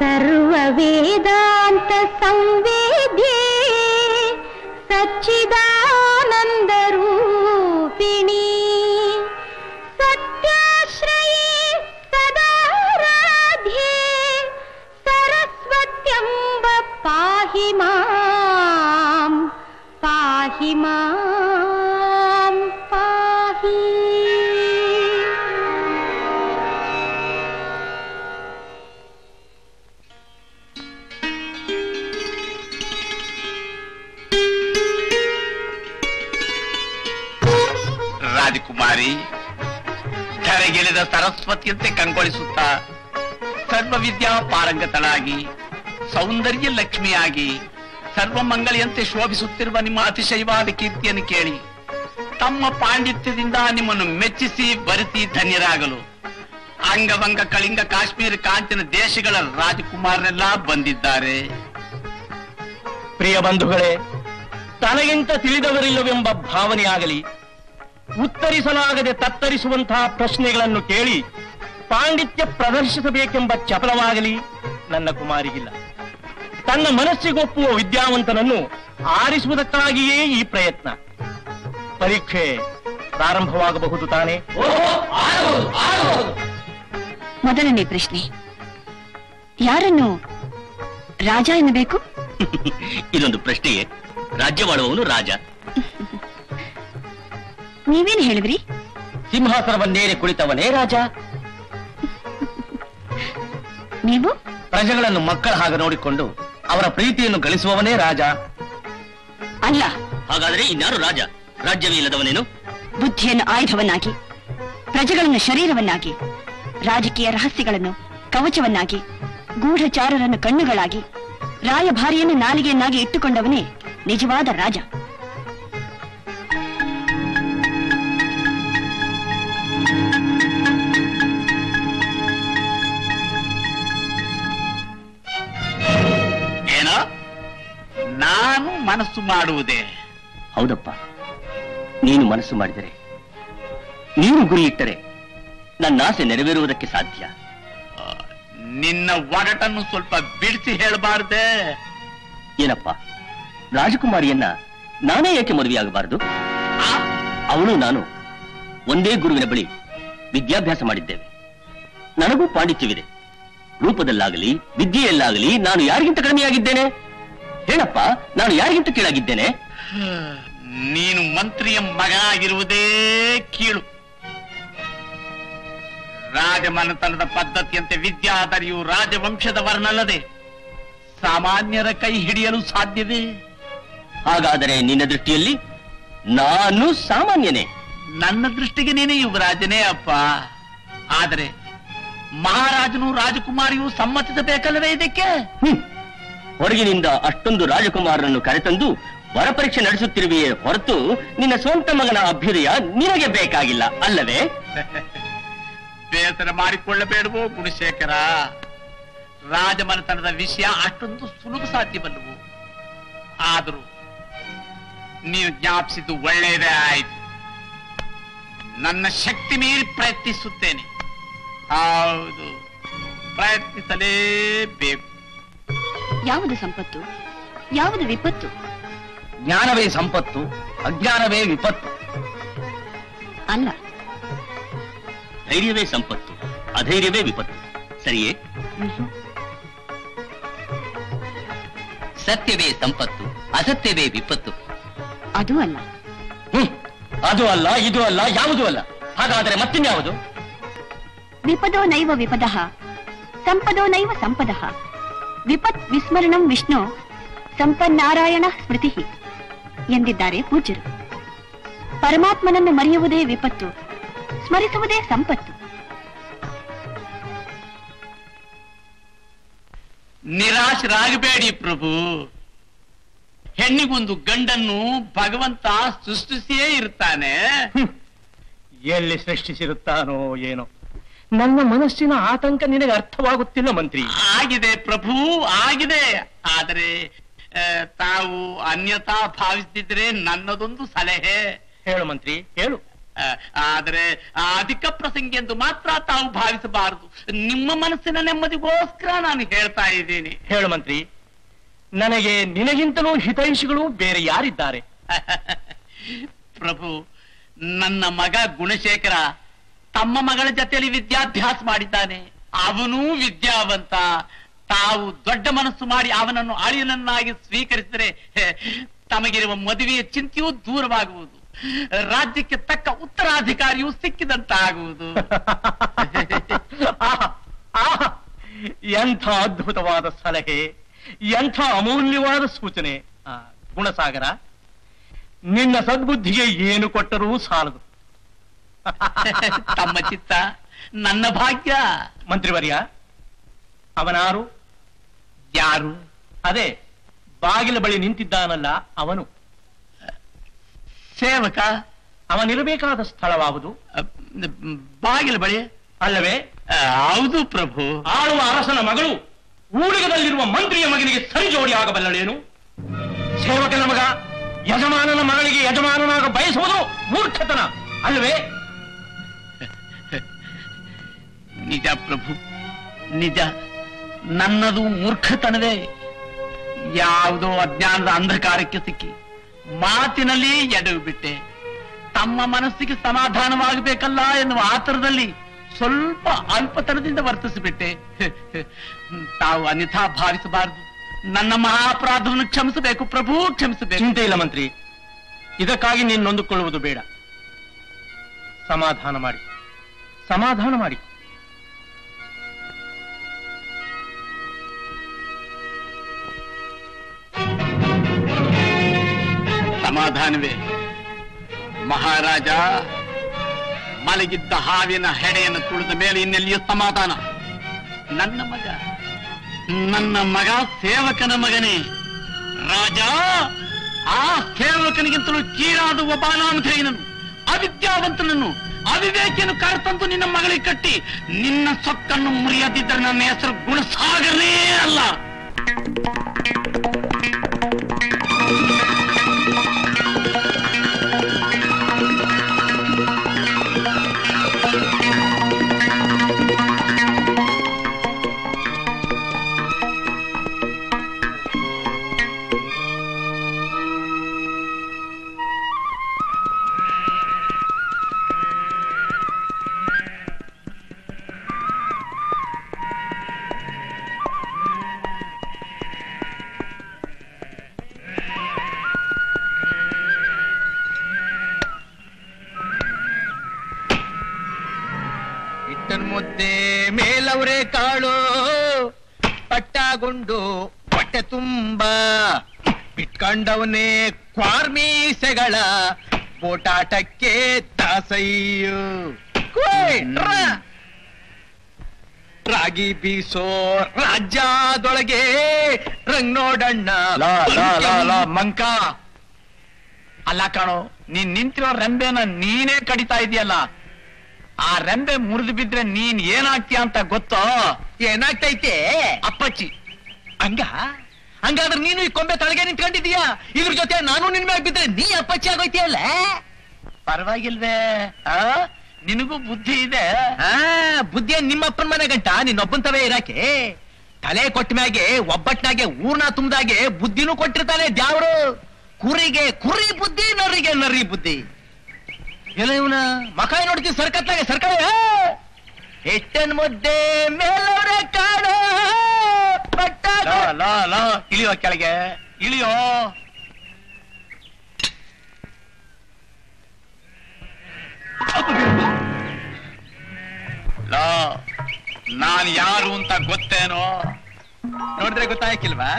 सर्ववेदान्तसंवेद्ये सच्चिदा ಧರೆಗೆಳೆದ ಸರಸ್ವತಿಯಂತೆ ಕಂಗೊಳಿಸುತ್ತಾ ಸರ್ವವಿದ್ಯಾ ಪಾರಂಗತಳಾಗಿ, ಸೌಂದರ್ಯ ಲಕ್ಷ್ಮಿಯಾಗಿ, ಸರ್ವಮಂಗಲಿಯಂತೆ ಶೋಭಿಸುತ್ತಿರುವ ನಿಮ್ಮ ಅತಿಶಯವಾದ ಕೀರ್ತಿಯನ್ನು ಕೇಳಿ, ತಮ್ಮ ಪಾಂಡಿತ್ಯದಿಂದ ನಿಮ್ಮನ್ನು ಮೆಚ್ಚಿಸಿ ಬರಿಸಿ ಧನ್ಯರಾಗಲು. ಅಂಗಭಂಗ ಕಳಿಂಗ ಕಾಶ್ಮೀರ ಕಾಂಚನ ದೇಶಗಳ ರಾಜಕುಮಾರರೆಲ್ಲ ಬಂದಿದ್ದಾರೆ. ಪ್ರಿಯ ಬಂಧುಗಳೇ, ತನಗಿಂತ ತಿಳಿದವರಿಲ್ಲವೆಂಬ ಭಾವನೆಯಾಗಲಿ ಉತ್ತರಿಸಲಾಗದೆ ತತ್ತರಿಸುವಂತಹ ಪ್ರಶ್ನೆಗಳನ್ನು ಕೇಳಿ ಪಾಂಡಿತ್ಯ ಪ್ರದರ್ಶಿಸಬೇಕೆಂಬ ಚಪಲವಾಗಲಿ ನನ್ನ ಕುಮಾರಿಗಿಲ್ಲ ತನ್ನ ಮನಸ್ಸಿಗೊಪ್ಪುವ ವಿದ್ಯಾವಂತನನ್ನು ಆರಿಸುವುದಕ್ಕಾಗಿಯೇ ಈ ಪ್ರಯತ್ನ. ಪರೀಕ್ಷೆ ಪ್ರಾರಂಭವಾಗಬಹುದು ತಾನೆ? ಮೊದಲನೇ ಪ್ರಶ್ನೆ. ಯಾರನ್ನು ರಾಜ ಎನ್ನಬೇಕು? ಇದೊಂದು ಪ್ರಶ್ನೆಯೇ. ರಾಜ್ಯವಾಡುವವನು ರಾಜ. ನೀವೇನ್ ಹೇಳಿದ್ರಿ? ಸಿಂಹಾಸನವನ್ನೇರಿ ಕುಳಿತವನೇ ರಾಜ. ನೀವು? ಪ್ರಜೆಗಳನ್ನು ಮಕ್ಕಳ ಹಾಗೆ ನೋಡಿಕೊಂಡು ಅವರ ಪ್ರೀತಿಯನ್ನು ಗಳಿಸುವವನೇ ರಾಜ. ಅಲ್ಲ. ಹಾಗಾದ್ರೆ ಇನ್ಯಾರು ರಾಜ? ರಾಜ್ಯವೇ ಇಲ್ಲದವನೇನು? ಬುದ್ಧಿಯನ್ನು ಆಯುಧವನ್ನಾಗಿ ಪ್ರಜೆಗಳನ್ನು ಶರೀರವನ್ನಾಗಿ ರಾಜಕೀಯ ರಹಸ್ಯಗಳನ್ನು ಕವಚವನ್ನಾಗಿ ಗೂಢಚಾರರನ್ನು ಕಣ್ಣುಗಳಾಗಿ ರಾಯಭಾರಿಯನ್ನು ನಾಲಿಗೆಯನ್ನಾಗಿ ಇಟ್ಟುಕೊಂಡವನೇ ನಿಜವಾದ ರಾಜ. ನಾನು ಮನಸ್ಸು ಮಾಡುವುದೇ? ಹೌದಪ್ಪ. ನೀನು ಮನಸ್ಸು ಮಾಡಿದರೆ ನೀನು ಗುರಿ ಇಟ್ಟರೆ ನನ್ನ ಆಸೆ ನೆರವೇರುವುದಕ್ಕೆ ಸಾಧ್ಯ. ನಿನ್ನ ಒಗಟನ್ನು ಸ್ವಲ್ಪ ಬಿಡಿಸಿ ಹೇಳಬಾರ್ದೆ? ಏನಪ್ಪ? ರಾಜಕುಮಾರಿಯನ್ನ ನಾನೇ ಏಕೆ ಮದುವೆಯಾಗಬಾರದು? ಅವಳು ನಾನು ಒಂದೇ ಗುರುವಿನ ಬಳಿ ವಿದ್ಯಾಭ್ಯಾಸ ಮಾಡಿದ್ದೇವೆ. ನನಗೂ ಪಾಂಡಿತ್ಯವಿದೆ. ರೂಪದಲ್ಲಾಗಲಿ ವಿದ್ಯೆಯಲ್ಲಾಗಲಿ ನಾನು ಯಾರಿಗಿಂತ ಕಡಿಮೆಯಾಗಿದ್ದೇನೆ? ಹೇಳಪ್ಪ ನಾನು ಯಾರಿಗಿಂತ ಕೀಳಾಗಿದ್ದೇನೆ? ನೀನು ಮಂತ್ರಿಯ ಮಗ ಆಗಿರುವುದೇ ಕೀಳು. ರಾಜಮನೆತನದ ಪದ್ಧತಿಯಂತೆ ವಿದ್ಯಾಧರಿಯು ರಾಜವಂಶದವರನಲ್ಲದೆ ಸಾಮಾನ್ಯರ ಕೈ ಹಿಡಿಯಲು ಸಾಧ್ಯವೇ? ಹಾಗಾದರೆ ನಿನ್ನ ದೃಷ್ಟಿಯಲ್ಲಿ ನಾನು ಸಾಮಾನ್ಯನೇ. ನನ್ನ ದೃಷ್ಟಿಗೆ ನೀನೇ ಯುವರಾಜನೇ ಅಪ್ಪ. ಆದರೆ ಮಹಾರಾಜನು ರಾಜಕುಮಾರಿಯು ಸಮ್ಮತಿಸಬೇಕಲ್ಲವೇ ಇದಕ್ಕೆ? ಹ್ಮ್. ಹೊರಗಿನಿಂದ ಅಷ್ಟೊಂದು ರಾಜಕುಮಾರರನ್ನು ಕರೆತಂದು ವರಪರೀಕ್ಷೆ ನಡೆಸುತ್ತಿರುವೆಯೇ ಹೊರತು ನಿನ್ನ ಸ್ವಂತ ಮಗನ ಅಭ್ಯುದಯ ನಿನಗೆ ಬೇಕಾಗಿಲ್ಲ, ಅಲ್ಲವೇ? ಬೇಸರ ಮಾಡಿಕೊಳ್ಳಬೇಡವೋ ಗುಣಶೇಖರ. ರಾಜಮನೆತನದ ವಿಷಯ ಅಷ್ಟೊಂದು ಸುಲಭ ಸಾಧ್ಯವಲ್ಲವು? ಆದರೂ ನೀನು ಜ್ಞಾಪಿಸಿದ್ದು ಒಳ್ಳೆಯದೇ ಆಯ್ತು. ನನ್ನ ಶಕ್ತಿ ಮೀರಿ ಪ್ರಯತ್ನಿಸುತ್ತೇನೆ. ಹೌದು, ಪ್ರಯತ್ನಿಸಲೇಬೇಕು. ಯಾವುದು ಸಂಪತ್ತು? ಯಾವುದು ವಿಪತ್ತು? ಜ್ಞಾನವೇ ಸಂಪತ್ತು ಅಜ್ಞಾನವೇ ವಿಪತ್ತು. ಅಲ್ಲ. ಧೈರ್ಯವೇ ಸಂಪತ್ತು ಅಧೈರ್ಯವೇ ವಿಪತ್ತು. ಸರಿಯೇ? ಸತ್ಯವೇ ಸಂಪತ್ತು ಅಸತ್ಯವೇ ವಿಪತ್ತು. ಅದು ಅಲ್ಲ. ಹ್ಮ್. ಅದು ಅಲ್ಲ ಇದು ಅಲ್ಲ ಯಾವುದು ಅಲ್ಲ. ಹಾಗಾದರೆ ಮತ್ತಿನ್ಯಾವುದು? ವಿಪದೋ ನೈವ ವಿಪದ ಸಂಪದೋ ನೈವ ಸಂಪದಃ. ವಿಪತ್ ವಿಸ್ಮರಣಂ ವಿಷ್ಣು ಸಂಪನ್ನಾರಾಯಣ ಸ್ಮೃತಿ ಎಂದಿದ್ದಾರೆ ಪೂಜ್ಯರು. ಪರಮಾತ್ಮನನ್ನು ಮರೆಯುವುದೇ ವಿಪತ್ತು ಸ್ಮರಿಸುವುದೇ ಸಂಪತ್ತು. ನಿರಾಶರಾಗಬೇಡಿ ಪ್ರಭು. ಹೆಣ್ಣಿಗೊಂದು ಗಂಡನ್ನು ಭಗವಂತ ಸೃಷ್ಟಿಸಿಯೇ ಇರ್ತಾನೆ. ಎಲ್ಲಿ ಸೃಷ್ಟಿಸಿರುತ್ತಾನೋ ಏನೋ. ನನ್ನ ಮನಸ್ಸಿನ ಆತಂಕ ನಿನಗೆ ಅರ್ಥವಾಗುತ್ತಿಲ್ಲ ಮಂತ್ರಿ. ಆಗಿದೆ ಪ್ರಭು ಆಗಿದೆ. ಆದರೆ ತಾವು ಅನ್ಯತಾ ಭಾವಿಸ್ತಿದ್ರೆ ನನ್ನದೊಂದು ಸಲಹೆ. ಹೇಳು ಮಂತ್ರಿ ಹೇಳು. ಆದರೆ ಆದ್ರೆ ಅಧಿಕ ಪ್ರಸಂಗಿ ಎಂದು ಮಾತ್ರ ತಾವು ಭಾವಿಸಬಾರದು. ನಿಮ್ಮ ಮನಸ್ಸಿನ ನೆಮ್ಮದಿಗೋಸ್ಕರ ನಾನು ಹೇಳ್ತಾ ಇದ್ದೀನಿ. ಹೇಳು ಮಂತ್ರಿ ನನಗೆ ನಿನಗಿಂತಲೂ ಹಿತೈಷಿಗಳು ಬೇರೆ ಯಾರಿದ್ದಾರೆ? ಪ್ರಭು ನನ್ನ ಮಗ ಗುಣಶೇಖರ ತಮ್ಮ ಮಗಳ ಜೊತೆಯಲ್ಲಿ ವಿದ್ಯಾಭ್ಯಾಸ ಮಾಡಿದ್ದಾನೆ. ಅವನೂ ವಿದ್ಯಾವಂತ. ತಾವು ದೊಡ್ಡ ಮನಸ್ಸು ಮಾಡಿ ಅವನನ್ನು ಅಳಿಯನನ್ನಾಗಿ ಸ್ವೀಕರಿಸಿದರೆ ತಮಗಿರುವ ಮದುವೆಯ ಚಿಂತೆಯೂ ದೂರವಾಗುವುದು. ರಾಜ್ಯಕ್ಕೆ ತಕ್ಕ ಉತ್ತರಾಧಿಕಾರಿಯೂ ಸಿಕ್ಕಿದಂತಾಗುವುದು. ಎಂಥ ಅದ್ಭುತವಾದ ಸಲಹೆ, ಎಂಥ ಅಮೂಲ್ಯವಾದ ಸೂಚನೆ. ಗುಣಸಾಗರ, ನಿನ್ನ ಸದ್ಬುದ್ಧಿಗೆ ಏನು ಕೊಟ್ಟರೂ ಸಾಲದು. ತಮ್ಮ ಚಿತ್ತ ನನ್ನ ಭಾಗ್ಯ. ಮಂತ್ರಿವರ್ಯ ಅವನಾರು ಯಾರು? ಅದೇ ಬಾಗಿಲ ಬಳಿ ನಿಂತಿದ್ದಾನಲ್ಲ ಅವನು. ಸೇವಕ. ಅವನಿರಬೇಕಾದ ಸ್ಥಳವಾವುದು? ಬಾಗಿಲ ಬಳಿ. ಅಲ್ಲವೇ? ಹೌದು ಪ್ರಭು. ಆಳುವ ಅರಸನ ಮಗಳು ಊಳಿಗದಲ್ಲಿರುವ ಮಂತ್ರಿಯ ಮಗನಿಗೆ ಸರಿ ಜೋಡಿ ಆಗಬಲ್ಲಳೇನು? ಸೇವಕನ ಮಗ ಯಜಮಾನನ ಮಗಳಿಗೆ ಯಜಮಾನನಾಗ ಬಯಸುವುದು ಮೂರ್ಖತನ ಅಲ್ಲವೇ? ನಿಜ ಪ್ರಭು. ನಿಜ. ನನ್ನದು ಮೂರ್ಖತನವೇ. ಯಾವುದೋ ಅಜ್ಞಾನದ ಅಂಧಕಾರಕ್ಕೆ ಸಿಕ್ಕಿ ಮಾತಿನಲ್ಲಿ ಎಡವು ಬಿಟ್ಟೆ. ತಮ್ಮ ಮನಸ್ಸಿಗೆ ಸಮಾಧಾನವಾಗಬೇಕಲ್ಲ ಎನ್ನುವ ಆತರದಲ್ಲಿ ಸ್ವಲ್ಪ ಅಲ್ಪತನದಿಂದ ವರ್ತಿಸಿಬಿಟ್ಟೆ. ತಾವು ಅನಿಥಾ ಭಾವಿಸಬಾರದು. ನನ್ನ ಮಹಾಪರಾಧವನ್ನು ಕ್ಷಮಿಸಬೇಕು ಪ್ರಭು, ಕ್ಷಮಿಸಬೇಕು. ಚಿಂತೆ ಇಲ್ಲ ಮಂತ್ರಿ. ಇದಕ್ಕಾಗಿ ನೀನು ನೊಂದುಕೊಳ್ಳುವುದು ಬೇಡ. ಸಮಾಧಾನ ಮಾಡಿ. ಸಮಾಧಾನ ಮಾಡಿ. ಸಮಾಧಾನವೇ? ಮಹಾರಾಜ, ಮಲಗಿದ್ದ ಹಾವಿನ ಹೆಡೆಯನ್ನು ತುಳಿದ ಮೇಲೆ ಇನ್ನೆಲ್ಲಿಯೂ ಸಮಾಧಾನ? ನನ್ನ ಮಗ ನನ್ನ ಮಗ ಸೇವಕನ ಮಗನೇ. ರಾಜ, ಆ ಸೇವಕನಿಗಿಂತಲೂ ಕೀರಾದ ಒಬ್ಬ ಅನಾಮಧೇಯನನ್ನು ಅವಿದ್ಯಾವಂತನನ್ನು ಅವಿವೇಕಿಯನ್ನು ನಿನ್ನ ಮಗಳಿಗೆ ಕಟ್ಟಿ, ನಿನ್ನ ಸೊಕ್ಕನ್ನು ಮುರಿಯದಿದ್ದರೆ ನನ್ನ ಹೆಸರು ಗುಣಸಾಗರನೇ ಅಲ್ಲ. ಮೇಲವ್ರೆ ಪಟ್ಟಾಗೊಂಡು ಹೊಟ್ಟೆ ತುಂಬ. ಬಿಟ್ಕೊಂಡವನೇ ಕ್ವಾರ್ಮೀಸೆಗಳ ಓಟಾಟಕ್ಕೆ ದಾಸಯ್ಯು. ರಾಗಿ ಬೀಸೋ ರಾಜ್ಯದೊಳಗೆ ರಂಗ್ ನೋಡಣ್ಣ. ಮಂಕ. ಅಲ್ಲ ಕಾಣೋ ನೀನ್ ನಿಂತಿರೋ ರೆಂಬೆನ ನೀನೇ ಕಡಿತಾ ಇದೆಯಲ್ಲ? ಆ ರೆಂಬೆ ಮುರಿದು ಬಿದ್ರೆ ನೀನ್ ಏನಾಗ್ತೀಯ ಅಂತ ಗೊತ್ತೋ? ಏನಾಗ್ತೈತೆ? ಅಪ್ಪಚ್ಚಿ ಹಂಗ? ಹಂಗಾದ್ರೆ ನೀನು ಈ ಕೊಂಬೆ ತಳಗೆ ನಿಂತ್ಕೊಂಡಿದೀಯ ಇದ್ರ ಜೊತೆ ನಾನು ನಿನ್ ಮೇಲೆ ಬಿದ್ರೆ ನೀ ಅಪ್ಪಚ್ಚಿ ಆಗೋಯ್ತಿಯಲ್ಲ? ಪರವಾಗಿಲ್ವೇ. ಆ? ನಿನಗೂ ಬುದ್ಧಿ ಇದೆ. ಆ ಬುದ್ಧಿ ನಿಮ್ಮಪ್ಪನ ಮನೆ ಗಂಟ? ನಿನ್ನೊಬ್ಬನ್ ತವೇ ಇರಾಕೆ. ತಲೆ ಕೊಟ್ಟ ಮ್ಯಾಗೆ ಒಬ್ಬಟ್ನಾಗೆ ಊರ್ನ ತುಂಬದಾಗೆ ಬುದ್ಧಿನೂ ಕೊಟ್ಟಿರ್ತಾನೆ ದ್ಯಾವ್ರು. ಕುರಿಗೆ ಕುರಿ ಬುದ್ಧಿ ನರಿಗೆ ನರಿ ಬುದ್ಧಿ. ಎಲ್ಲ ಇವನ ಮಕ ನೋಡ್ತೀನಿ ಸರ್ಕತ್ಲಾಗೆ ಸರ್ಕಾರ ಎಷ್ಟನ್ ಮುದ್ದೆ ಮೇಲವ್ರೆ ಕಾಡು ಲಾ ಇಳಿಯೋ ಕೆಳಗೆ ಇಳಿಯೋ. ಲಾ ನಾನ್ ಯಾರು ಅಂತ ಗೊತ್ತೇನೋ? ನೋಡಿದ್ರೆ ಗೊತ್ತಾಯ್ಕಿಲ್ವಾ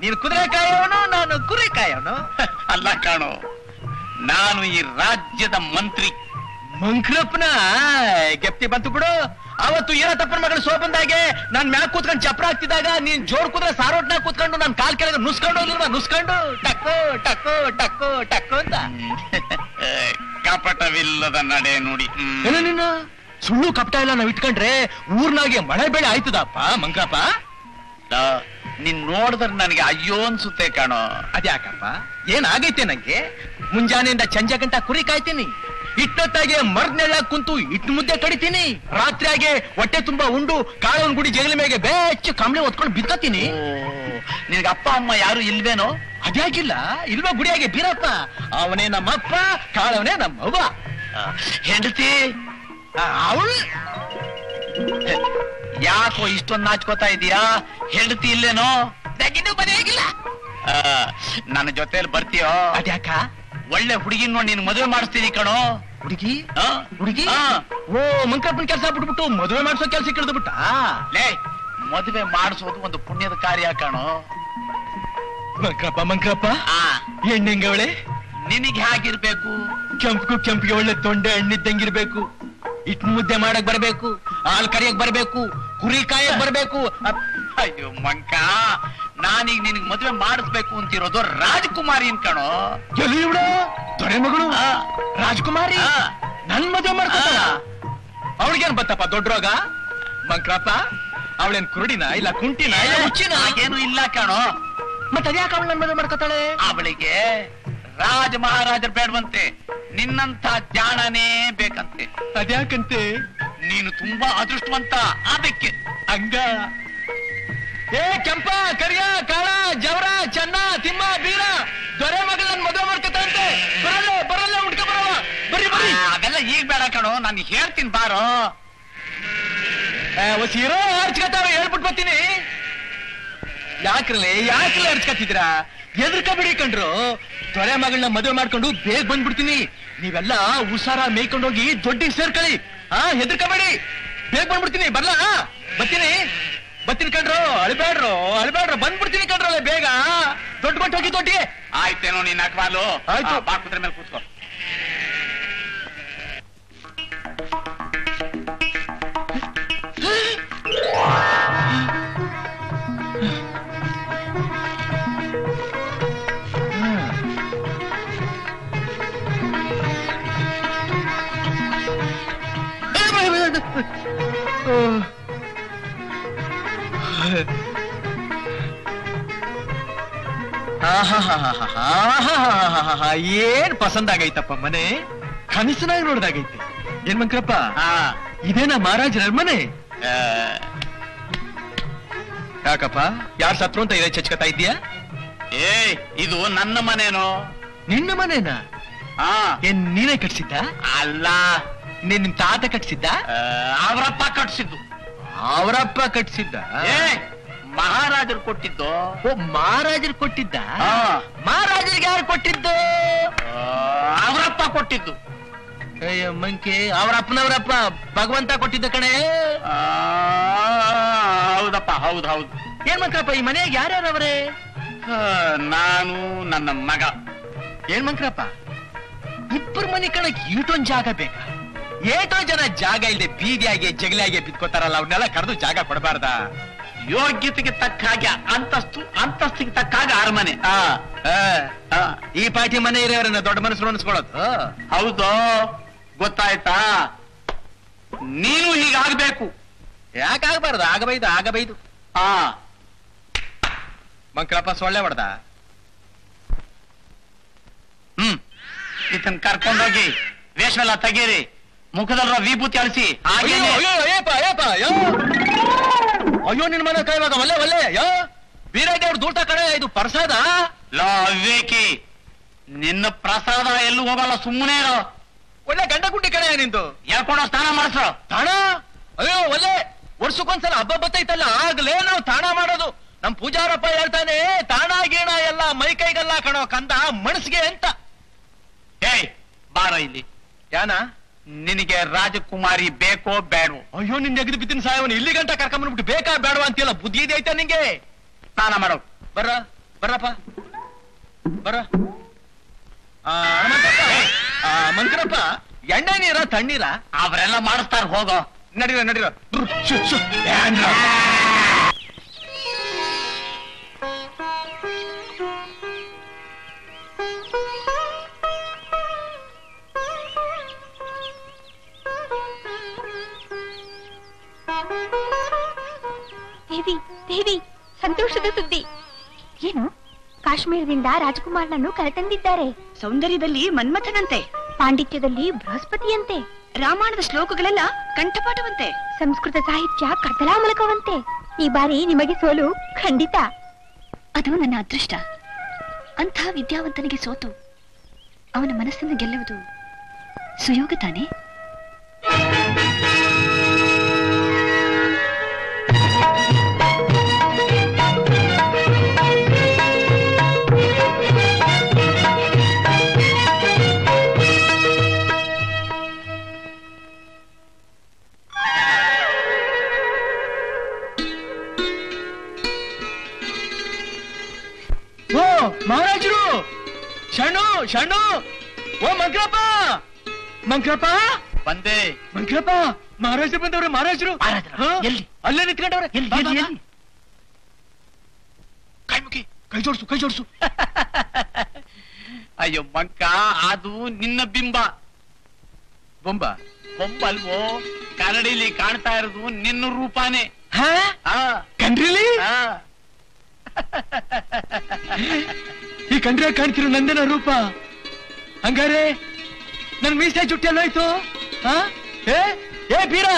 ನೀನು ಕುದುರೆ ಕಾಯೋನು ನಾನು ಕುರಿ ಕಾಯೋನು. ಅಲ್ಲ ಕಾಣೋ. ನಾನು ಈ ರಾಜ್ಯದ ಮಂತ್ರಿ. ಮಂಕ್ರಪ್ಪನ ಗೆಪ್ತಿ ಬಂತು ಬಿಡು. ಅವತ್ತು ಏನೋ ತಪ್ಪನ ಮಗಳು ಸೋಬಂದಾಗೆ ನಾನ್ ಮ್ಯಾಕ್ ಕೂತ್ಕೊಂಡು ಚಪ್ರ ಹಾಕ್ತಿದ್ದಾಗ ನೀನ್ ಜೋರ್ ಕುದ್ರೆ ಸಾರೋಟ್ನಾಗ ಕೂತ್ಕೊಂಡು ನಾನ್ ಕಾಲ್ ಕೆಳಗೆ ನುಸ್ಕೊಂಡು ಹೋಗಿಲ್ವಾ ನುಸ್ಕೊಂಡು? ಟಕ್ಕು ಟಕ್ಕು ಟಕ್ಕು ಟಕ್ಕು ಅಂತ. ಕಪಟವಿಲ್ಲದ ನಡೆ ನೋಡಿ. ಏನು ನೀನು ಸುಳ್ಳು ಕಪಟ ಇಲ್ಲ ನಾವ್ ಇಟ್ಕೊಂಡ್ರೆ ಊರ್ನಾಗೆ ಮಳೆ ಬೆಳೆ ಆಯ್ತದಪ್ಪ ಮಂಕ್ರಪ್ಪ ನೀನ್ ನೋಡಿದ್ರೆ ನನಗೆ ಅಯ್ಯೋ ಅನ್ಸುತ್ತೆ ಕಾಣೋ. ಅದ್ಯಾಕಪ್ಪ? ಏನಾಗೈತೆ ನಂಗೆ? ಮುಂಜಾನೆಯಿಂದ ಚಂಜಗಂಟ ಗಂಟ ಕುರಿ ಕಾಯ್ತೀನಿ. ಇಟ್ಟೊತ್ತಾಗೆ ಮರ್ದ್ನೆಲ್ಲ ಕುಂತು ಇಟ್ಟು ಮುದ್ದೆ ಕಡಿತೀನಿ. ರಾತ್ರಿಯಾಗೆ ಹೊಟ್ಟೆ ತುಂಬಾ ಉಂಡು ಕಾಳವನ್ ಗುಡಿ ಜಗಲ ಮೇಲೆ ಬೆಚ್ಚ ಕಂಬಳಿ ಹೊತ್ಕೊಂಡು ಬಿತ್ತತೀನಿ. ನಿನಗೆ ಅಪ್ಪ ಅಮ್ಮ ಯಾರು ಇಲ್ವೇನೋ? ಅದ್ಯಾಕಿಲ್ಲ ಇಲ್ವಾ ಗುಡಿಯಾಗೆ ಬೀರಪ್ಪ? ಅವನೇ ನಮ್ಮ ಅಪ್ಪ ಕಾಳವನೇ ನಮ್ಮವ್ವ ಹೆಂಡತಿ? ಅವಳು. ಯಾಕೋ ಇಷ್ಟೊಂದು ನಾಚ್ಕೋತಾ ಇದೀಯಾ? ಹೆಂಡತಿ ಇಲ್ಲೇನೋ? ಬರೆಯಾಗಿಲ್ಲ ನನ್ನ ಜೊತೆಲಿ ಬರ್ತೀಯೋ? ಅದ್ಯಾಕ? ಒಳ್ಳೆ ಹುಡುಗಿ ನೋಡಿ ನೀನ್ ಮದುವೆ ಮಾಡಿಸ್ತೀನಿ ಕಣೋ. ಹುಡುಗಿ? ಹುಡುಗಿ. ಓ ಮಂಕಪ್ಪನ ಕೆಲಸ ಬಿಟ್ಬಿಟ್ಟು ಮದುವೆ ಮಾಡಿಸೋ ಕೆಲಸ ಕಿಡ್ದು ಬಿಟ್ಟ ಲೇ ಮದುವೆ ಮಾಡಿಸೋದು ಒಂದು ಪುಣ್ಯದ ಕಾರ್ಯ ಕಣೋ. ಮಂಕಪ್ಪ ಮಂಕಪ್ಪ. ಆ. ಹೆಣ್ಣೆಂಗವಳೆ ನಿನಗೆ ಹೇಗಿರ್ಬೇಕು? ಕೆಂಪು ಕೆಂಪಿಗೆ ಒಳ್ಳೆ ತೊಂಡೆ ಹಣ್ಣಿದ್ದಂಗಿರ್ಬೇಕು. ಇಟ್ ಮುದ್ದೆ ಮಾಡಕ್ ಬರ್ಬೇಕು ಹಾಲ್ ಕರಿಯಕ್ ಬರ್ಬೇಕು ಕುರಿ ಕಾಯಕ್ ಬರ್ಬೇಕು. ಅಯ್ಯೋ ಮಂಕ ನಾನೀಗ ನಿನಗೆ ಮದುವೆ ಮಾಡಿಸ್ಬೇಕು ಅಂತಿರೋದು ರಾಜಕುಮಾರಿ ಕಣೋ. ಎಲ್ಲಿ ಇವಡ ದೊರೆ ಮಗಳು. ರಾಜ್ಕುಮಾರಿ? ಆ. ನನ್ ಮದುವೆ ಮಾಡ್ಕೊತಾಳ. ಅವಳಿಗೇನ್ ಬತ್ತಪ್ಪ ದೊಡ್ಡ ರೋಗ? ಮಂಕ್ರಪ್ಪ ಅವಳೇನ್ ಕುರುಡಿನ ಇಲ್ಲ ಕುಂಟಿನ? ಇಲ್ಲ ಹುಚ್ಚಿನ ಏನು ಇಲ್ಲ ಕಣೋ. ಮತ್ತೆ ಅದ್ಯಾಕೆ ಅವಳು ನನ್ ಮದುವೆ ಮಾಡ್ಕೊತಾಳೆ? ಅವಳಿಗೆ ರಾಜ ಮಹಾರಾಜರು ಬೇಡವಂತೆ ನಿನ್ನಂತ ಜಾಣನೇ ಬೇಕಂತೆ. ಅದ್ಯಾಕಂತೆ? ನೀನು ತುಂಬಾ ಅದೃಷ್ಟವಂತ ಅದಕ್ಕೆ ಹಂಗ ಏ ಕೆಂಪ ಕರಿಯ ಕಾಳ ಜವರ ಚನ್ನ ತಿಮ್ಮ ಬೀರ ದೊರೆ ಮಗಳ ನನ್ ಮದುವೆ ಮಾಡ್ಕೊತಾರಂತೆ ಬರಲ್ಲ ಬರಲ್ಲ ಹುಡ್ಕ ಬರವ. ಬರ್ರಿ ಬರ್ರಿ. ಅದೆಲ್ಲ ಅವೆಲ್ಲ ಈಗ ಬೇಡ ಕಣೋ ನಾನು ಹೇಳ್ತೀನಿ ಬಾರೋ. ಸೀರೋ ಹರ್ಚ್ಕತಾವ ಹೇಳ್ಬಿಟ್ಟು ಬರ್ತೀನಿ. ಯಾಕ್ರಲೆ ಯಾಕ್ರಲೆ ಹರ್ಚ್ಕತ್ತಿದ್ರಾ ಎದ್ರಕ ಕಂಡ್ರು ದೊರೆ ಮಗಳನ್ನ ಮದುವೆ ಮಾಡ್ಕೊಂಡು ಬೇಗ ಬಂದ್ಬಿಡ್ತೀನಿ. ನೀವೆಲ್ಲ ಹುಷಾರ ಮೇಯ್ಕೊಂಡು ಹೋಗಿ ದೊಡ್ಡಿಗೆ ಸೇರ್ಕೊಳ್ಳಿ. ಹಾ ಹೆದರ್ಕಬೇಡಿ ಬೇಗ ಬಂದ್ಬಿಡ್ತೀನಿ ಬರ್ಲಾ? ಬರ್ತೀನಿ. ಬರ್ತೀನಿ ಕಣ್ರು ಅಳ್ಬೇಡ್ರು ಅಳ್ಬೇಡ್ರು ಬಂದ್ಬಿಡ್ತೀನಿ ಕಣ್ರಲ್ಲ ಬೇಗ ದೊಡ್ಡ ಕೊಟ್ಟು ಹೋಗಿ ದೊಡ್ಡಿಗೆ ಆಯ್ತೇನೋ ನಿನ್ನ ಅಕ್ವಾಲು ಆಯ್ತು. ಬಾ ಕುದ್ರೆ ಮೇಲೆ ಕೂತ್ಕೋ ಆಹಾಹಾಹಾಹಾಹಾಹಾ, ಏನ್ ಪಸಂದ್ ಆಗೈತಪ್ಪ ಮನೆ? ಕನಸಿನಾಗ ನೋಡ್ದಾಗೈತೆ. ಏನ್ ಮಂಕ್ರಪ್ಪ? ಇದೇನ ಮಹಾರಾಜರ ಮನೆ ಯಾಕಪ್ಪ? ಯಾರ್ ಸತ್ರು ಅಂತ ಇದೆ ಚಚ್ಕತಾ ಇದ್ದೀಯಾ? ಏ ಇದು ನನ್ನ ಮನೇನೋ? ನಿನ್ನ ಮನೆನಾ? ಹಾ. ಏನ್ ನೀನೇ ಕಟ್ಸಿದ್ದ? ಅಲ್ಲ. ನಿನ್ ತಾತ ಕಟ್ಸಿದ್ದ? ಅವರಪ್ಪ ಕಟ್ಸಿದ್ದು. ಅವರಪ್ಪ ಕಟ್ಟಿಸಿದ್ದ ಏ ಮಹಾರಾಜರು ಕೊಟ್ಟಿದ್ದು. ಓ ಮಹಾರಾಜರು ಕೊಟ್ಟಿದ್ದ. ಮಹಾರಾಜರಿಗೆ ಯಾರು ಕೊಟ್ಟಿದ್ದು? ಅವರಪ್ಪ ಕೊಟ್ಟಿದ್ದು. ಅಯ್ಯೋ ಮಂಕಿ ಅವರಪ್ಪನವರಪ್ಪ ಭಗವಂತ ಕೊಟ್ಟಿದ್ದ ಕಣೆ. ಹೌದಪ್ಪ ಹೌದು ಹೌದು. ಏನ್ ಮಂಕ್ರಪ್ಪ ಈ ಮನೆಯಾಗ ಯಾರ್ಯಾರವ್ರೆ ನಾನು ನನ್ನ ಮಗ. ಏನ್ ಮಂಕ್ರಪ್ಪ ಇಬ್ಬರು ಮನೆ ಕಣಕ್ ಈಟೊಂದ್ ಜಾಗ ಬೇಕಾ? ಏಟೋ ಜನ ಜಾಗ ಇಲ್ಲದೆ ಬೀದಿಯಾಗಿ ಜಗಲಿಯಾಗಿ ಬಿದ್ಕೋತಾರಲ್ಲ ಅವನ್ನೆಲ್ಲ ಕರೆದು ಜಾಗ ಕೊಡಬಾರ್ದ? ಯೋಗ್ಯತೆಗೆ ತಕ್ಕ ಹಾಗೆ ಅಂತಸ್ತು ಅಂತಸ್ತಿಗೆ ತಕ್ಕ ಹಾಗೆ ಅರಮನೆ. ಈ ಪಾರ್ಟಿ ಮನೆ ಇರೋರನ್ನ ದೊಡ್ಡ ಮನಸ್ಸು ಅನ್ಸ್ಕೊಳ್ಳೋದು ಹೌದು? ಗೊತ್ತಾಯ್ತಾ? ನೀನು ಹೀಗಾಗ್ಬೇಕು ಯಾಕಾಗಬಾರ್ದು ಆಗಬೈದು ಆಗಬೈದು. ಆ. ಮಂಕಳಪ್ಪ ಸೊಳ್ಳೆ ಹೊಡ್ದ? ಹ್ಮ್. ಇದನ್ ಕರ್ಕೊಂಡೋಗಿ ವೇಷವೆಲ್ಲ ತೆಗೀರಿ. ಮುಖದಲ್ಲಿರೋ ವಿಭೂತಿ ಅಳಿಸಿ ಅಯ್ಯೋ ನಿನ್ ಮನೆ ಕೈವಾಗ ಒಲ್ಲೆ ಒಲ್ಲೆ ಅಯ್ಯೋ ಅವ್ರು ದೂಟ ಕಡೆ ಇದು ಪ್ರಸಾದ? ಲಾ ವಿವೇಕಿ ನಿನ್ನ ಪ್ರಸಾದ ಎಲ್ಲೂ ಹೋಗಲ್ಲ ಸುಮ್ಮನೆ ಇರೋ. ಒಳ್ಳೆ ಗಂಡ ಗುಂಡಿ ಕಡೆ ನಿಂದು. ಹೇಳ್ಕೊಂಡು ಸ್ನಾನ ಮಾಡಿಸ್ರು ತಾಣ? ಅಯ್ಯೋ ಒಲ್ಲೆ. ವರ್ಷಕ್ಕೊಂದ್ಸಲ ಹಬ್ಬ ಬತ್ತೈತಲ್ಲ ಆಗ್ಲೇ ನಾವು ತಾಣ ಮಾಡೋದು. ನಮ್ ಪೂಜಾರಪ್ಪ ಹೇಳ್ತಾನೆ ತಾಣ ಗೀಣ ಎಲ್ಲ ಮೈ ಕೈಗೆಲ್ಲ ಕಣೋ ಕಂದ ಮನಸ್ಸಿಗೆ ಅಂತ. ಏಯ್ ಬಾರ ಇಲ್ಲಿ. ಯಾನ? ನಿನಗೆ ರಾಜಕುಮಾರಿ ಬೇಕೋ ಬೇಡವೋ? ಅಯ್ಯೋ ನಿನ್ ಎಗದು ಬಿದ್ದಿನ ಸಾಯವನು ಇಲ್ಲಿ ಗಂಟ ಕರ್ಕೊಂಡ್ಬಿಟ್ಟು ಬೇಕಾ ಬೇಡವಾ ಅಂತಿಲ್ಲ ಬುದ್ಧಿ ಇದೆ ಐತೆ ನಿಂಗೆ? ಸ್ನಾನ ಮಾಡೋ. ಬರ ಬರ್ರಪ್ಪ ಬರ. ಮಂಕರಪ್ಪ ಎಣ್ಣೆ ನೀರ ತಣ್ಣೀರ? ಅವರೆಲ್ಲ ಮಾಡಿಸ್ತಾರ ಹೋಗೋ. ನಡೀರ ನಡೀರ. ದೇವಿ ದೇವಿ ಸಂತೋಷದ ಸುದ್ದಿ. ಏನು? ಕಾಶ್ಮೀರದಿಂದ ರಾಜಕುಮಾರನನ್ನು ಕರೆತಂದಿದ್ದಾರೆ. ಸೌಂದರ್ಯದಲ್ಲಿ ಮನ್ಮಥನಂತೆ. ಪಾಂಡಿತ್ಯದಲ್ಲಿ ಬೃಹಸ್ಪತಿಯಂತೆ. ರಾಮಾಯಣದ ಶ್ಲೋಕಗಳೆಲ್ಲ ಕಂಠಪಾಠವಂತೆ. ಸಂಸ್ಕೃತ ಸಾಹಿತ್ಯ ಕದಲಾಮಲಕವಂತೆ ಈ ಬಾರಿ ನಿಮಗೆ ಸೋಲು ಖಂಡಿತ. ಅದು ನನ್ನ ಅದೃಷ್ಟ. ಅಂತಹ ವಿದ್ಯಾವಂತನಿಗೆ ಸೋತು. ಅವನ ಮನಸ್ಸನ್ನು ಗೆಲ್ಲುವುದು ಸುಯೋಗ ತಾನೇ? ಶಣು ಶಣು ಓ ಮಂಕ್ರಪ್ಪ. ಮಂಕ್ರಪ್ಪ. ಬಂದೆ. ಮಂಕ್ರಪ್ಪ ಮಹಾರಾಜ ಬಂದವ್ರೆ ಮಹಾರಾಜರು. ಎಲ್ಲಿ? ಅಲ್ಲೇ ನಿಂತ್ಕೊಂಡವ್ರೆ. ಕೈಮುಖಿ ಕೈ ಜೋಡಿಸು ಕೈ ಜೋಡಿಸು. ಅಯ್ಯೋ ಮಂಕ ಅದು ನಿನ್ನ ಬಿಂಬ. ಬೊಂಬ? ಬೊಂಬ ಅಲ್ವೋ ಕನ್ನಡಿಲಿ ಕಾಣ್ತಾ ಇರೋದು ನಿನ್ನ ರೂಪಾನೇ. ಹಾ. ಈ ಕಂಡ್ರೆ ಕಾಣ್ತಿರೋ ನಂದನ ರೂಪ. ಹಂಗಾರೆ ನನ್ ಮೀಸೆ ಜುಟ್ಟಿ ಹಾ ಏ ಏ ಬೀರ,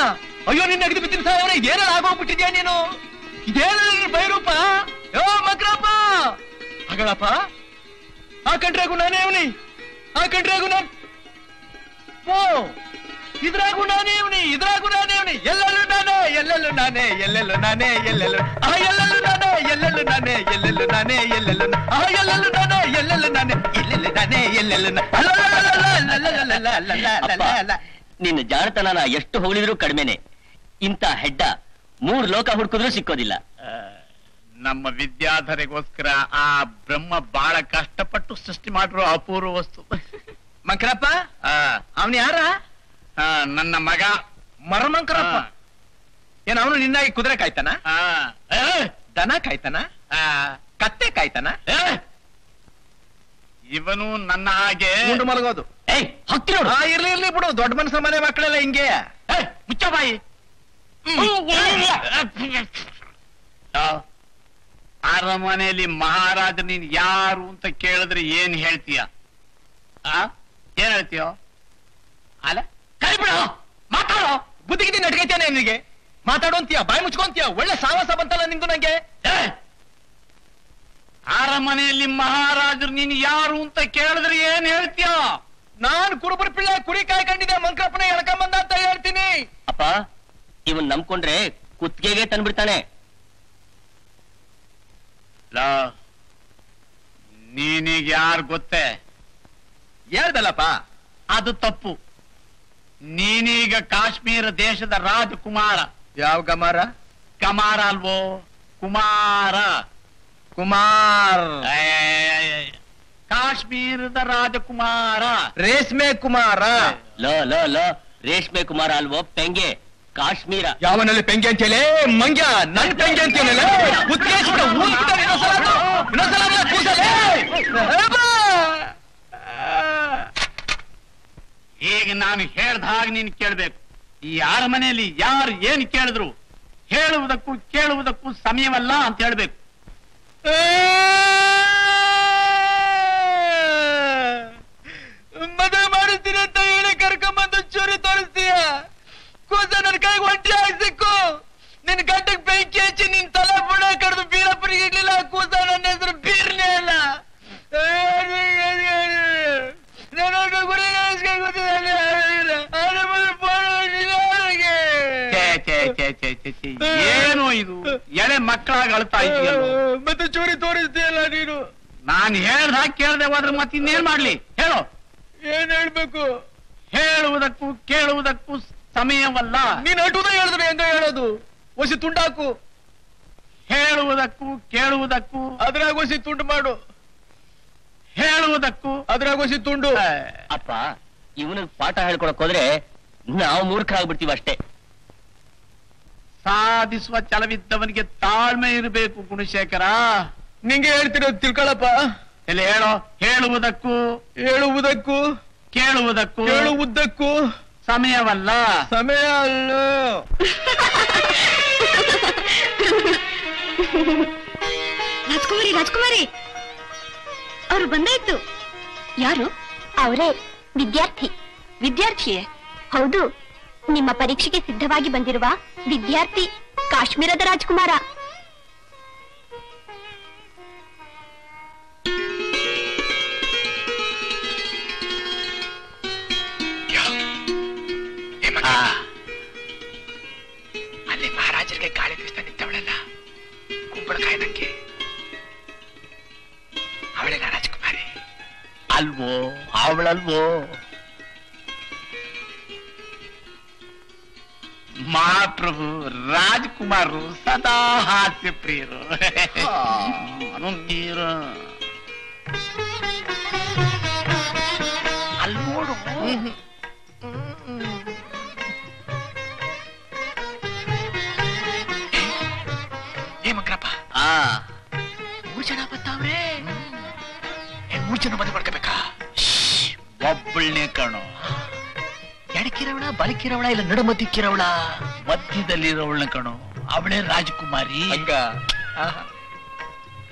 ಅಯ್ಯೋ, ನಿನ್ನ ಅಗದಿ ಬಿದ್ದಿನ ಸಾಯವನ ಇದೇನ ಆಗೋಗ್ಬಿಟ್ಟಿದ್ಯಾ ನೀನು? ನಿನ್ನ ಬೈರೂಪ ಯೋ, ಮಕ್ರಪ್ಪ! ಹಗಳಪ್ಪ ಆ ಕಂಡ್ರೆಗೂ ನಾನೇ ಅವನಿ. ಆ ಕಂಡ್ರೆಗೂ ನಾನು ಓ! ಇದ್ರಾಗೂ ನಾನೇ ಇವನಿ ಇದ್ರಾಗೂ ನಾನೇ ಇವನಿ ಎಲ್ಲೆಲ್ಲೂ ನಾನೇ ಎಲ್ಲೆಲ್ಲೂ ನಾನೇ ಎಲ್ಲೆಲ್ಲೂ ನಾನೇ ಎಲ್ಲೆಲ್ಲೂ ಆ ಎಲ್ಲೆಲ್ಲೂ ನಾನೇ ಎಲ್ಲೆಲ್ಲೂ ನಾನೇ ಎಲ್ಲೆಲ್ಲೂ ನಾನೇ ಎಲ್ಲೆಲ್ಲೂ ಆ ಎಲ್ಲೆಲ್ಲೂ ನಾನೇ ಎಲ್ಲೆಲ್ಲೂ ನಾನೇ ಎಲ್ಲೆಲ್ಲೂ ನಾನೇ ಎಲ್ಲೆಲ್ಲೂ ನಿನ್ನ ಜಾಣತನನ ಎಷ್ಟು ಹೊಗಳಿದ್ರು ಕಡಿಮೆನೆ ಇಂತ ಹೆಡ್ಡ ಮೂರ್ ಲೋಕ ಹುಡುಕಿದ್ರು ಸಿಕ್ಕೋದಿಲ್ಲ ನಮ್ಮ ವಿದ್ಯಾಧರಿಗೋಸ್ಕರ ಆ ಬ್ರಹ್ಮ ಬಹಳ ಕಷ್ಟಪಟ್ಟು ಸೃಷ್ಟಿ ಮಾಡಿರೋ ಅಪೂರ್ವ ವಸ್ತು ಮಂಕರಪ್ಪ ಅವನ್ ಯಾರ ಆ, ನನ್ನ ಮಗ ಮರಮಂಕರಪ್ಪ ಆ, ಏನ್ ಅವನು ನಿನ್ನಾಗಿ ಕುದುರೆ ಕಾಯ್ತಾನ ಆ, ಏ, ದನ ಕಾಯ್ತಾನ ಆ, ಕತ್ತೆ ಕಾಯ್ತಾನ ಏ, ಇವನು ನನ್ನ ಹಾಗೆ ಉಂಡು ಮಲಗೋದು ಹತ್ತಿ ನೋಡು ಆ ಇರ್ಲಿ ಇರ್ಲಿ ಬಿಡು ದೊಡ್ಡ ಮನಸ್ಸ ಮನೆ ಮಕ್ಕಳೆಲ್ಲ ಹಿಂಗೆ ಏ, ಮುಚ್ಚ ಬಾಯಿ ಆ, ಅರಮನೆಯಲ್ಲಿ ಮಹಾರಾಜ ನೀನ್ ಯಾರು ಅಂತ ಕೇಳಿದ್ರೆ ಏನ್ ಹೇಳ್ತೀಯ ಆ ಏನ್ ಹೇಳ್ತೀಯೋ ಅಲ್ಲ ಬಿಡು. ಮಾತಾಡೋ. ಬುದ್ಧಿಗಿದ್ದಿ ನಡ್ಕೈತೇನೆ ನಿನಗೆ. ಮಾತಾಡೋಂತೀಯ ಬಾಯಿ ಮುಚ್ಕೊಂತೀಯ ಒಳ್ಳೆ ಸಾಹಸ ಬಂತಲ್ಲ ನಿಂದು ನಂಗೆ? ಏ, ಅರಮನೆಯಲ್ಲಿ ಮಹಾರಾಜರು ನೀನು ಯಾರು ಅಂತ ಕೇಳಿದ್ರೆ ಏನ್ ಹೇಳ್ತೀಯ? ನಾನ್ ಕುರುಬರ ಪಿಳ್ಳ ಕುರಿ ಕಾಯ್ಕೊಂಡಿದ್ದೆ ಮಂಕ್ರಪ್ಪನ ಎಳ್ಕೊಂಬಂದ ಅಂತ ಹೇಳ್ತೀನಿ. ಅಪ್ಪ ಇವನ್ ನಂಬ್ಕೊಂಡ್ರೆ ಕುತ್ತಿಗೆಗೆ ತಂದ್ಬಿಡ್ತಾನೆ. ಲಾ, ನೀನೀಗ ಯಾರು ಗೊತ್ತೇ? ಹೇಳ್ದಲ್ಲಪ್ಪ ಅದು ತಪ್ಪು. ನೀನೀಗ ಕಾಶ್ಮೀರ ದೇಶದ ರಾಜಕುಮಾರ. ಯಾವ ಗಮಾರ ಕಮಾರ ಅಲ್ವೋ? ಕುಮಾರ. ಕುಮಾರ್. ಕಾಶ್ಮೀರದ ರಾಜಕುಮಾರ. ರೇಷ್ಮೆ ಕುಮಾರ. Low low low. ರೇಷ್ಮೆ ಕುಮಾರ ಅಲ್ವೋ? ಪೆಂಗೆ. ಕಾಶ್ಮೀರ. ಯಾವನಲ್ಲಿ ಪೆಂಗೆ ಅಂತೇಳಿ? ಮಂಗ್ಯ. ನನ್ ಪೆಂಗೆ ಅಂತ ಹೇಳಿ ಊದ್ಬಿಟ್ಟ ಇನ್ನೊಂದ್ಸಲ ಅದು. ಇನ್ನೊಂದ್ಸಲ ಅದನ್ನ ಕೂಸಲೇ. ಅಬ್ಬಾ. ಈಗ ನಾನು ಹಾಗೆ ನೀನು ಕೇಳ್ಬೇಕು. ಈ ಮನೆಯಲ್ಲಿ ಯಾರು ಏನ್ ಕೇಳಿದ್ರು ಹೇಳುವುದಕ್ಕೂ ಕೇಳುವುದಕ್ಕೂ ಸಮಯವಲ್ಲ ಅಂತ ಹೇಳ್ಬೇಕು. ಮದುವೆ ಮಾಡಿಸ್ತೀನಿ ಅಂತ ಹೇಳಿ ಕರ್ಕೊಂಬಂದು ಚೂರಿ ತೋರಿಸ್ತೀಯ? ಕೂಸ ನನ್ ಕೈಗೆ ಒಂಟಿ ಸಿಕ್ಕು. ನಿನ್ ಗಂಟಕ್ ಬೆಂಕಿ ಹಚ್ಚಿ ನಿನ್ ತಲೆ ಬುಡ ಕಡ್ದು ಬೀರಪ್ಪರಿಗೆ ಇಡ್ಲಿಲ್ಲ ಕೂಸ ನನ್ನ ಹೆಸರು ಬೀರ್ನೇ ಅಲ್ಲ ನಾನು ಗುರಿ ಛೇ, ಛೇ, ಛೇ, ಛೇ, ಛೇ, ಛೇ. ಏನು ಇದು? ಎಳೆ ಮಕ್ಕಳಾಗಿ ಅಳ್ತಾ ಇದೆಯಲ್ಲೋ? ಮತ್ತೆ ಚೂರಿ ತೋರಿಸ್ತೀಯಲ್ಲ ನೀನು? ನಾನು ಹೇಳ್ದ ಕೇಳ್ದೆ ಹೋದ್ರೆ ಮತ್ತೆ ಇನ್ನೇನ್ ಮಾಡ್ಲಿ? ಹೇಳು. ಏನ್ ಹೇಳ್ಬೇಕು? ಹೇಳುವುದಕ್ಕೂ ಕೇಳುವುದಕ್ಕೂ ಸಮಯವಲ್ಲ. ನೀನ್ ಅಟುದ ಹೇಳಿದ್ರೆ ಹೆಂಗ ಹೇಳೋದು? ಒಸಿ ತುಂಡಾಕು. ಹೇಳುವುದಕ್ಕೂ ಕೇಳುವುದಕ್ಕೂ. ಅದ್ರಾಗ ಒಸಿ ತುಂಡು ಮಾಡು. ಹೇಳುವುದಕ್ಕೂ. ಅದ್ರಾಗ ಒಸಿ ತುಂಡು. ಅಪ್ಪ ಇವನಿಗೆ ಪಾಠ ಹೇಳ್ಕೊಳಕ್ ಹೋದ್ರೆ ನಾವು ಮೂರ್ಖರಾಗ್ಬಿಡ್ತೀವಿ ಅಷ್ಟೇ. ಸಾಧಿಸುವ ಛಲವಿದ್ದವನಿಗೆ ತಾಳ್ಮೆ ಇರಬೇಕು ಗುಣಶೇಖರ ನಿಂಗೆ ಹೇಳ್ತಿರೋದು ತಿಳ್ಕೊಳಪ್ಪ. ಎಲ್ಲಿ ಹೇಳೋ? ಹೇಳುವುದಕ್ಕೂ. ಹೇಳುವುದಕ್ಕೂ. ಕೇಳುವುದಕ್ಕೂ. ಹೇಳುವುದಕ್ಕೂ ಸಮಯವಲ್ಲ. ಸಮಯ ಅಲ್ಲ. ರಾಜ್ಕುಮಾರಿ ರಾಜ್ಕುಮಾರಿ. ಅವರು ಬಂದಾಯ್ತು. ಯಾರು? ಅವರೇ ವಿದ್ಯಾರ್ಥಿ. ವಿದ್ಯಾರ್ಥಿಯೇ? ಹೌದು. ನಿಮ್ಮ ಪರೀಕ್ಷೆಗೆ ಸಿದ್ಧವಾಗಿ ಬಂದಿರುವ ವಿದ್ಯಾರ್ಥಿ ಕಾಶ್ಮೀರದ ರಾಜ್ಕುಮಾರ. ಅಲ್ಲಿ ಮಹಾರಾಜರಿಗೆ ಗಾಳಿ ಬೀಸ್ತಾ ನಿಂತವಳಲ್ಲ. ಕುಂಬಳಕಾಯ್ದಂಗೆ ಅವಳೇ ರಾಜಕುಮಾರಿ. ಅಲ್ವೋ ಅವಳಲ್ವೋ. ಮಹಾಪ್ರಭು ರಾಜ್ಕುಮಾರರು ಸದಾ ಹಾಸ್ಯ ಪ್ರಿಯರು ನೀರು ಅಲ್ಲಿ ನೋಡು ಏ ಮಗ್ರಪ್ಪ ಆ ಮೂರ್ ಜನ ಬರ್ತಾವ್ರೆ ಏ, ಮೂರ್ ಜನ ಮದುವೆ ಮಾಡ್ಕೋಬೇಕಾ ಒಬ್ಬಳನೆ ಕಣೋ ಎಡಕ್ಕಿರವಳ ಬಲಕ್ಕಿರವಳ ಇಲ್ಲ ನಡು ಮಧ್ಯಕ್ಕಿರವಳ ಮಧ್ಯದಲ್ಲಿರೋವಳನ ಕಣೋ ಅವಳೇ ರಾಜಕುಮಾರಿ ಹಂಗ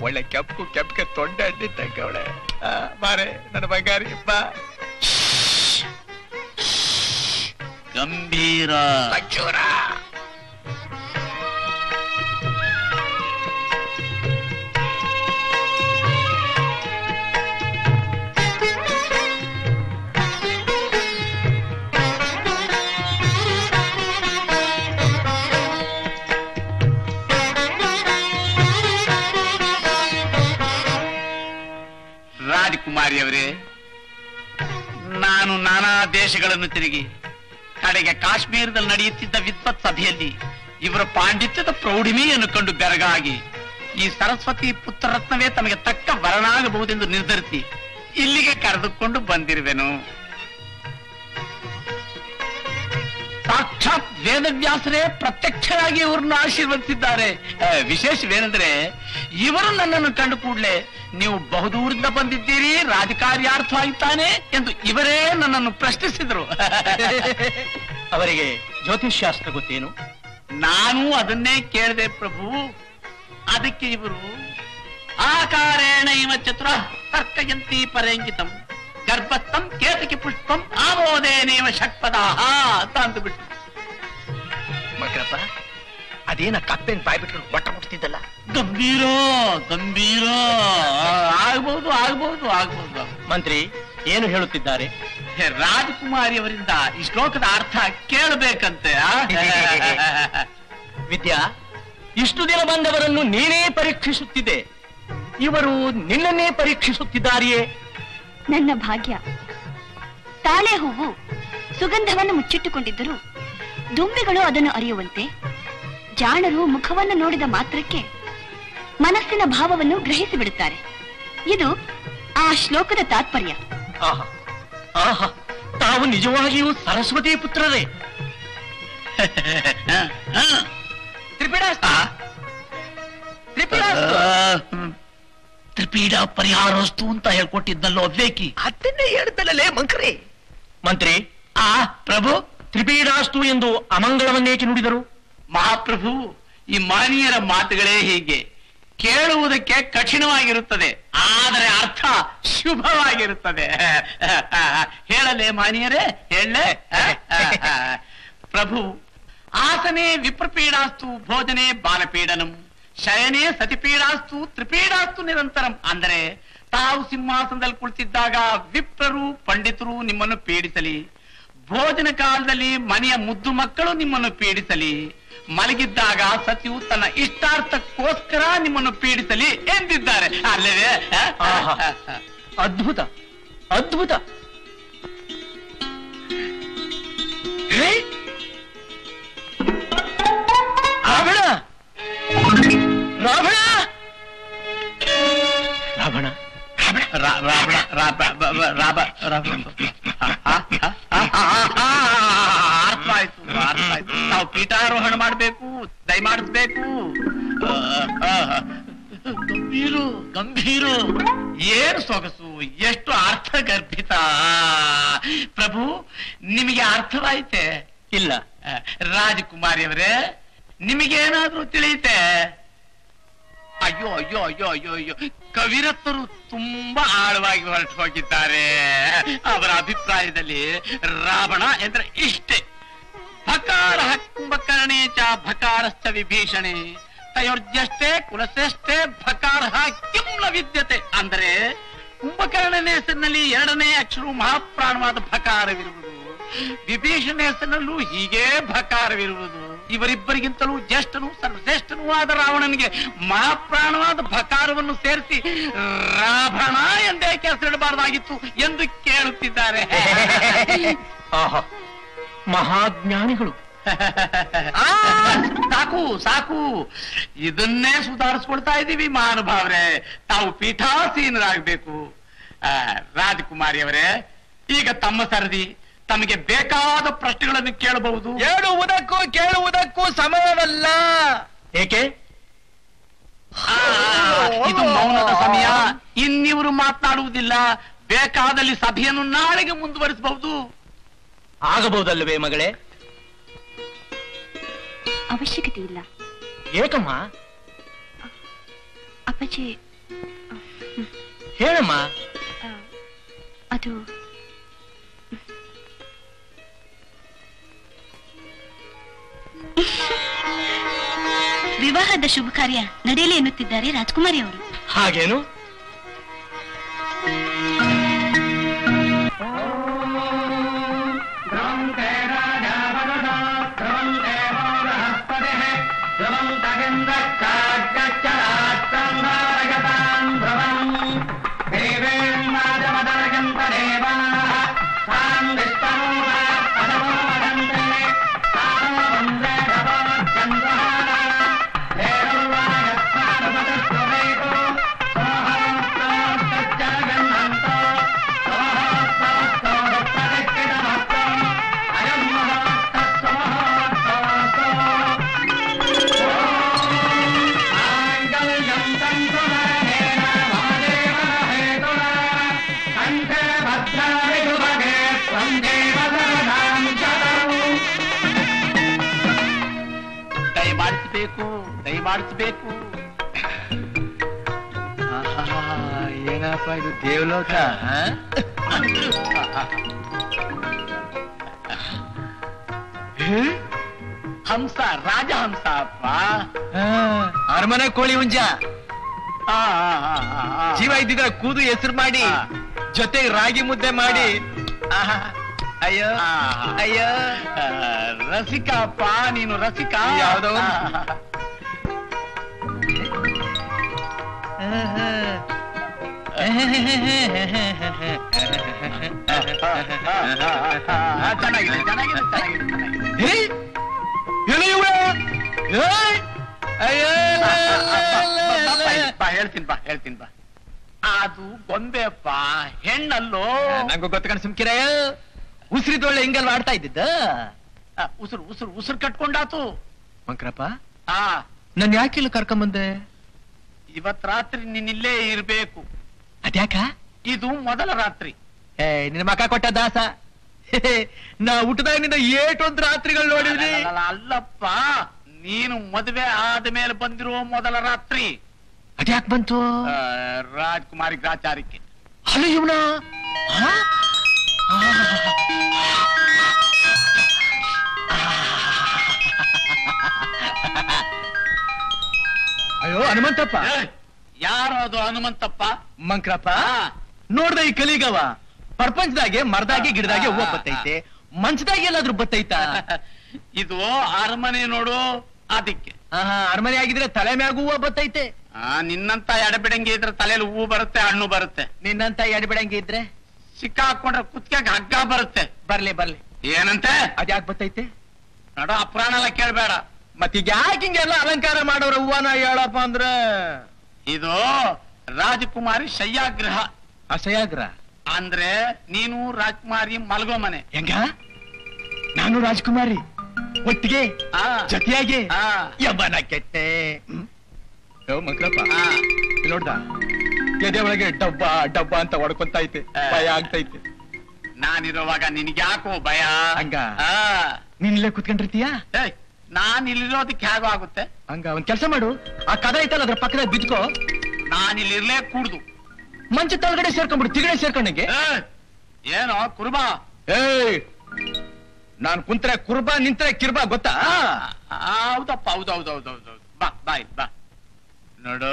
ಒಳ್ಳೆ ಕೆಂಪು ಕೆಂಪಿಗೆ ತೊಂಡೆ ಅಡ್ಡಿದ್ದಂಗೆ ಅವಳೆ ಬಾರೆ ನನ್ನ ಬಂಗಾರಿ ಬಾ ಗಂಭೀರ ಮಂಜೂರ ರಾಜಕುಮಾರಿಯವರೇ ನಾನು ನಾನಾ ದೇಶಗಳನ್ನು ತಿರುಗಿ, ಕಡೆಗೆ ಕಾಶ್ಮೀರದಲ್ಲಿ ನಡೆಯುತ್ತಿದ್ದ ವಿದ್ವತ್ ಸಭೆಯಲ್ಲಿ ಇವರ ಪಾಂಡಿತ್ಯದ ಪ್ರೌಢಿಮೆಯನ್ನು ಕಂಡು ಬೆರಗಾಗಿ ಈ ಸರಸ್ವತಿ ಪುತ್ರರತ್ನವೇ ತಮಗೆ ತಕ್ಕ ವರನಾಗಬಹುದೆಂದು ನಿರ್ಧರಿಸಿ ಇಲ್ಲಿಗೆ ಕರೆದುಕೊಂಡು ಬಂದಿರುವೆನು. ಸಾಕ್ಷಾತ್ ವೇದವ್ಯಾಸರೇ ಪ್ರತ್ಯಕ್ಷರಾಗಿ ಇವರನ್ನು ಆಶೀರ್ವದಿಸಿದ್ದಾರೆ. ವಿಶೇಷವೇನೆಂದ್ರೆ ಇವರು ನನ್ನನ್ನು ಕಂಡು ಕೂಡಲೇ ನೀವು ಬಹುದೂರಿಂದ ಬಂದಿದ್ದೀರಿ, ರಾಜಕಾರ್ಯಾರ್ಥವಾಗಿದ್ದಾನೆ ಎಂದು ಇವರೇ ನನ್ನನ್ನು ಪ್ರಶ್ನಿಸಿದರು. ಅವರಿಗೆ ಜ್ಯೋತಿಷ್ಶಾಸ್ತ್ರ ಗೊತ್ತೇನು? ನಾನು ಅದನ್ನೇ ಕೇಳಿದೆ ಪ್ರಭು. ಅದಕ್ಕೆ ಇವರು ಆಕಾರೇಣ ಇವ ಚತುರ ತರ್ಕಯಂತಿ ಪರೇಂಗಿತಂ. ಗರ್ಭಸ್ಥಂ ಕೇತಕಿ ಪುಷ್ಪಂ ಆಮೋದೇನೇವ ಷಟ್ಪದ ಅಂತ ಅಂದ್ಬಿಟ್ಟು ಮಗ್ರಪ್ಪ ಅದೇನ ಕಪ್ಪೆನ್ ಬಿಟ್ಟು ಒಟ್ಟ ಮುಟ್ತಿದ್ದಲ್ಲ? ಗಂಭೀರ ಗಂಭೀರ. ಆಗ್ಬಹುದು ಆಗ್ಬಹುದು ಆಗ್ಬಹುದು ಮಂತ್ರಿ ಏನು ಹೇಳುತ್ತಿದ್ದಾರೆ? ರಾಜಕುಮಾರಿ ಅವರಿಂದ ಈ ಶ್ಲೋಕದ ಅರ್ಥ ಕೇಳಬೇಕಂತೆ? ವಿದ್ಯಾ ಇಷ್ಟು ದಿನ ಬಂದವರನ್ನು ನೀನೇ ಪರೀಕ್ಷಿಸುತ್ತಿದೆ. ಇವರು ನಿನ್ನನ್ನೇ ಪರೀಕ್ಷಿಸುತ್ತಿದ್ದಾರೆಯೇ? ನನ್ನ ಭಾಗ್ಯ. ತಾಳೆ ಹೂವು ಸುಗಂಧವನ್ನು ಮುಚ್ಚಿಟ್ಟುಕೊಂಡಿದ್ದರೂ ದುಂಬಿಗಳು ಅದನ್ನು ಅರಿಯುವಂತೆ ಜಾಣರು ಮುಖವನ್ನು ನೋಡಿದ ಮಾತ್ರಕ್ಕೆ ಮನಸ್ಸಿನ ಭಾವವನ್ನು ಗ್ರಹಿಸಿ ಬಿಡುತ್ತಾರೆ. ಇದು ಆ ಶ್ಲೋಕದ ತಾತ್ಪರ್ಯ. ಆಹಾ ಆಹಾ ತಾವು ನಿಜವಾಗಿಯೂ ಸರಸ್ವತಿ ಪುತ್ರರೇ. ತ್ರಿಪಿಡಾಸ್ತ ತ್ರಿಪಿಡಾಸ್ತ್ರ. ತ್ರಿಪೀಡ ಪರಿಹಾರಸ್ತು ಅಂತ ಹೇಳ್ಕೊಟ್ಟಿದ್ನಲ್ಲೋ ವೇಕಿ ಅದನ್ನೇ ಹೇಳ್ತಲ್ಲೇ ಮಂಕ್ರಿ. ಮಂತ್ರಿ ಆ ಪ್ರಭು ತ್ರಿಪೀಡಾಸ್ತು ಎಂದು ಅಮಂಗಳವನ್ನೇಕೆ ನುಡಿದರು? ಮಹಾಪ್ರಭು ಈ ಮಾನೀಯರ ಮಾತುಗಳೇ ಹೀಗೆ. ಕೇಳುವುದಕ್ಕೆ ಕಠಿಣವಾಗಿರುತ್ತದೆ ಆದರೆ ಅರ್ಥ ಶುಭವಾಗಿರುತ್ತದೆ. ಹೇಳಲೇ ಮಾನಿಯರೇ ಹೇಳಲೇ. ಪ್ರಭು ಆಸನೆ ವಿಪ್ರಪೀಡಾಸ್ತು ಭೋಜನೆ ಬಾಲಪೀಡನಂ. ಶಯನೇ ಸತಿಪೀಡಾಸ್ತು, ತ್ರಿಪೀಡಾಸ್ತು ನಿರಂತರಂ. ಅಂದರೆ ತಾವು ಸಿಂಹಾಸನದಲ್ಲಿ ಕುಳಿತಿದ್ದಾಗ ವಿಪ್ರರು, ಪಂಡಿತರು ನಿಮ್ಮನ್ನು ಪೀಡಿಸಲಿ. ಭೋಜನ ಕಾಲದಲ್ಲಿ ಮನೆಯ ಮುದ್ದು ಮಕ್ಕಳು ನಿಮ್ಮನ್ನು ಪೀಡಿಸಲಿ. ಮಲಗಿದ್ದಾಗ ಸತಿಯು ತನ್ನ ಇಷ್ಟಾರ್ಥಕ್ಕೋಸ್ಕರ ನಿಮ್ಮನ್ನು ಪೀಡಿಸಲಿ ಎಂದಿದ್ದಾರೆ. ಅಲ್ಲವೇ. ಅದ್ಭುತ ಅದ್ಭುತ. ಹೇ? ರಾವಣ ರಾವಣ ರಾವಣ ರಾವಣ ಅರ್ಥ ಆಯ್ತು ಅರ್ಥ ಆಯ್ತು ನಾವು ಪೀಠಾರೋಹಣ ಮಾಡ್ಬೇಕು ದಯಮಾಡಿಸ್ಬೇಕು ಗಂಭೀರು ಗಂಭೀರು ಏನು ಸೊಗಸು ಎಷ್ಟು ಅರ್ಥಗರ್ಭಿತ ಪ್ರಭು ನಿಮಗೆ ಅರ್ಥವಾಯ್ತೆ ಇಲ್ಲ ರಾಜಕುಮಾರಿಯವರೇ ನಿಮಗೇನಾದ್ರೂ ತಿಳಿಯುತ್ತೆ? ಅಯ್ಯೋ ಅಯ್ಯೋ ಅಯ್ಯೋ ಅಯ್ಯೋ ಅಯ್ಯೋ. ಕವಿರತ್ತರು ತುಂಬಾ ಆಳವಾಗಿ ಹೊರಟು ಹೋಗಿದ್ದಾರೆ. ಅವರ ಅಭಿಪ್ರಾಯದಲ್ಲಿ ರಾವಣ ಎಂದ್ರೆ ಇಷ್ಟೇ. ಭಕಾರ ಕುಂಭಕರ್ಣೇ ಚ ಭಕಾರಶ್ಚ ವಿಭೀಷಣೆ. ತಯೋರ್ಜಷ್ಟೇ ಕುಲಶ್ರೇಷ್ಠೆ ಭಕಾರ ಕಿಂ ನ ವಿದ್ಯತೆ. ಅಂದ್ರೆ ಕುಂಭಕರ್ಣನ ಹೆಸರಿನಲ್ಲಿ ಎರಡನೇ ಅಕ್ಷರ ಮಹಾಪ್ರಾಣವಾದ ಭಕಾರವಿರುವುದು. ವಿಭೀಷಣ ಹೆಸರಿನಲ್ಲೂ ಹೀಗೆ ಭಕಾರವಿರುವುದು. ಇವರಿಬ್ಬರಿಗಿಂತಲೂ ಜ್ಯೇಷ್ಠನು ಸರ್ವಶ್ರೇಷ್ಠನೂ ಆದ ರಾವಣನಿಗೆ ಮಹಾಪ್ರಾಣವಾದ ಭಕಾರವನ್ನು ಸೇರಿಸಿ ರಾಭಣ ಎಂದೇ ಕೆಸರಿಡಬಾರದಾಗಿತ್ತು ಎಂದು ಕೇಳುತ್ತಿದ್ದಾರೆ. ಆಹಾ ಮಹಾಜ್ಞಾನಿಗಳು. ಸಾಕು ಸಾಕು. ಇದನ್ನೇ ಸುಧಾರಿಸ್ಕೊಳ್ತಾ ಇದ್ದೀವಿ ಮಹಾನುಭಾವ್ರೆ. ತಾವು ಪೀಠಾಸೀನರಾಗಬೇಕು. ರಾಜಕುಮಾರಿ ಅವರೇ ಈಗ ತಮ್ಮ ಸರದಿ. ತಮಗೆ ಬೇಕಾದ ಪ್ರಶ್ನೆಗಳನ್ನು ಕೇಳಬಹುದು. ಹೇಳುವುದಕ್ಕೂ ಕೇಳುವುದಕ್ಕೂ ಸಮಯವಲ್ಲ. ಏಕೆ? ಆ, ಇದು ಮೌನದ ಸಮಯ. ಇನ್ನಿವರು ಮಾತನಾಡುವುದಿಲ್ಲ. ಬೇಕಾದಲ್ಲಿ ಸಭೆಯನ್ನು ನಾಳೆಗೆ ಮುಂದುವರಿಸಬಹುದು. ಆಗಬಹುದಲ್ಲವೇ ಮಗಳೇ? ಅವಶ್ಯಕತೆ ಇಲ್ಲ. ಏಕಮ್ಮ? ಅಪ್ಪಾಜಿ ಹೇಳಮ್ಮ. ಅದು ವಿವಾಹದ ಶುಭ ಕಾರ್ಯ ನಡೆಯಲಿ ಎನ್ನುತ್ತಿದ್ದಾರೆ ರಾಜ್ಕುಮಾರಿ ಅವರು. ಹಾಗೇನು? ದಯಮಾಡಿಸಬೇಕು ಏನಪ್ಪ ಇದು ದೇವಲೋಕ ರಾಜ ಹಂಸ ಅಪ್ಪ. ಅರಮನೆ ಕೋಳಿ ಹುಂಜ. ಜೀವ ಇದ್ದಿದ್ರೆ ಕೂದು ಹೆಸರು ಮಾಡಿ. ಜೊತೆಗೆ ರಾಗಿ ಮುದ್ದೆ ಮಾಡಿ. ಆಹಾ. ಅಯ್ಯೋ ಅಯ್ಯೋ. ರಸಿಕ ಅಪ್ಪ ನೀನು ರಸಿಕಾ. ಯಾವ್ದೋ ಚೆನ್ನಾಗಿದೆ ಚೆನ್ನಾಗಿದೆ ಚೆನ್ನಾಗಿದೆ? ಅಯ್ಯೋ ಬಾ ಹೇಳ್ತೀನಿ ಬಾ ಹೇಳ್ತೀನಿ ಬಾ. ಅದು ಗೊಂಬೆಪ್ಪ ಹೆಣ್ಣಲ್ಲೋ. ನಂಗೂ ಗೊತ್ತಕಣ ಸುಮ್ಕಿರಯ್ಯ ಉಸಿರಿದೊಳ್ಳೆ ಹಿಂಗಲ್ವ ಆಡ್ತಾ ಇದ್ದಿದ್ದ? ಉಸಿರು ಉಸಿರು ಉಸಿರು ಕಟ್ಕೊಂಡಾತು. ಮಂಕ್ರಪ್ಪ ಆ. ನನ್ ಯಾಕೆ ಇಲ್ಲಿ ಕರ್ಕೊಂಬಂದೆ? ಇವತ್ ರಾತ್ರಿ ನಿನ್ನಿಲ್ಲೇ ಇರ್ಬೇಕು. ಅದ್ಯಾಕ? ಇದು ಮೊದಲ ರಾತ್ರಿ. ಏ ನಿನ್ನ ಮಕ ಕೊಟ್ಟ ದಾಸ. ನಾ ಊಟದಾಗಿನಿಂದ ಏಟೊಂದ್ ರಾತ್ರಿಗಳು ನೋಡಿದ್ರಿ ಅಲ್ಲ, ಅಲ್ಲಪ್ಪ ನೀನು ಮದುವೆ ಆದ ಮೇಲೆ ಬಂದಿರೋ ಮೊದಲ ರಾತ್ರಿ. ಅದ್ಯಾಕ್ ಬಂತು? ಆ, ರಾಜ್ಕುಮಾರಿ ಗ್ರಾಚಾರಕ್ಕೆ. ಅಲ್ಲ ಇವನ ಅಯ್ಯೋ ಹನುಮಂತಪ್ಪ. ಯಾರು ಅದು ಹನುಮಂತಪ್ಪ? ಮಂಕ್ರಪ್ಪ? ನೋಡ್ದೆ ಈ ಕಲಿಗವ. ಪ್ರಪಂಚದಾಗೆ ಮರದಾಗೆ ಗಿಡದಾಗೆ ಹೂವ ಬತ್ತೈತೆ. ಮಂಚದಾಗೆ ಎಲ್ಲಾದ್ರೂ ಬತ್ತೈತ? ಇದು ಅರಮನೆ ನೋಡು ಅದಕ್ಕೆ ಅರಮನೆ ಆಗಿದ್ರೆ ತಲೆ ಮ್ಯಾಗ ಹೂವ ಬತ್ತೈತೆ. ನಿನ್ನಂತ ಎಡಬಿಡಂಗಿ ಇದ್ರೆ ತಲೆಯಲ್ಲಿ ಹೂವು ಬರುತ್ತೆ ಹಣ್ಣು ಬರುತ್ತೆ. ನಿನ್ನಂತ ಎಡಬಿಡಂಗೆ ಇದ್ರೆ? ಸಿಕ್ಕ ಹಾಕೊಂಡ್ರೆ ಕುತ್ಕಾಗ ಹಗ್ಗ ಬರುತ್ತೆ. ಬರ್ಲಿ ಬರ್ಲಿ. ಏನಂತೆ? ಅದ್ಯಾಕ್ ಬತ್ತೈತೆ? ನೋಡ ಅಪ್ರಾಣ ಎಲ್ಲ ಕೇಳ್ಬೇಡ. ಮತ್ತೀಗ ಯಾಕೆ ಹಿಂಗೆಲ್ಲ ಅಲಂಕಾರ ಮಾಡೋರು ಹೂವನ ಹೇಳಪ್ಪ ಅಂದ್ರ? ಇದು ರಾಜಕುಮಾರಿ ಶಯ್ಯಾಗ್ರಹ. ಅಸಹ್ಯಾಗ್ರ ಅಂದ್ರೆ ನೀನು ರಾಜಕುಮಾರಿ ಮಲಗೋ ಮನೆ. ಹೆಂಗ? ನಾನು ರಾಜಕುಮಾರಿ? ಒಟ್ಟಿಗೆ? ಆ, ಜೊತೆಯಾಗಿ? ಆ, ಯಬ್ಬನ ಕೆಟ್ಟೆ. ಹ್ಮ್? ಯೋ ಮಂಕ್ರಪ್ಪ ಆ. ಇಲ್ಲಿ ನೋಡ್ದ? ಎದೆ ಒಳಗೆ ಡಬ್ಬ ಡಬ್ಬ ಅಂತ ಹೊಡ್ಕೊಂತ ಐತೆ. ಆ. ಭಯ ಆಗ್ತೈತೆ ನಾನಿರುವಾಗ ನಿನ್ಗ್ಯಾಕೋ ಭಯ? ಹಂಗ? ಆ, ನೀನ್ ಇಲ್ಲೇ ಕುತ್ಕೊಂಡಿರ್ತೀಯಾ? ಏಯ್, ನಾನ್ ಇಲ್ಲಿರೋದಕ್ಕೆ ಹೇಗೋ ಆಗುತ್ತೆ. ಹಂಗ ಒಂದ್ ಕೆಲಸ ಮಾಡು. ಆ ಕದ ಐತಲ್ಲ ಅದ್ರ ಪಕ್ಕದಾಗ ಬಿದ್ಕೋ. ನಾನ್ ಇಲ್ಲಿರ್ಲೇ ಕೂಡುದು. ಮಂಚ ತಳಗಡೆ ಸೇರ್ಕೊಂಡ್ಬಿಡು ತಿಗಡೆ ಸೇರ್ಕೊಂಡಂಗೆ. ಏನೋ ಕುರುಬಾ. ಏಯ್ ನಾನ್ ಕುಂತ್ರೆ ಕುರ್ಬಾ ನಿಂತ್ರೆ ಕಿರ್ಬಾ ಗೊತ್ತಾ? ಹೌದಪ್ಪ ಹೌದೌದೌದೌದು ಬಾ ಬಾ ಬಾಯ್ ಬಾ. ನೋಡು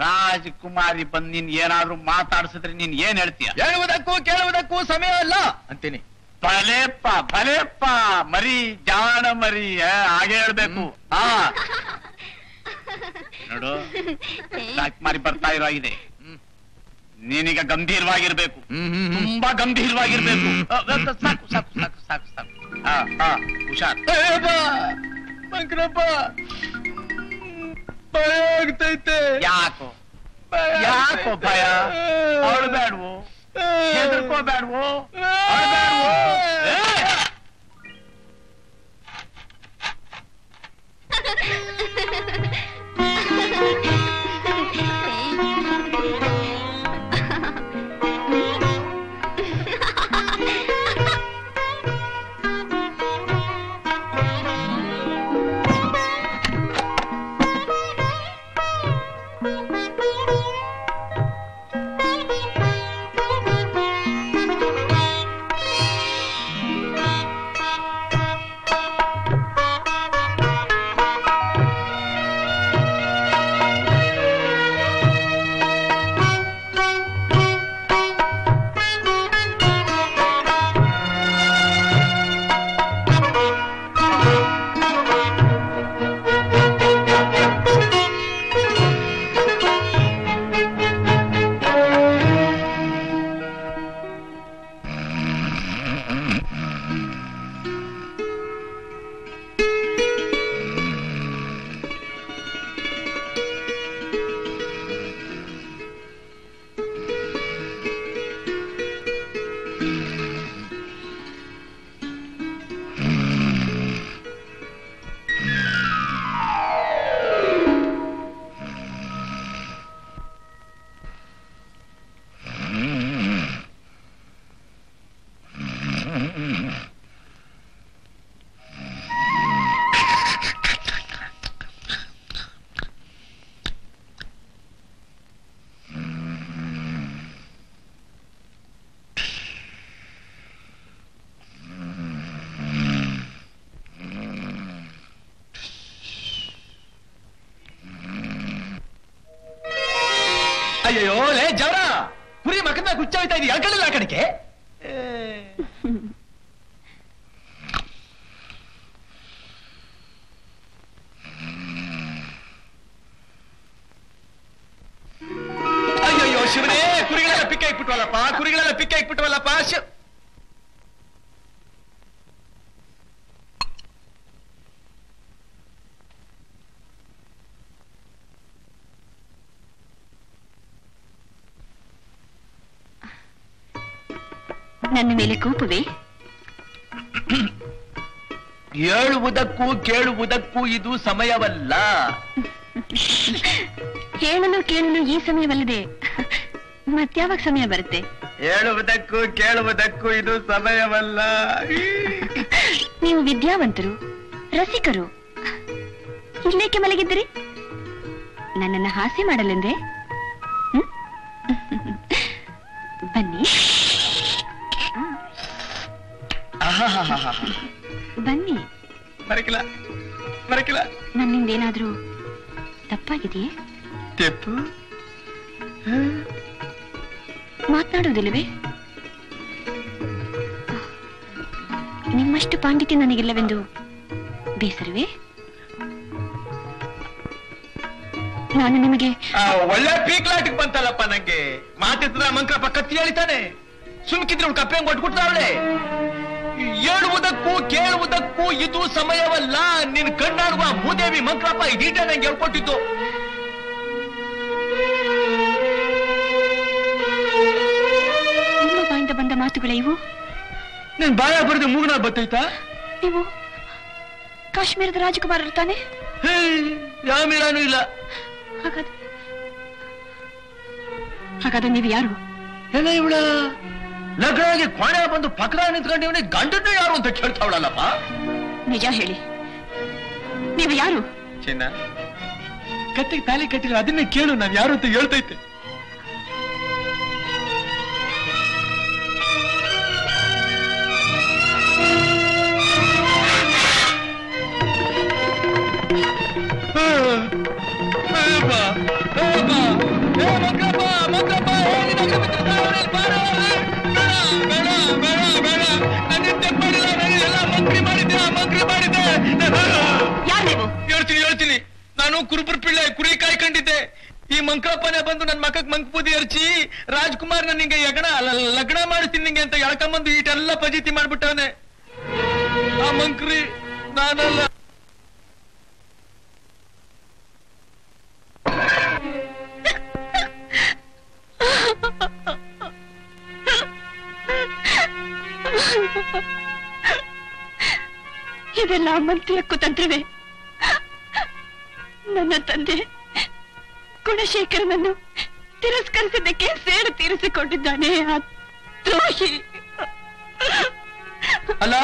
ರಾಜಕುಮಾರಿ ಬಂದ್ ನೀನ್ ಏನಾದ್ರೂ ಮಾತಾಡ್ಸಿದ್ರೆ ನೀನ್ ಏನ್ ಹೇಳ್ತೀಯ? ಹೇಳುವುದಕ್ಕೂ ಕೇಳುವುದಕ್ಕೂ ಸಮಯ ಅಲ್ಲ ಅಂತೀನಿ. ಭಲೇಪ್ಪ ಭಲೇಪ್ಪ ಮರಿ ಜಾಣ ಮರಿ ಹಾಗೆ ಹೇಳ್ಬೇಕು. ಹಾ. ನೋಡು ಮಾರಿ ಬರ್ತಾ ಇರೋ ಆಗಿದೆ ನೀನೀಗ ಗಂಭೀರವಾಗಿರ್ಬೇಕು. ತುಂಬಾ ಗಂಭೀರವಾಗಿರ್ಬೇಕು. ಸಾಕು ಸಾಕು ಸಾಕು ಸಾಕು ಸಾಕು ಹಾ ಹಾ ಹುಷಾರ್. ಭಯ ಆಗ್ತೈತೆ. ಯಾಕೋ? ಯಾಕೋ ಭಯ? ಅಳ್ಬೇಡ್ವು ಹೆದರ್ಕೋಬೇಡ್ವು ಅಳ್ಬೇಡ್ವು ಅಯ್ಯೋ ಲೇ ಜವರ ಕುರಿ ಮಕ್ಕದ ಹುಚ್ಚ ಹೋಯ್ತಾ ಇದೀಯ ಕಡೆಲ್ಲ ಆ ಮೇಲೆ ಕೋಪವೇ. ಹೇಳುವುದಕ್ಕೂ ಕೇಳುವುದಕ್ಕೂ ಇದು ಸಮಯವಲ್ಲ. ಹೇಳಲು ಕೇಳಲು ಈ ಸಮಯವಲ್ಲದೆ ಮತ್ಯಾವಾಗ ಸಮಯ ಬರುತ್ತೆ? ಹೇಳುವುದಕ್ಕೂ ಕೇಳುವುದಕ್ಕೂ ಇದು ಸಮಯವಲ್ಲ. ನೀವು ವಿದ್ಯಾವಂತರು ರಸಿಕರು. ಇಲ್ಲೇಕೆ ಮಲಗಿದ್ದೀರಿ? ನನ್ನನ್ನ ಹಾಸ್ಯ ಮಾಡಲೆಂದೆ ಬನ್ನಿ. ಮರಕಿಲ್ಲ. ಮರಕಿಲ್ಲ. ನನ್ನಿಂದ ಏನಾದ್ರೂ ತಪ್ಪಾಗಿದೆಯೇ? ತಪ್ಪು. ಮಾತನಾಡುವುದಿಲ್ಲವೇ ನಿಮ್ಮಷ್ಟು ಪಾಂಡಿತ್ಯ ನನಗಿಲ್ಲವೆಂದು ಬೇಸರವೇ? ನಾನು ನಿಮಗೆ ಒಳ್ಳೆ ಪೀಕ್ಲಾಟಿಗೆ ಬಂತಲ್ಲಪ್ಪ ನಂಗೆ. ಮಾತಿದ್ರ ಮಂಕಪ್ಪ ಕತ್ತಿ ಹೇಳಿತಾನೆ ಸುಮ್ಕಿದ್ರೆ ಕಪ್ಪೆ ಕೊಟ್ಬಿಡ್ತಾವಳೆ ಹೇಳುವುದಕ್ಕೂ ಕೇಳುವುದಕ್ಕೂ ಇದು ಸಮಯವಲ್ಲ. ನಿನ್ ಕಣ್ಣಾಡುವ ಭೂದೇವಿ ಮಂಕಪ್ಪ ಇದೀಟ ನಂಗೆ ಹೇಳ್ಕೊಟ್ಟಿದ್ದು. ನಿಮ್ಮ ಬಾಯಿಂದ ಬಂದ ಮಾತುಗಳೇ ಇವು? ನಿನ್ ಬಾಯ ಬರೆದು ಮೂಗ್ನ ಬತ್ತೈತಾ? ನೀವು ಕಾಶ್ಮೀರದ ರಾಜಕುಮಾರರು ತಾನೆ? ಹೇ ಯಾವ ಮೀರಾನು ಇಲ್ಲ. ಹಾಗಾದ್ರೆ ಹಾಗಾದ್ರೆ ನೀವು ಯಾರು? ಎಲ್ಲ ಇವಳ? ಲಗ್ನಾಗಿ ಕೊನೆ ಬಂದು ಪಕ್ಕದ ನಿಂತ್ಕೊಂಡಿವನಿ ಗಂಡನ್ನ ಯಾರು ಅಂತ ಕೇಳ್ತಾವಳಲ್ಲಪ್ಪ? ನಿಜ ಹೇಳಿ. ನೀವು ಯಾರು? ಚಿನ್ನ ಕತ್ತಿಗೆ ತಾಲಿ ಕಟ್ಟಿಲ್ಲ ಅದನ್ನೇ ಕೇಳು ನಾನು ಯಾರು ಅಂತ ಹೇಳ್ತೈತೆ. ಯಾರು ನೀವು? ಹೇಳ್ತೀನಿ ಹೇಳ್ತೀನಿ. ನಾನು ಕುರುಬರ್ ಪಿಳ್ಳೆ ಕುರಿ ಕಾಯ್ಕೊಂಡಿದ್ದೆ ಈ ಮಂಕಪ್ಪನೆ ಬಂದು ನನ್ನ ಮಕ್ಕಕ್ ಮಂಕ್ ಅರ್ಚಿ ಹರ್ಚಿ ರಾಜ್ಕುಮಾರ್ ನಿಂಗೆ ಯಗಣ ಲ- ಲಗ್ನ ಮಾಡಿಸ್ತೀನಿ ನಿಂಗೆ ಅಂತ ಎಳ್ಕೊಂಬಂದು ಈಟೆಲ್ಲ ಪಜಿತಿ ಮಾಡ್ಬಿಟ್ಟವನೆ. ಆ ಮಂಕ್ರಿ ನಾನಲ್ಲ. ಇದೆಲ್ಲ ಮಂತ್ರಿಯ ಕುತಂತ್ರವೇ. ನನ್ನ ತಂದೆ ಗುಣಶೇಖರನನ್ನು ತಿರಸ್ಕರಿಸಿದ್ದಕ್ಕೆ ಸೇಡು ತೀರಿಸಿಕೊಂಡಿದ್ದಾನೆ, ಆ ದ್ರೋಹಿ. ಅಲ್ಲ,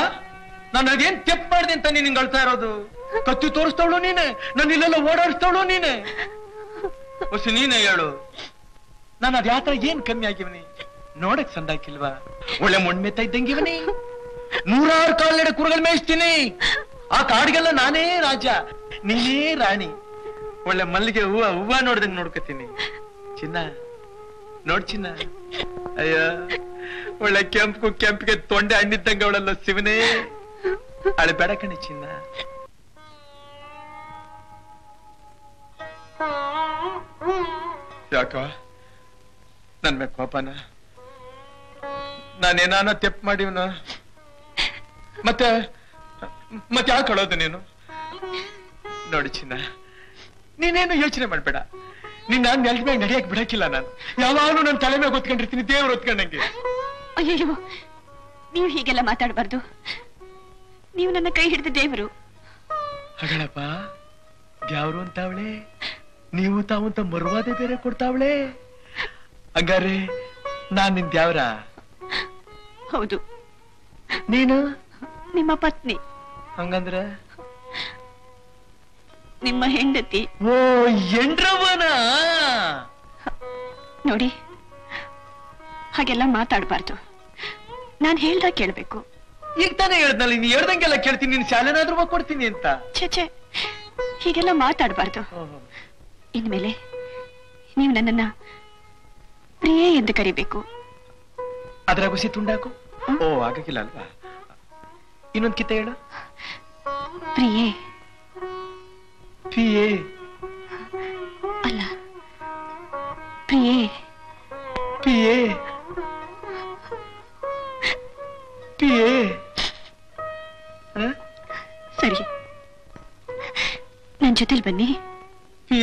ನಾನು ಅದೇನ್ ತೆಪ್ ಮಾಡಿದೆ ಅಂತ ನೀನ್ ಅಳ್ತಾ ಇರೋದು? ಕತ್ತಿ ತೋರಿಸ್ತವಳು ನೀನೆ, ನಾನು ಇಲ್ಲೆಲ್ಲ ಓಡಾಡಿಸ್ತವಳು ನೀನೆ. ಹೊಸಿ ನೀನೇ ಹೇಳು. ನಾನು ಅದ್ಯಾತ್ರ ಏನ್ ಕಮ್ಮಿ ಆಗಿವನಿ? ನೋಡಕ್ ಸಂದಾಕಿಲ್ವಾ? ಒಳ್ಳೆ ಮೊಣ್ಮೆತ್ತ ಇದ್ದಂಗಿವನಿ. ನೂರಾರು ಕಾಲ್ನಡೆ ಕುರುಗಳು ಮೇಯಿಸ್ತೀನಿ ಆ ಕಾಡಿಗೆಲ್ಲ ನಾನೇ ರಾಜ ನೀನೇ ರಾಣಿ ಒಳ್ಳೆ ಮಲ್ಲಿಗೆ ಹೂವ ಹೂವ ನೋಡ್ದಂಗ್ ನೋಡ್ಕೊತೀನಿ ಚಿನ್ನ ನೋಡ್ ಚಿನ್ನ ಅಯ್ಯೋ ಒಳ್ಳೆ ಕೆಂಪು ಕೆಂಪಿಗೆ ತೊಂಡೆ ಹಣ್ಣಿದ್ದಂಗ ಅವಳೆಲ್ಲ ಶಿವನೇ ಅಳೆ ಬೇಡ ಕಣೆ ಚಿನ್ನ ಯಾಕ ನನ್ ಮೇಲೆ ಕೋಪನ ನಾನೇನಾನ ತೆಪ್ ಮಾಡಿವ್ನ ಮತ್ತೆ ಮತ್ತೆ ಯಾಕೆ ಅಳೋದು ನೀನು? ನೋಡಿ ಚಿನ್ನ ನೀನೇನು ಯೋಚನೆ ಮಾಡ್ಬೇಡ. ನಿನ್ನ ನೆಲದ ಮೇಲೆ ನಡೆಯಕ್ ಬಿಡಕ್ಕಿಲ್ಲ ನಾನು. ಯಾವಾಗಲೂ ನನ್ನ ತಲೆ ಮೇಲೆ ಹೊತ್ಕೊಂಡಿರ್ತೀನಿ ದೇವ್ರು ಹೊತ್ಕೊಂಡಂಗೆ. ಅಯ್ಯೋ ನೀವು ಹೀಗೆಲ್ಲ ಮಾತಾಡಬಾರ್ದು. ನೀವು ನನ್ನ ಕೈ ಹಿಡಿದ ದೇವರು. ಹಗಳಪ್ಪ ದ್ಯಾವ್ರು ಅಂತಾವಳೆ? ನೀವು ತಾವು ಅಂತ ಮರುವಾದೆ ಬೇರೆ ಕೊಡ್ತಾವಳೆ? ಹಂಗಾರೆ ನಾನ್ ನಿನ್ ದ್ಯಾವ್ರ ಹೌದು. ನೀನು? ನಿಮ್ಮ ಪತ್ನಿ. ಹಂಗಂದ್ರೆ? ನಿಮ್ಮ ಹೆಂಡತಿ. ಓ ಎಂಡ್ರವನ ನೋಡಿ ಹಾಗೆಲ್ಲ ಮಾತಾಡಬಾರ್ದು. ನಾನು ಹೇಳ್ದ ಕೇಳ್ಬೇಕು. ಈಗ ತಾನೇ ಹೇಳ್ದಲ್ಲ ನೀನ್ ಹೇಳ್ದಂಗೆಲ್ಲ ಕೇಳ್ತೀನಿ ನಿನ್ ಶಾಲೆನಾದ್ರೂ ಕೊಡ್ತೀನಿ ಅಂತ. ಛೇ ಛೇ ಹೀಗೆಲ್ಲ ಮಾತಾಡಬಾರ್ದು. ಇನ್ಮೇಲೆ ನೀವು ನನ್ನನ್ನ ಪ್ರಿಯೆ ಎಂದು ಕರಿಬೇಕು. ಅದರ ಗುಸಿ ತುಂಡಾಕು ಓ ಆಗಕ್ಕಿಲ್ಲ ಅಲ್ವಾ? ಇನ್ನೊಂದ್ ಕಿತ್ತ ಹೇಳು ಪ್ರಿಯೆ ಪಿ ಎ ಅಲ್ಲ ಪ್ರಿಯೆ ಪಿ ಎ ಪಿ ಎ ಸರಿ ನನ್ ಜೊತೆಲಿ ಬನ್ನಿ ಪಿ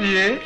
你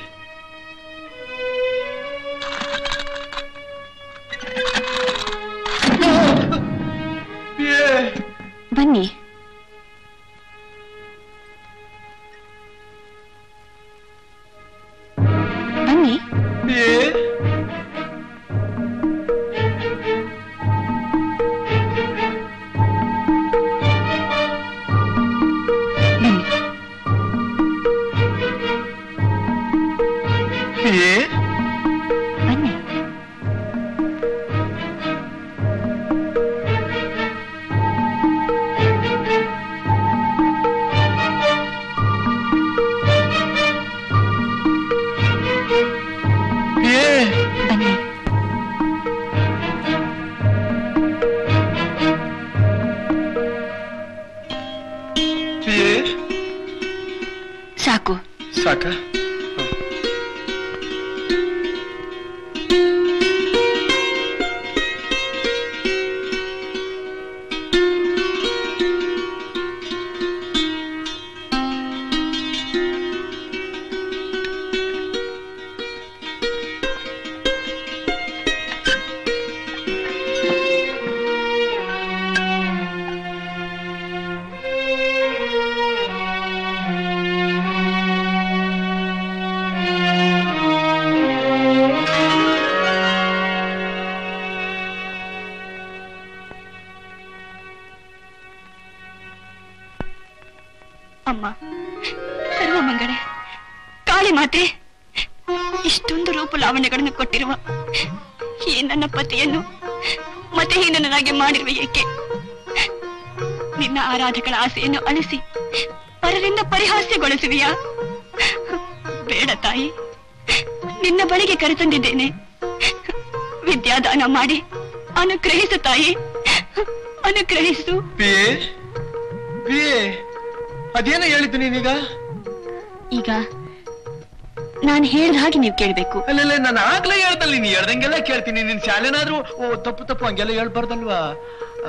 ಕೇಳ್ಬೇಕು. ಅಲ್ಲಲ್ಲ ನಾನು ಆಗ್ಲೇ ಹೇಳ್ದಲ್ಲ ನೀನು ಹೇಳ್ದಂಗೆಲ್ಲ ಕೇಳ್ತೀನಿ. ನಿನ್ ಶಾಲೆನಾದ್ರೂ ಓ ತಪ್ಪು ತಪ್ಪು ಹಂಗೆಲ್ಲ ಹೇಳ್ಬಾರ್ದಲ್ವಾ?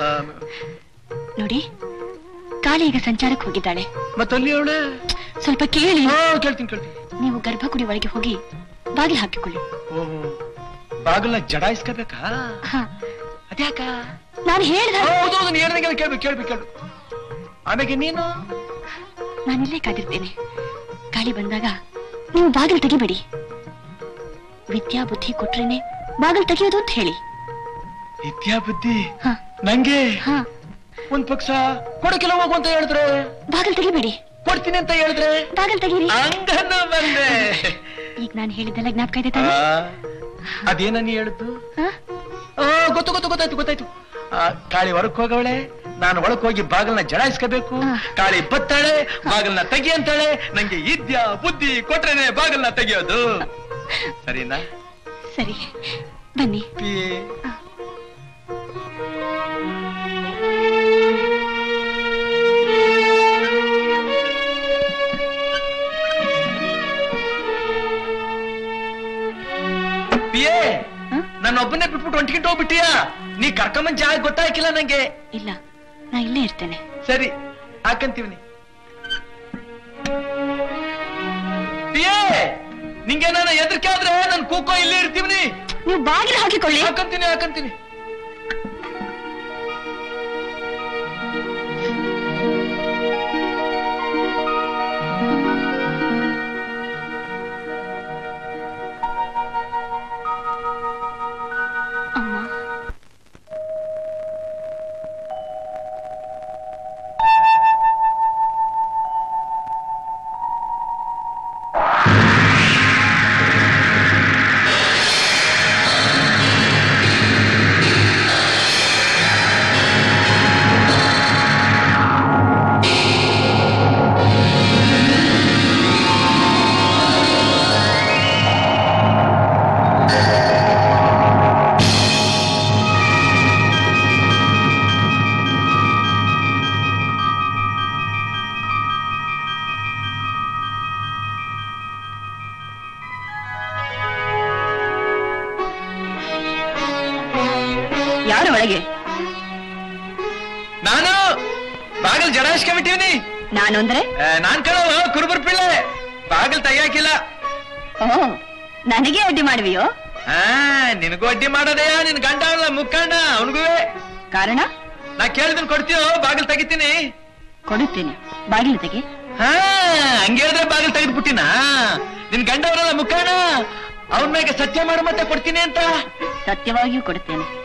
ಆ, ನೋಡಿ ಕಾಳಿ ಈಗ ಸಂಚಾರಕ್ಕೆ ಹೋಗಿದ್ದಾಳೆ. ಮತ್ತಲ್ಲಿ ಅವಳೆ? ಸ್ವಲ್ಪ ಕೇಳಿ. ಹಾ ಕೇಳ್ತೀನಿ ಕೇಳ್ತೀನಿ. ನೀವು ಗರ್ಭಗುಡಿ ಒಳಗೆ ಹೋಗಿ ಬಾಗಿಲು ಹಾಕಿಕೊಳ್ಳಿ. ಓಹೋ ಬಾಗಿಲ್ನ ಜಡಾಯಿಸ್ಕೋಬೇಕಾ? ಹಾ. ಅದ್ಯಾಕ? ನಾನು ಹೇಳ್ದ. ಹೌದು ನೀನ್ ಹೇಳ್ದಂಗೆಲ್ಲ ಕೇಳ್ಬೇಕು ಕೇಳ್ಬೇಕು ಕೇಳು ಆಮೇಲೆ ನೀನು? ನಾನಿಲ್ಲೇ ಕಾದಿರ್ತೇನೆ. ಕಾಳಿ ಬಂದಾಗ ನೀವು ಬಾಗಿಲು ತೆಗಿಬೇಡಿ. ವಿದ್ಯಾ ಬುದ್ಧಿ ಕೊಟ್ರೇನೆ ಬಾಗಿಲು ತೆಗೆಯೋದು ಅಂತ ಹೇಳಿ ವಿದ್ಯಾ ಬುದ್ಧಿ ಹಾ ನಂಗೆ ಹಾ ಒಂದ್ ಪಕ್ಷ ಕೊಡಕಿಲ್ಲ ಹೋಗು ಅಂತ ಹೇಳಿದ್ರೆ ಬಾಗಿಲು ತೆಗಿಬೇಡಿ ಕೊಡ್ತೀನಿ ಅಂತ ಹೇಳಿದ್ರೆ ಬಾಗಿಲು ತೆಗೀರಿ ಹಂಗನ್ನ ಬಂದೆ ಈಗ ನಾನು ಹೇಳಿದ್ದೆಲ್ಲ ಜ್ಞಾಪಕ ಇದೆ ಆ, ತಾನೆ ಅದೇನ ನೀ ಹೇಳಿದ್ದು ಹಾ? ಆ, ಗೊತ್ತು ಗೊತ್ತು ಗೊತ್ತಾಯ್ತು ಗೊತ್ತಾಯ್ತು ಆ, ಕಾಳಿ ಹೊರಕ್ ಹೋಗವಳೆ ನಾನು ಒಳಕ್ ಹೋಗಿ ಬಾಗಿಲ್ನ ಜಡಾಯಿಸ್ಕೋಬೇಕು ಆ. ಕಾಳಿ ಬತ್ತಾಳೆ ಬಾಗಿಲ್ನ ತೆಗಿ ಅಂತಾಳೆ ನಂಗೆ ಇದ್ಯಾ ಬುದ್ಧಿ ಕೊಟ್ರೇನೆ ಬಾಗಿಲ್ನ ತೆಗಿಯೋದು ಸರಿನಾ? ಸರಿ. ಬನ್ನಿ. ಒಬ್ಬನೇ ಬಿಟ್ಬಿಟ್ಟು ಒಂಟಿಗಿಟ್ಟು ಹೋಗ್ಬಿಟ್ಟಿಯಾ? ನೀ ಕರ್ಕೊಂಬಂದ್ ಜಾಗ ಗೊತ್ತಾಯ್ಕಿಲ್ಲ ನಂಗೆ. ಇಲ್ಲ ನಾ ಇಲ್ಲೇ ಇರ್ತೇನೆ. ಸರಿ ಹಾಕಂತೀವಿ ನಿಂಗೆ ನಾನು ಎದರ್ಕೆ ಆದ್ರೆ ನನ್ ಕೂಕೋ ಇಲ್ಲೇ ಇರ್ತೀವಿ ನೀವು ಬಾಗಿಲು ಹಾಕಿಕೊಳ್ಳಿ. ಹಾಕಂತೀನಿ ಹಾಕಂತೀನಿ. വാങ്ങിക്കൊടുത്തേനെ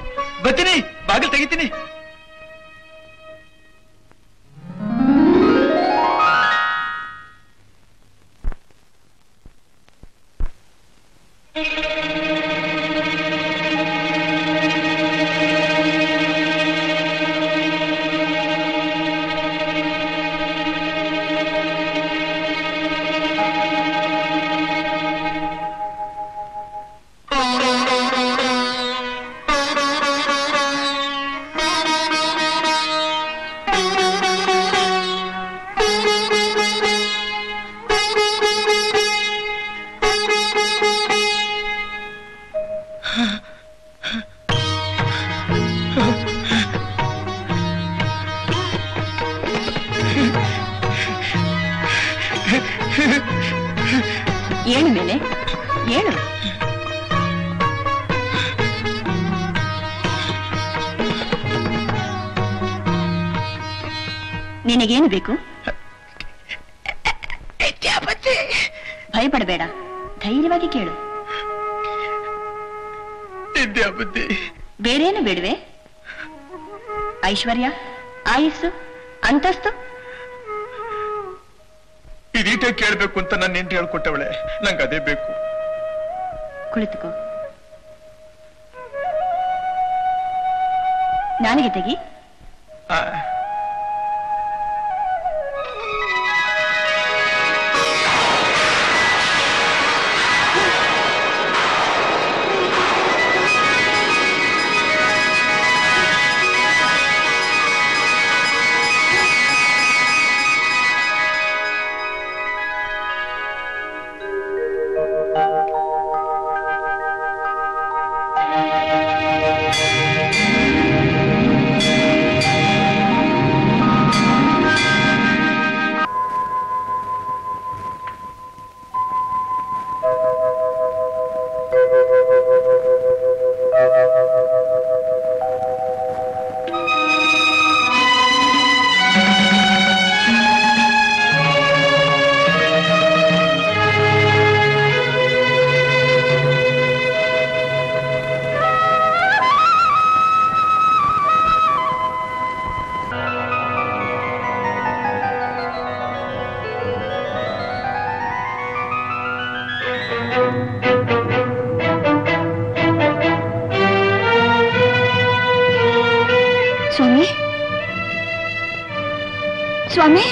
ಸ್ವಾಮಿ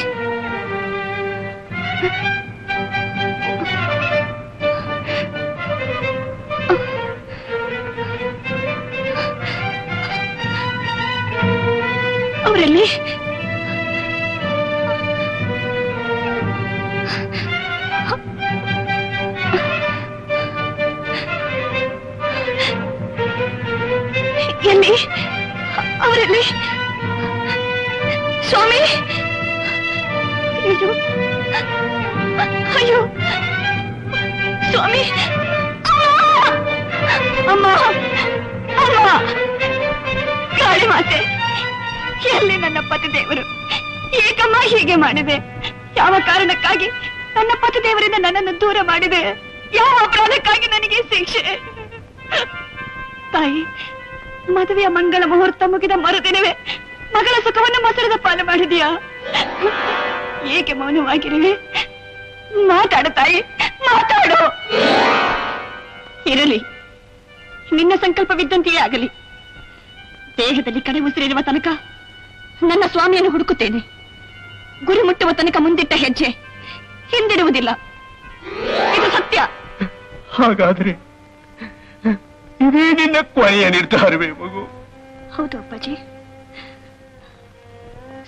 ಉಸಿರಿರುವ ತನಕ? ನನ್ನ ಸ್ವಾಮಿಯನ್ನು ಹುಡುಕುತ್ತೇನೆ. ಗುರಿ ಮುಟ್ಟುವ ತನಕ ಮುಂದಿಟ್ಟ ಹೆಜ್ಜೆ ಹಿಂದಿಡುವುದಿಲ್ಲ. ಇದು ಸತ್ಯ. ಹಾಗಾದ್ರೆ ಇದೇ ನಿನ್ನ ಕೊನೆಯ ನಿರ್ಧಾರವೇ ಮಗು? ಹೌದು ಅಪ್ಪಾಜಿ.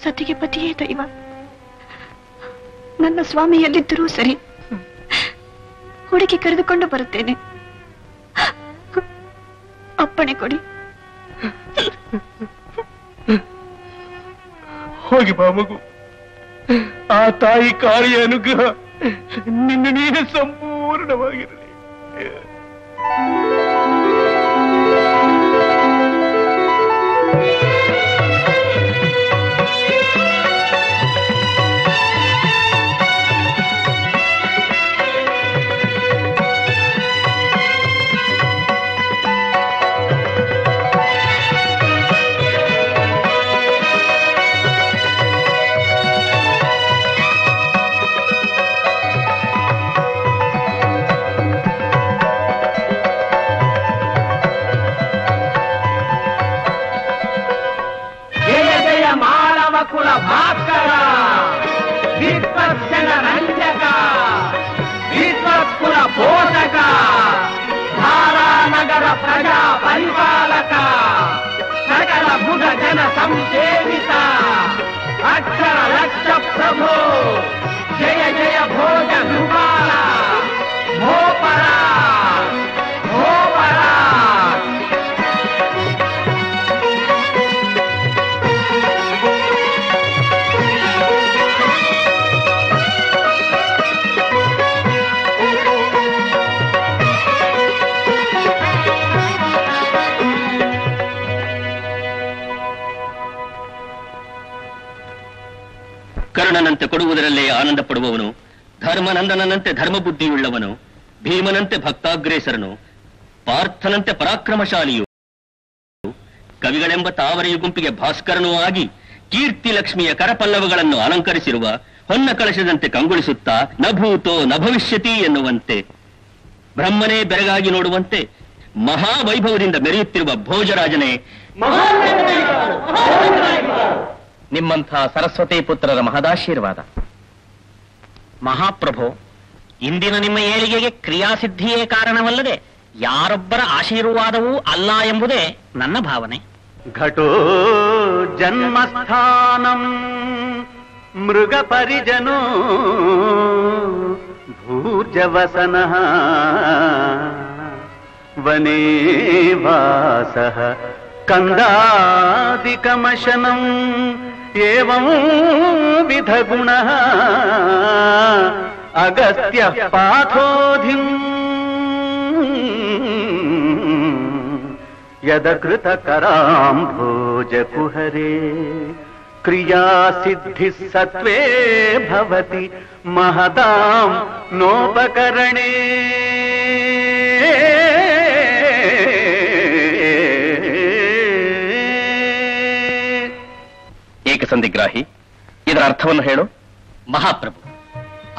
ಸತಿಗೆ ಪತಿಯೇ ದೈವ. ನನ್ನ ಸ್ವಾಮಿ ಎಲ್ಲಿದ್ದರೂ ಸರಿ ಹುಡುಕಿ ಕರೆದುಕೊಂಡು ಬರುತ್ತೇನೆ. ಅಪ್ಪಣೆ ಕೊಡಿ. ಹೋಗಿ ಬಾ ಮಗು ಆ ತಾಯಿ ಕಾಳಿಯ ಅನುಗ್ರಹ ನಿನ್ನ ನೀನು ಸಂಪೂರ್ಣವಾಗಿರಲಿ. ಕರ್ಣನಂತೆ ಕೊಡುವುದರಲ್ಲೇ ಆನಂದ ಪಡುವವನು ಧರ್ಮನಂದನಂತೆ ಧರ್ಮಬುದ್ಧಿಯುಳ್ಳವನು, ಭೀಮನಂತೆ ಭಕ್ತಾಗ್ರೇಸರನು, ಪಾರ್ಥನಂತೆ ಪರಾಕ್ರಮಶಾಲಿಯು, ಕವಿಗಳೆಂಬ ತಾವರೆಯ ಗುಂಪಿಗೆ ಭಾಸ್ಕರನೂ ಆಗಿ ಕೀರ್ತಿ ಲಕ್ಷ್ಮಿಯ ಕರಪಲ್ಲವಗಳನ್ನು ಅಲಂಕರಿಸಿರುವ, ಹೊನ್ನ ಕಳಶದಂತೆ ಕಂಗೊಳಿಸುತ್ತಾ ನಭೂತೋ ನ ಭವಿಷ್ಯತಿ ಎನ್ನುವಂತೆ, ಬ್ರಹ್ಮನೇ ಬೆರಗಾಗಿ ನೋಡುವಂತೆ, ಮಹಾವೈಭವದಿಂದ ಮೆರೆಯುತ್ತಿರುವ ಭೋಜರಾಜನೇ ನಿಮ್ಮಂಥ ಸರಸ್ವತಿ ಪುತ್ರರ ಮಹದಾಶೀರ್ವಾದ. ಮಹಾಪ್ರಭು, ಇಂದಿನ ನಿಮ್ಮ ಏಳಿಗೆಗೆ ಕ್ರಿಯಾಸಿದ್ಧಿಯೇ ಕಾರಣವಲ್ಲದೆ ಯಾರೊಬ್ಬರ ಆಶೀರ್ವಾದವೂ ಅಲ್ಲ ಎಂಬುದೇ ನನ್ನ ಭಾವನೆ. ಘಟೋ ಜನ್ಮಸ್ಥಾನಂ ಮೃಗ ಪರಿಜನೋ ಭೂರ್ಜವಸನ ವನೇ ವಾಸ इत्येवं विधगुणः। अगस्त्यः पाठोधिम् यदकृतकराम् भोजपुहरे क्रियासिद्धिः सत्त्वे भवति महताम् नोपकरणे। ಏಕಸಂಧಿಗ್ರಾಹಿ ಇದರ ಅರ್ಥವನ್ನು ಹೇಳು. ಮಹಾಪ್ರಭು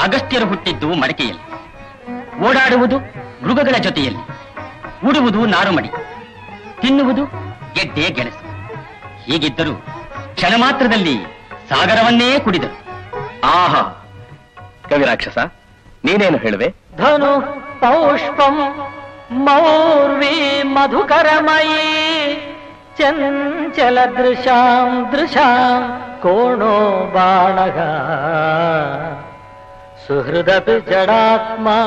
ಅಗಸ್ತ್ಯರು ಹುಟ್ಟಿದ್ದು ಮಡಿಕೆಯಲ್ಲಿ. ಓಡಾಡುವುದು ಮೃಗಗಳ ಜೊತೆಯಲ್ಲಿ. ಉಡುವುದು ನಾರುಮಡಿ. ತಿನ್ನುವುದು ಗೆಡ್ಡೆ ಗೆಣಸು. ಹೀಗಿದ್ದರೂ ಕ್ಷಣ ಮಾತ್ರದಲ್ಲಿ ಸಾಗರವನ್ನೇ ಕುಡಿದರು. ಆಹಾ ಕವಿರಾಕ್ಷಸ ನೀನೇನು ಹೇಳುವೆ? ಧನು ಪೌಷ್ಪಂ ಮೌರ್ವಿ ಮಧುಕರಮಯೀ. चञ्चलदृशाम् दृशाम् कोणो बाणः। सुहृदपि जडात्मा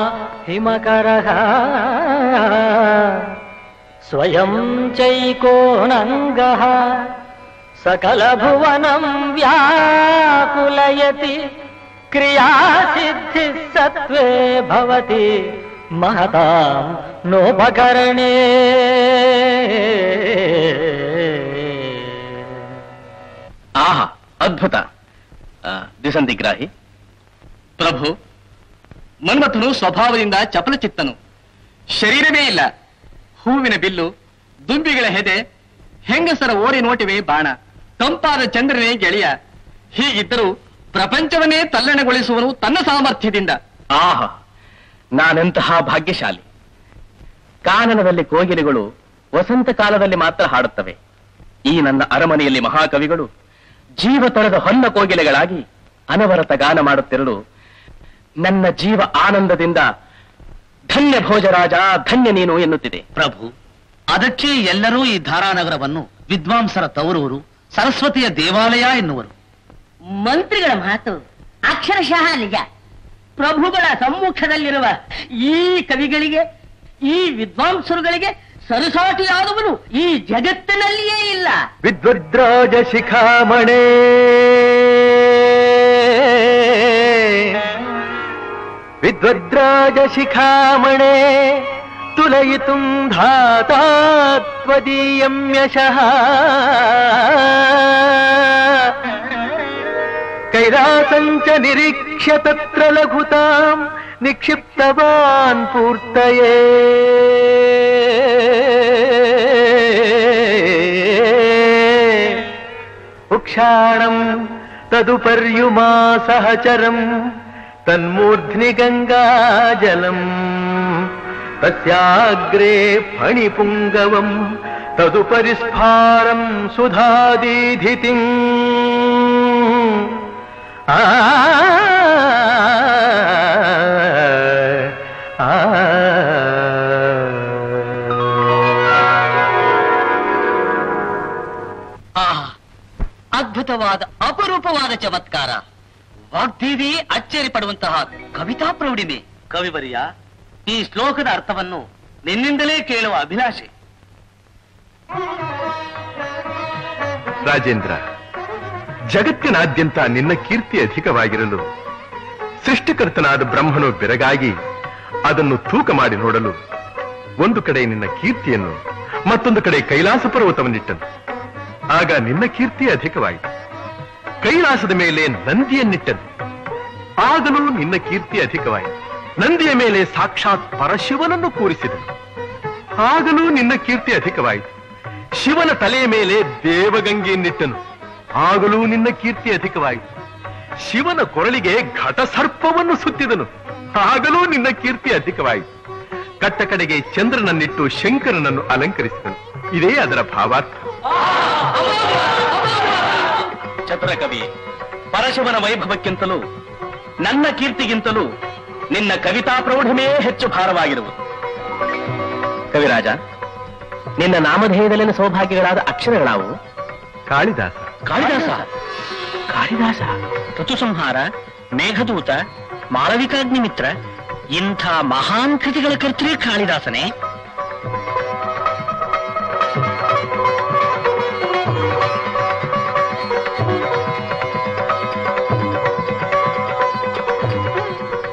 हिमकरः। स्वयं चैकोणङ्गः सकलभुवनं सकलभुवनम् व्याकुलयति क्रियासिद्धिसत्त्वे भवति महतां नोपकरणे। ಆಹಾ ಅದ್ಭುತ. ಆ, ದ್ವಿಸಂಧಿಗ್ರಾಹಿ ಪ್ರಭು ಮನ್ಮಥನು ಸ್ವಭಾವದಿಂದ ಚಪಲಚಿತ್ತನು. ಶರೀರವೇ ಇಲ್ಲ. ಹೂವಿನ ಬಿಲ್ಲು ದುಂಬಿಗಳ ಹೆದೆ ಹೆಂಗಸರ ಓರಿ ನೋಟಿವೆ ಬಾಣ ತಂಪಾದ ಚಂದ್ರನೇ ಗೆಳೆಯ. ಹೀಗಿದ್ದರೂ ಪ್ರಪಂಚವನ್ನೇ ತಲ್ಲಣಗೊಳಿಸುವನು ತನ್ನ ಸಾಮರ್ಥ್ಯದಿಂದ. ಆಹಾ ನಾನೆಂತಹ ಭಾಗ್ಯಶಾಲಿ. ಕಾನನದಲ್ಲಿ ಕೋಗಿಲೆಗಳು ವಸಂತ ಕಾಲದಲ್ಲಿ ಮಾತ್ರ ಹಾಡುತ್ತವೆ. ಈ ನನ್ನ ಅರಮನೆಯಲ್ಲಿ ಮಹಾಕವಿಗಳು ಜೀವ ತೊಳೆದ ಹೊನ್ನ ಕೋಗಿಲೆಗಳಾಗಿ ಅನವರತ ಗಾನ ಮಾಡುತ್ತಿರಲು ನನ್ನ ಜೀವ ಆನಂದದಿಂದ ಧನ್ಯ ಭೋಜರಾಜ ಧನ್ಯ ನೀನು ಎನ್ನುತ್ತಿದೆ. ಪ್ರಭು ಅದಕ್ಕೆ ಎಲ್ಲರೂ ಈ ಧಾರಾನಗರವನ್ನು ವಿದ್ವಾಂಸರ ತವರೂರು ಸರಸ್ವತಿಯ ದೇವಾಲಯ ಎನ್ನುವರು. ಮಂತ್ರಿಗಳ ಮಾತು ಅಕ್ಷರಶಃ ನಿಜ. ಪ್ರಭುಗಳ ಸಮ್ಮುಖದಲ್ಲಿರುವ ಈ ಕವಿಗಳಿಗೆ ಈ ವಿದ್ವಾಂಸರುಗಳಿಗೆ ಸರಿಸಾಟಿಯಾದವನು ಈ ಜಗತ್ತಿನಲ್ಲಿಯೇ ಇಲ್ಲ ವಿದ್ವದ್ರಾಜ ಶಿಖಾಮಣೆ ವಿದ್ವದ್ರಾಜ ಶಿಖಾಮಣೆ ತುಲಯಿತು ಧಾತಾತ್ವದೀಯಂ ಯಶಃ ಕೈಲಾಸಂಚ ನಿರೀಕ್ಷ್ಯ ತತ್ರ ಲಘುತಾಂ निक्षिप्तवान् पूर्तये। उक्षाणम् तदुपर्युमा सहचरम् तन्मूर्ध्नि गङ्गाजलम् तस्याग्रे फणिपुङ्गवम् तदुपरि स्फारम् सुधादीधितिम् आ ಅದ್ಭುತವಾದ ಅಪರೂಪವಾದ ಚಮತ್ಕಾರ. ವಾಗ್ದೇವಿ ಅಚ್ಚರಿ ಪಡುವಂತಹ ಕವಿತಾ ಪ್ರೌಢಿಮೆ. ಕವಿವರಿಯ ಈ ಶ್ಲೋಕದ ಅರ್ಥವನ್ನು ನಿನ್ನಿಂದಲೇ ಕೇಳುವ ಅಭಿಲಾಷೆ. ರಾಜೇಂದ್ರ ಜಗತ್ತಿನಾದ್ಯಂತ ನಿನ್ನ ಕೀರ್ತಿ ಅಧಿಕವಾಗಿರಲು ಸೃಷ್ಟಿಕರ್ತನಾದ ಬ್ರಹ್ಮನು ಬೆರಗಾಗಿ ಅದನ್ನು ತೂಕ ಮಾಡಿ ನೋಡಲು ಒಂದು ಕಡೆ ನಿನ್ನ ಕೀರ್ತಿಯನ್ನು ಮತ್ತೊಂದು ಕಡೆ ಕೈಲಾಸ ಪರ್ವತವನ್ನಿಟ್ಟನು. ಆಗ ನಿನ್ನ ಕೀರ್ತಿ ಅಧಿಕವಾಯಿತು. ಕೈಲಾಸದ ಮೇಲೆ ನಂದಿಯನ್ನಿಟ್ಟನು. ಆಗಲೂ ನಿನ್ನ ಕೀರ್ತಿ ಅಧಿಕವಾಯಿತು. ನಂದಿಯ ಮೇಲೆ ಸಾಕ್ಷಾತ್ ಪರಶಿವನನ್ನು ಕೂರಿಸಿದನು. ಆಗಲೂ ನಿನ್ನ ಕೀರ್ತಿ ಅಧಿಕವಾಯಿತು. ಶಿವನ ತಲೆಯ ಮೇಲೆ ದೇವಗಂಗೆಯನ್ನಿಟ್ಟನು. ಆಗಲೂ ನಿನ್ನ ಕೀರ್ತಿ ಅಧಿಕವಾಯಿತು. ಶಿವನ ಕೊರಳಿಗೆ ಘಟಸರ್ಪವನ್ನು ಸುತ್ತಿದನು. ಆಗಲೂ ನಿನ್ನ ಕೀರ್ತಿ ಅಧಿಕವಾಯಿತು. ಕಟ್ಟ ಕಡೆಗೆ ಚಂದ್ರನನ್ನಿಟ್ಟು ಶಂಕರನನ್ನು ಅಲಂಕರಿಸಿದನು. ಇದೇ ಅದರ ಭಾವಾರ್ಥ. ಚತ್ರಕವಿ ಪರಶಿವನ ವೈಭವಕ್ಕಿಂತಲೂ ನನ್ನ ಕೀರ್ತಿಗಿಂತಲೂ ನಿನ್ನ ಕವಿತಾ ಪ್ರೌಢಮೇ ಹೆಚ್ಚು ಭಾರವಾಗಿರುವುದು. ಕವಿರಾಜ ನಿನ್ನ ನಾಮಧೇಯದಲ್ಲಿನ ಸೌಭಾಗ್ಯಗಳಾದ ಅಕ್ಷರಗಳಾವು? ಕಾಳಿದಾಸ. ಕಾಳಿದಾಸ? ಕಾಳಿದಾಸ? ಋತುಸಂಹಾರ ಮೇಘದೂತ ಮಾಳವಿಕಾಗ್ನಿಮಿತ್ರ ಇಂಥ ಮಹಾನ್ ಕೃತಿಗಳ ಕರ್ತೃ ಕಾಳಿದಾಸನೇ.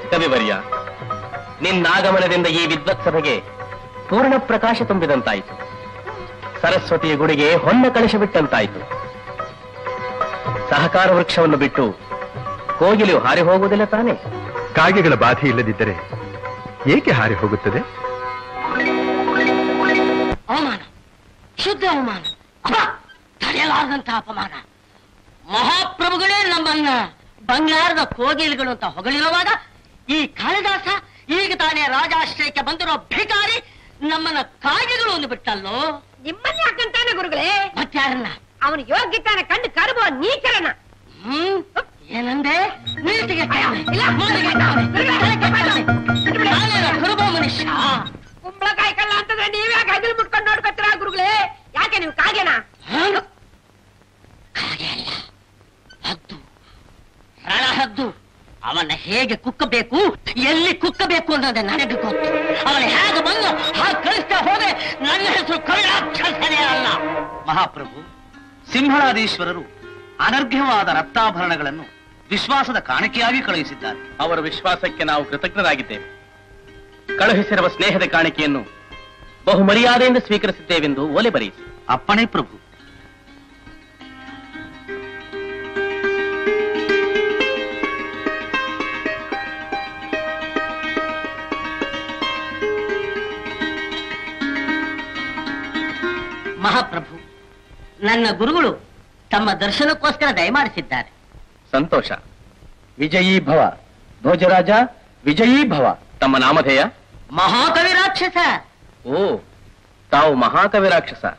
ಕವಿವರ್ಯ ನಿನ್ನಾಗಮನದಿಂದ ಈ ವಿದ್ವತ್ಸಭೆಗೆ ಪೂರ್ಣ ಪ್ರಕಾಶ ತುಂಬಿದಂತಾಯಿತು. ಸರಸ್ವತಿಯ ಗುಡಿಗೆ ಹೊನ್ನ ಕಳಿಸಿಬಿಟ್ಟಂತಾಯಿತು ಸಹಕಾರ ವೃಕ್ಷವನ್ನು ಬಿಟ್ಟು ಕೋಗಿಲು ಹಾರಿ ಹೋಗುವುದಿಲ್ಲ ತಾನೆ? ಕಾಗೆಗಳ ಬಾಧೆ ಇಲ್ಲದಿದ್ದರೆ ಏಕೆ ಹಾರಿ ಹೋಗುತ್ತದೆ? ಅವಮಾನ ಶುದ್ಧ ಅವಮಾನ ತಡೆಯಲಾರದಂತಹ ಅಪಮಾನ. ಮಹಾಪ್ರಭುಗಳೇ ನಮ್ಮನ್ನ ಬಂಗಾರದ ಕೋಗಿಲುಗಳು ಅಂತ ಹೊಗಳಿರುವಾಗ ಈ ಕಾಳಿದಾಸ ಈಗ ತಾನೇ ರಾಜಾಶ್ರಯಕ್ಕೆ ಬಂದಿರೋ ಭಿಕಾರಿ ನಮ್ಮನ್ನ ಕಾಗೆಗಳು ಒಂದು ಬಿಟ್ಟಲ್ಲೋ? ನಿಮ್ಮಲ್ಲಿ ಯಾಕಂತಾನೆ ಗುರುಗಳೇ? ಮತ್ತಾರನ್ನ ಅವನು ಯೋಗ್ಯತಾನ ಕಂಡು ಕರುಬೋ ನೀಚರನ ಹ್ಮ್. ಏನಂದೆ? ನೀತಿಗೆ ಇಲ್ಲ ಮೂಲಿಗೆ ಕುರುಬ ಮನುಷ್ಯ? ಕುಂಬಳಕಾಯಿ ಕಲ್ಲ ಅಂತಂದ್ರೆ ನೀವ್ಯಾಕೆ ಹಗಲು ಮುಟ್ಕೊಂಡು ನೋಡ್ಕೊತೀರ ಗುರುಗಳೇ? ಯಾಕೆ ನೀವು ಕಾಗೆನಾ? ಹಾಗೆ ಅಲ್ಲ. ಹದ್ದು. ರಣಹದ್ದು ಅವನ ಹೇಗೆ ಕುಕ್ಕಬೇಕು ಎಲ್ಲಿ ಕುಕ್ಕಬೇಕು ಅನ್ನೋದೇ ನನಗೆ ಗೊತ್ತು ಅವನು ಹೇಗೆ ಬಂದು ಹಾಗೆ ಕಳಿಸ್ತಾ ಹೋದ್ರೆ ನನ್ನ ಹೆಸರು ಕಳ್ಳಾಕ್ಷಸನೇ ಅಲ್ಲ. ಮಹಾಪ್ರಭು ಸಿಂಹಳಾದೀಶ್ವರರು ಅನರ್ಘ್ಯವಾದ ರಕ್ತಾಭರಣಗಳನ್ನು ವಿಶ್ವಾಸದ ಕಾಣಿಕೆಯಾಗಿ ಕಳುಹಿಸಿದ್ದಾರೆ. ಅವರ ವಿಶ್ವಾಸಕ್ಕೆ ನಾವು ಕೃತಜ್ಞರಾಗಿದ್ದೇವೆ. ಕಳುಹಿಸಿರುವ ಸ್ನೇಹದ ಕಾಣಿಕೆಯನ್ನು ಬಹುಮರ್ಯಾದೆಯಿಂದ ಸ್ವೀಕರಿಸಿದ್ದೇವೆಂದು ಓಲೆ ಬರೆಯಿತು ಅಪ್ಪಣೆ ಪ್ರಭು. ಮಹಾಪ್ರಭು ನನ್ನ ಗುರುಗಳು ತಮ್ಮ ದರ್ಶನಕ್ಕೋಸ್ಕರ ದಯಮಾಡಿಸಿದ್ದಾರೆ. ಸಂತೋಷ. ವಿಜಯೀ ಭವ ಭೋಜರಾಜ ವಿಜಯೀ ಭವ ತಮ್ಮ ನಾಮಧೇಯ? ಮಹಾಕವಿ ರಾಕ್ಷಸ. ಓ ತಾವು ಮಹಾಕವಿ ರಾಕ್ಷಸ.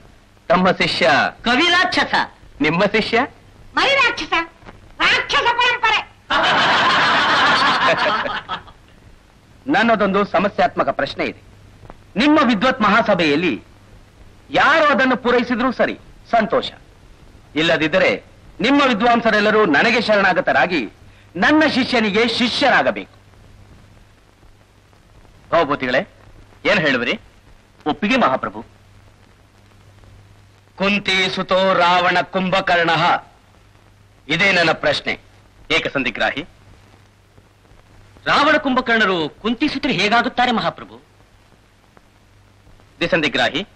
ತಮ್ಮ ಶಿಷ್ಯ? ಕವಿ ರಾಕ್ಷಸ. ನಿಮ್ಮ ಶಿಷ್ಯ? ಮರಿ ರಾಕ್ಷಸ. ರಾಕ್ಷಸ ಪರಂಪರೆ. ನನ್ನದೊಂದು ಸಮಸ್ಯಾತ್ಮಕ ಪ್ರಶ್ನೆ ಇದೆ. ನಿಮ್ಮ ವಿದ್ವತ್ ಮಹಾಸಭೆಯಲ್ಲಿ ಯಾರು ಅದನ್ನು ಪೂರೈಸಿದ್ರೂ ಸರಿ ಸಂತೋಷ. ಇಲ್ಲದಿದ್ದರೆ ನಿಮ್ಮ ವಿದ್ವಾಂಸರೆಲ್ಲರೂ ನನಗೆ ಶರಣಾಗತರಾಗಿ ನನ್ನ ಶಿಷ್ಯನಿಗೆ ಶಿಷ್ಯರಾಗಬೇಕು. ಭಾವಭೂತಿಗಳೇ, ಏನ್ ಹೇಳುವರಿ? ಒಪ್ಪಿಗೆ ಮಹಾಪ್ರಭು. ಕುಂತಿ ಸುತೋ ರಾವಣ ಕುಂಭಕರ್ಣ. ಇದೇ ನನ್ನ ಪ್ರಶ್ನೆ ಏಕಸಂದಿಗ್ರಾಹಿ ರಾವಣ ಕುಂಭಕರ್ಣರು ಕುಂತಿ ಸುತ್ರಿ ಹೇಗಾಗುತ್ತಾರೆ ಮಹಾಪ್ರಭು? ದಿಸಂದಿಗ್ರಾಹಿ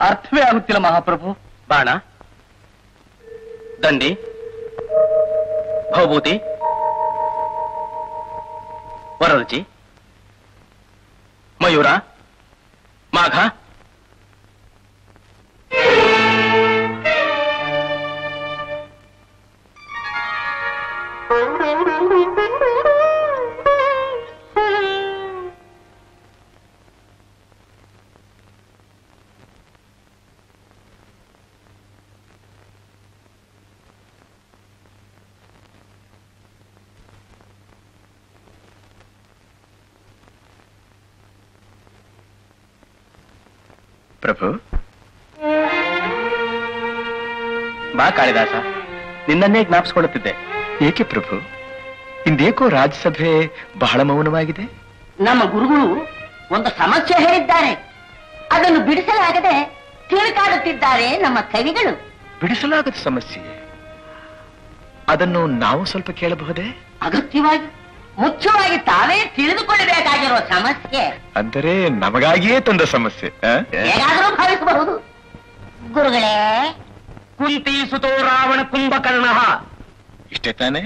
ಅರ್ಥವೇ ಆಗುತ್ತಿಲ್ಲ ಮಹಾಪ್ರಭು. ಬಾಣ ದಂಡಿ ಭವಭೂತಿ ವರರುಚಿ ಮಯೂರ ಮಾಘ ಪ್ರಭು. ಬಾ ಕಾಳಿದಾಸ ನಿನ್ನನ್ನೇ ಜ್ಞಾಪಿಸ್ಕೊಳ್ಳುತ್ತಿದ್ದೆ. ಏಕೆ ಪ್ರಭು? ಇಂದೇಕೋ ರಾಜ್ಯಸಭೆ ಬಹಳ ಮೌನವಾಗಿದೆ. ನಮ್ಮ ಗುರುಗಳು ಒಂದು ಸಮಸ್ಯೆ ಹೇಳಿದ್ದಾರೆ. ಅದನ್ನು ಬಿಡಿಸಲಾಗದೆ ತಿರುಗಾಡುತ್ತಿದ್ದಾರೆ ನಮ್ಮ ಕವಿಗಳು. ಬಿಡಿಸಲಾಗದ ಸಮಸ್ಯೆ ಅದನ್ನು ನಾವು ಸ್ವಲ್ಪ ಕೇಳಬಹುದೇ? ಅಗತ್ಯವಾಗಿ. ಮುಖ್ಯವಾಗಿ ತಾವೇ ತಿಳಿದುಕೊಳ್ಳಬೇಕಾಗಿರುವ ಸಮಸ್ಯೆ. ಅಂದರೆ ನಮಗಾಗಿಯೇ ತಂದ ಸಮಸ್ಯೆ? ಹೇಗಾದರೂ ಭಾವಿಸಬಹುದು. ಗುರುಗಳೇ ಕುಂತಿ ಸುತೋ ರಾವಣ ಕುಂಭಕರ್ಣ. ಇಷ್ಟೇ ತಾನೆ?